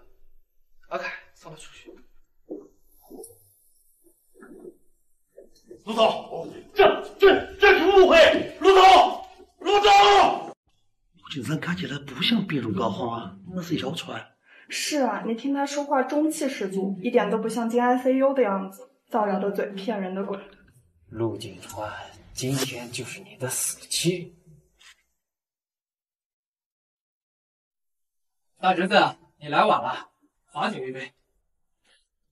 [SPEAKER 6] 阿凯，送他出去。
[SPEAKER 3] 陆总，这这这是误会！陆总，陆总，陆景山看起来不像病入膏肓啊，那是谣传。
[SPEAKER 16] 是啊，你听他说话中气十足，一点都不像进 ICU 的样子，造谣的嘴，骗人的鬼。
[SPEAKER 11] 陆景川，今天就是你的死期。大侄子，你来晚了，罚酒一杯。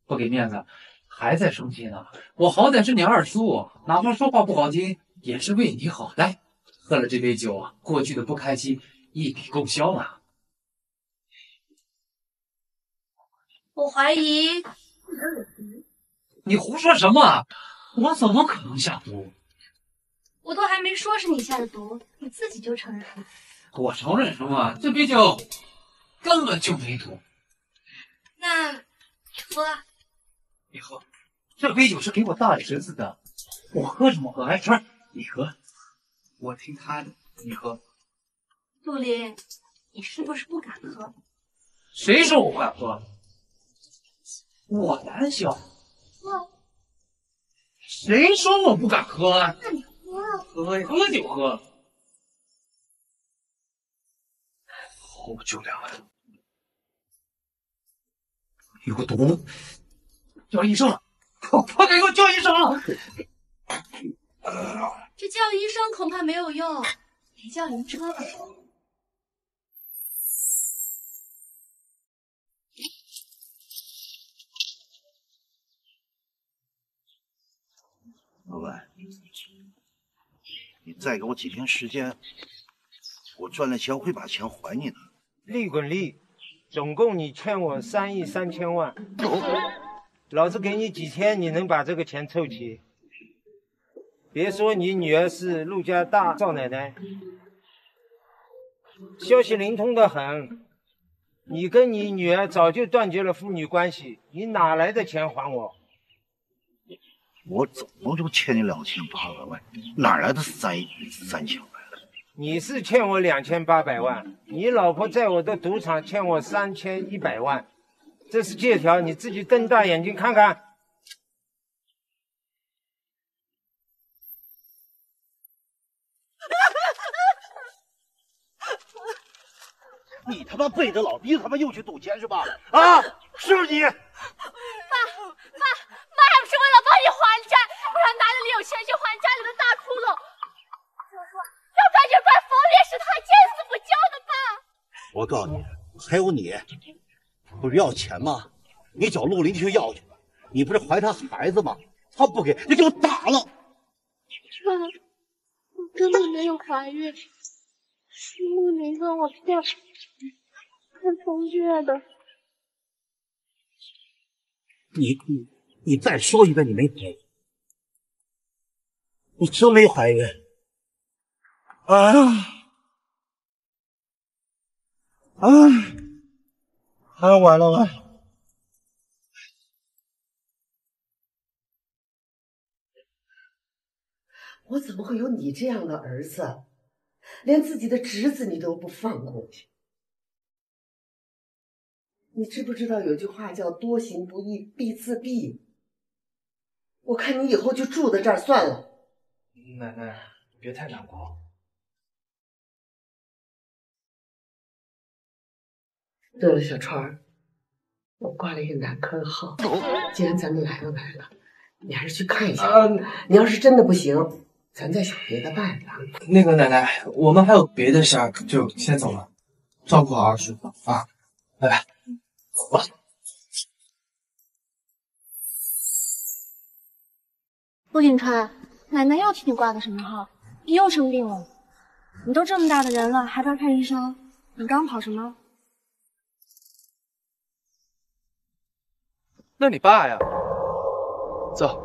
[SPEAKER 11] 不给面子，还在生气呢。我好歹是你二叔，哪怕说话不好听，也是为你好的。喝了这杯酒，过去的不开心一笔勾销了。
[SPEAKER 1] 我怀疑
[SPEAKER 11] 你胡说什么？我怎么可能下毒？
[SPEAKER 1] 我都还没说是你下的毒，你自己就承认了。
[SPEAKER 11] 我承认什么？这杯酒根本就没毒。
[SPEAKER 1] 那你喝啊，
[SPEAKER 11] 你喝，这杯酒是给我大侄子的，我喝什么喝？哎，春儿，你喝，我听他的，你喝。
[SPEAKER 1] 杜林，你是不是不敢喝？
[SPEAKER 11] 谁说我不敢喝？我胆小。
[SPEAKER 1] 喝，
[SPEAKER 11] 谁说我不敢喝？
[SPEAKER 1] 那你喝啊。
[SPEAKER 11] 喝喝酒喝。后酒凉了，有毒！叫医生！快快给我叫医生！
[SPEAKER 1] 这叫医生恐怕没有用，得叫灵车吧。
[SPEAKER 3] 老板，你再给我几天时间，我赚了钱会把钱还你的。
[SPEAKER 27] 利滚利，总共你欠我三亿三千万，老子给你几天，你能把这个钱凑齐？别说你女儿是陆家大少奶奶，消息灵通的很，你跟你女儿早就断绝了父女关系，你哪来的钱还我？
[SPEAKER 3] 我怎么就欠你两千八百万？哪来的三亿三千万？
[SPEAKER 27] 你是欠我两千八百万，你老婆在我的赌场欠我三千一百万，这是借条，你自己瞪大眼睛看看。
[SPEAKER 3] 你他妈背着老逼他妈又去赌钱是吧？啊，是不是你？
[SPEAKER 8] 爸，爸，妈还不是为了帮你还债，不然哪里有钱去还家里的大窟窿？要不然就怪冯烈是他见死不救的吧？
[SPEAKER 3] 我告诉你，还有你，不是要钱吗？你找陆林去要去，你不是怀他孩子吗？他不给，你给我打了！
[SPEAKER 8] 爸，我根本没有怀孕，是陆林跟我骗，看风月的。
[SPEAKER 3] 你你你再说一遍，你没怀孕，你真没怀孕？啊啊！啊！完了完了！
[SPEAKER 7] 我怎么会有你这样的儿子？连自己的侄子你都不放过。你知不知道有句话叫“多行不义必自毙”？我看你以后就住在这儿算了。
[SPEAKER 6] 奶奶，别太难过。
[SPEAKER 7] 对了，小川儿，我挂了一个男科的号，既然咱们来都来了，你还是去看一下。你要是真的不行，咱再想别的办法。
[SPEAKER 6] 那个奶奶，我们还有别的事儿，就先走了，照顾好二叔啊，拜拜。走吧。
[SPEAKER 1] 陆景川，奶奶又替你挂的什么号？你又生病了？你都这么大的人了，还怕看医生？你刚跑什么？
[SPEAKER 6] 那你爸呀？走。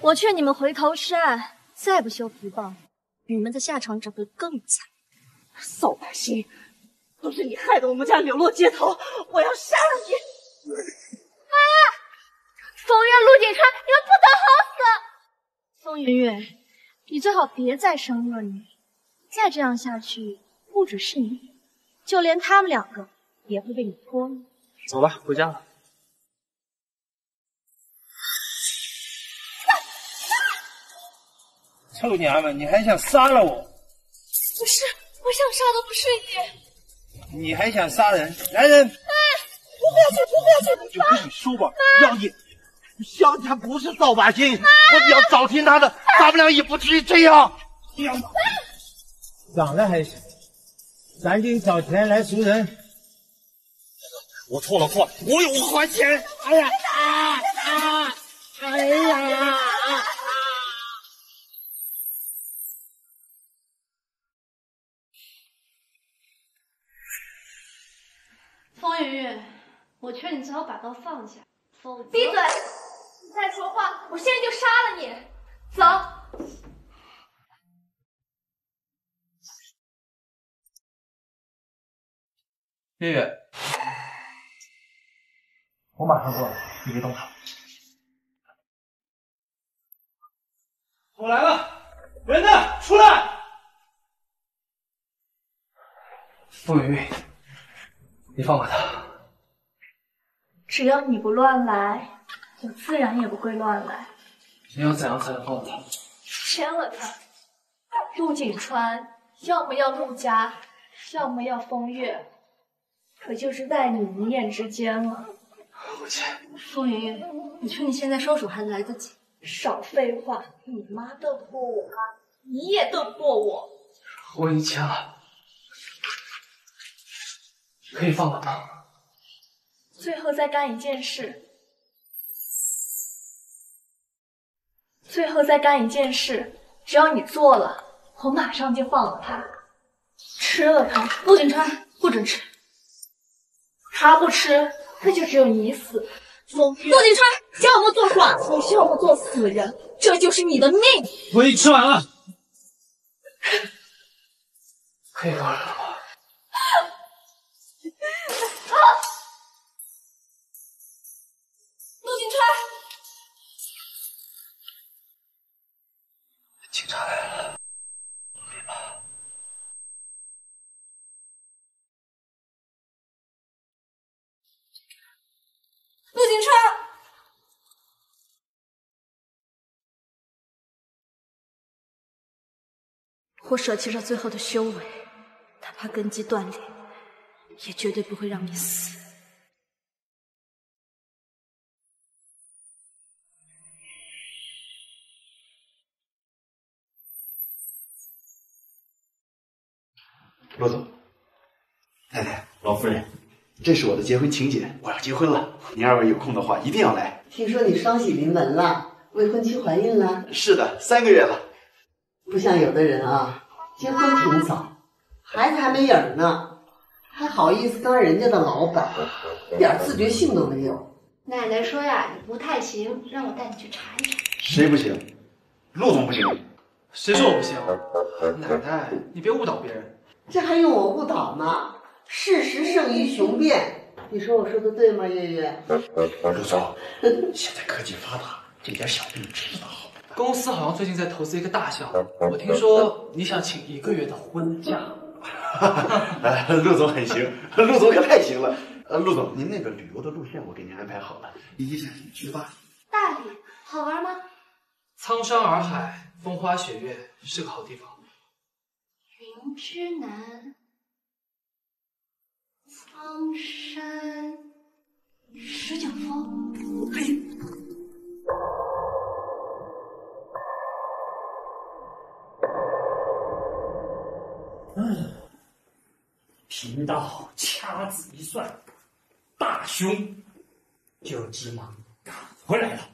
[SPEAKER 1] 我劝你们回头是岸，再不修皮报，你们的下场只会更惨。
[SPEAKER 28] 扫把星，都是你害得我们家流落街头，我要杀了你！
[SPEAKER 8] 啊！风月、陆景川，你们不得好死！
[SPEAKER 1] 风云云，你最好别再生恶女，再这样下去，不只是你，就连他们两个也会被你拖累。
[SPEAKER 6] 走吧，回家了。
[SPEAKER 17] 臭娘们，你还想杀了我？
[SPEAKER 8] 不是，我想杀的不是
[SPEAKER 17] 你，你还想杀人？来人！
[SPEAKER 8] 啊！不要去，不要去！
[SPEAKER 3] 我就跟你说吧，要你湘家不是扫把星，我只要早听他的，咱们俩也不至于这样。
[SPEAKER 17] 长得还行，赶紧找钱来赎人。
[SPEAKER 3] 我错了，错了，我有还钱。
[SPEAKER 17] 哎呀啊啊！哎呀！
[SPEAKER 1] 我劝你最好把刀放下，否则
[SPEAKER 8] 闭嘴！你再说话，我现在就杀了你！走。
[SPEAKER 6] 月月，我马上过来，你别动他。我来了，人呢？出来！傅云云，你放过他。
[SPEAKER 8] 只要你不乱来，我自然也不会乱来。
[SPEAKER 6] 你要怎样才能放过他？
[SPEAKER 8] 签了他，陆景川要么要陆家，要么要风月，可就是在你一念之间了。
[SPEAKER 6] 我签。
[SPEAKER 1] 风云云，我劝你现在收手还来得及。
[SPEAKER 8] 少废话！你妈斗不过我妈，你也斗不过我。
[SPEAKER 6] 我已经签了，可以放了他。
[SPEAKER 8] 最后再干一件事，最后再干一件事，只要你做了，我马上就放了他，吃了他。
[SPEAKER 1] 陆景川不准吃，
[SPEAKER 8] 他不吃，那就只有你死。
[SPEAKER 1] 陆景川，叫我们做寡妇，
[SPEAKER 8] 叫我们做死人，这就是你的命。
[SPEAKER 6] 我已经吃完了，可以放了吗？
[SPEAKER 1] 我舍弃这最后的修为，哪怕根基断裂，也绝对不会让你死。
[SPEAKER 9] 陆总，太太，老夫人，这是我的结婚请柬，我要结婚了，您二位有空的话一定要来。
[SPEAKER 7] 听说你双喜临门了，未婚妻怀孕了？
[SPEAKER 9] 是的，三个月了。
[SPEAKER 7] 不像有的人啊，结婚挺早，孩子还没影儿呢，还好意思当人家的老板，一点自觉性都没有。
[SPEAKER 2] 奶奶说呀，你不太行，让我带你去查一查。
[SPEAKER 9] 谁不行？陆总不行。
[SPEAKER 6] 谁说我不行？奶奶，你别误导别人。
[SPEAKER 7] 这还用我误导吗？事实胜于雄辩，你说我说的对吗，月月？
[SPEAKER 9] 陆总，现在科技发达，这点小病知道。
[SPEAKER 6] 公司好像最近在投资一个大项目，我听说你想请一个月的婚假。
[SPEAKER 9] 陆总很行，陆总可太行了。呃，陆总，您那个旅游的路线我给您安排好了，您一起去吧。
[SPEAKER 2] 大理好玩吗？
[SPEAKER 6] 苍山洱海，风花雪月，是个好地方。
[SPEAKER 2] 云之南，苍山十九峰。
[SPEAKER 7] 嘿。
[SPEAKER 11] 嗯，贫道掐指一算，大凶就急忙赶回来了。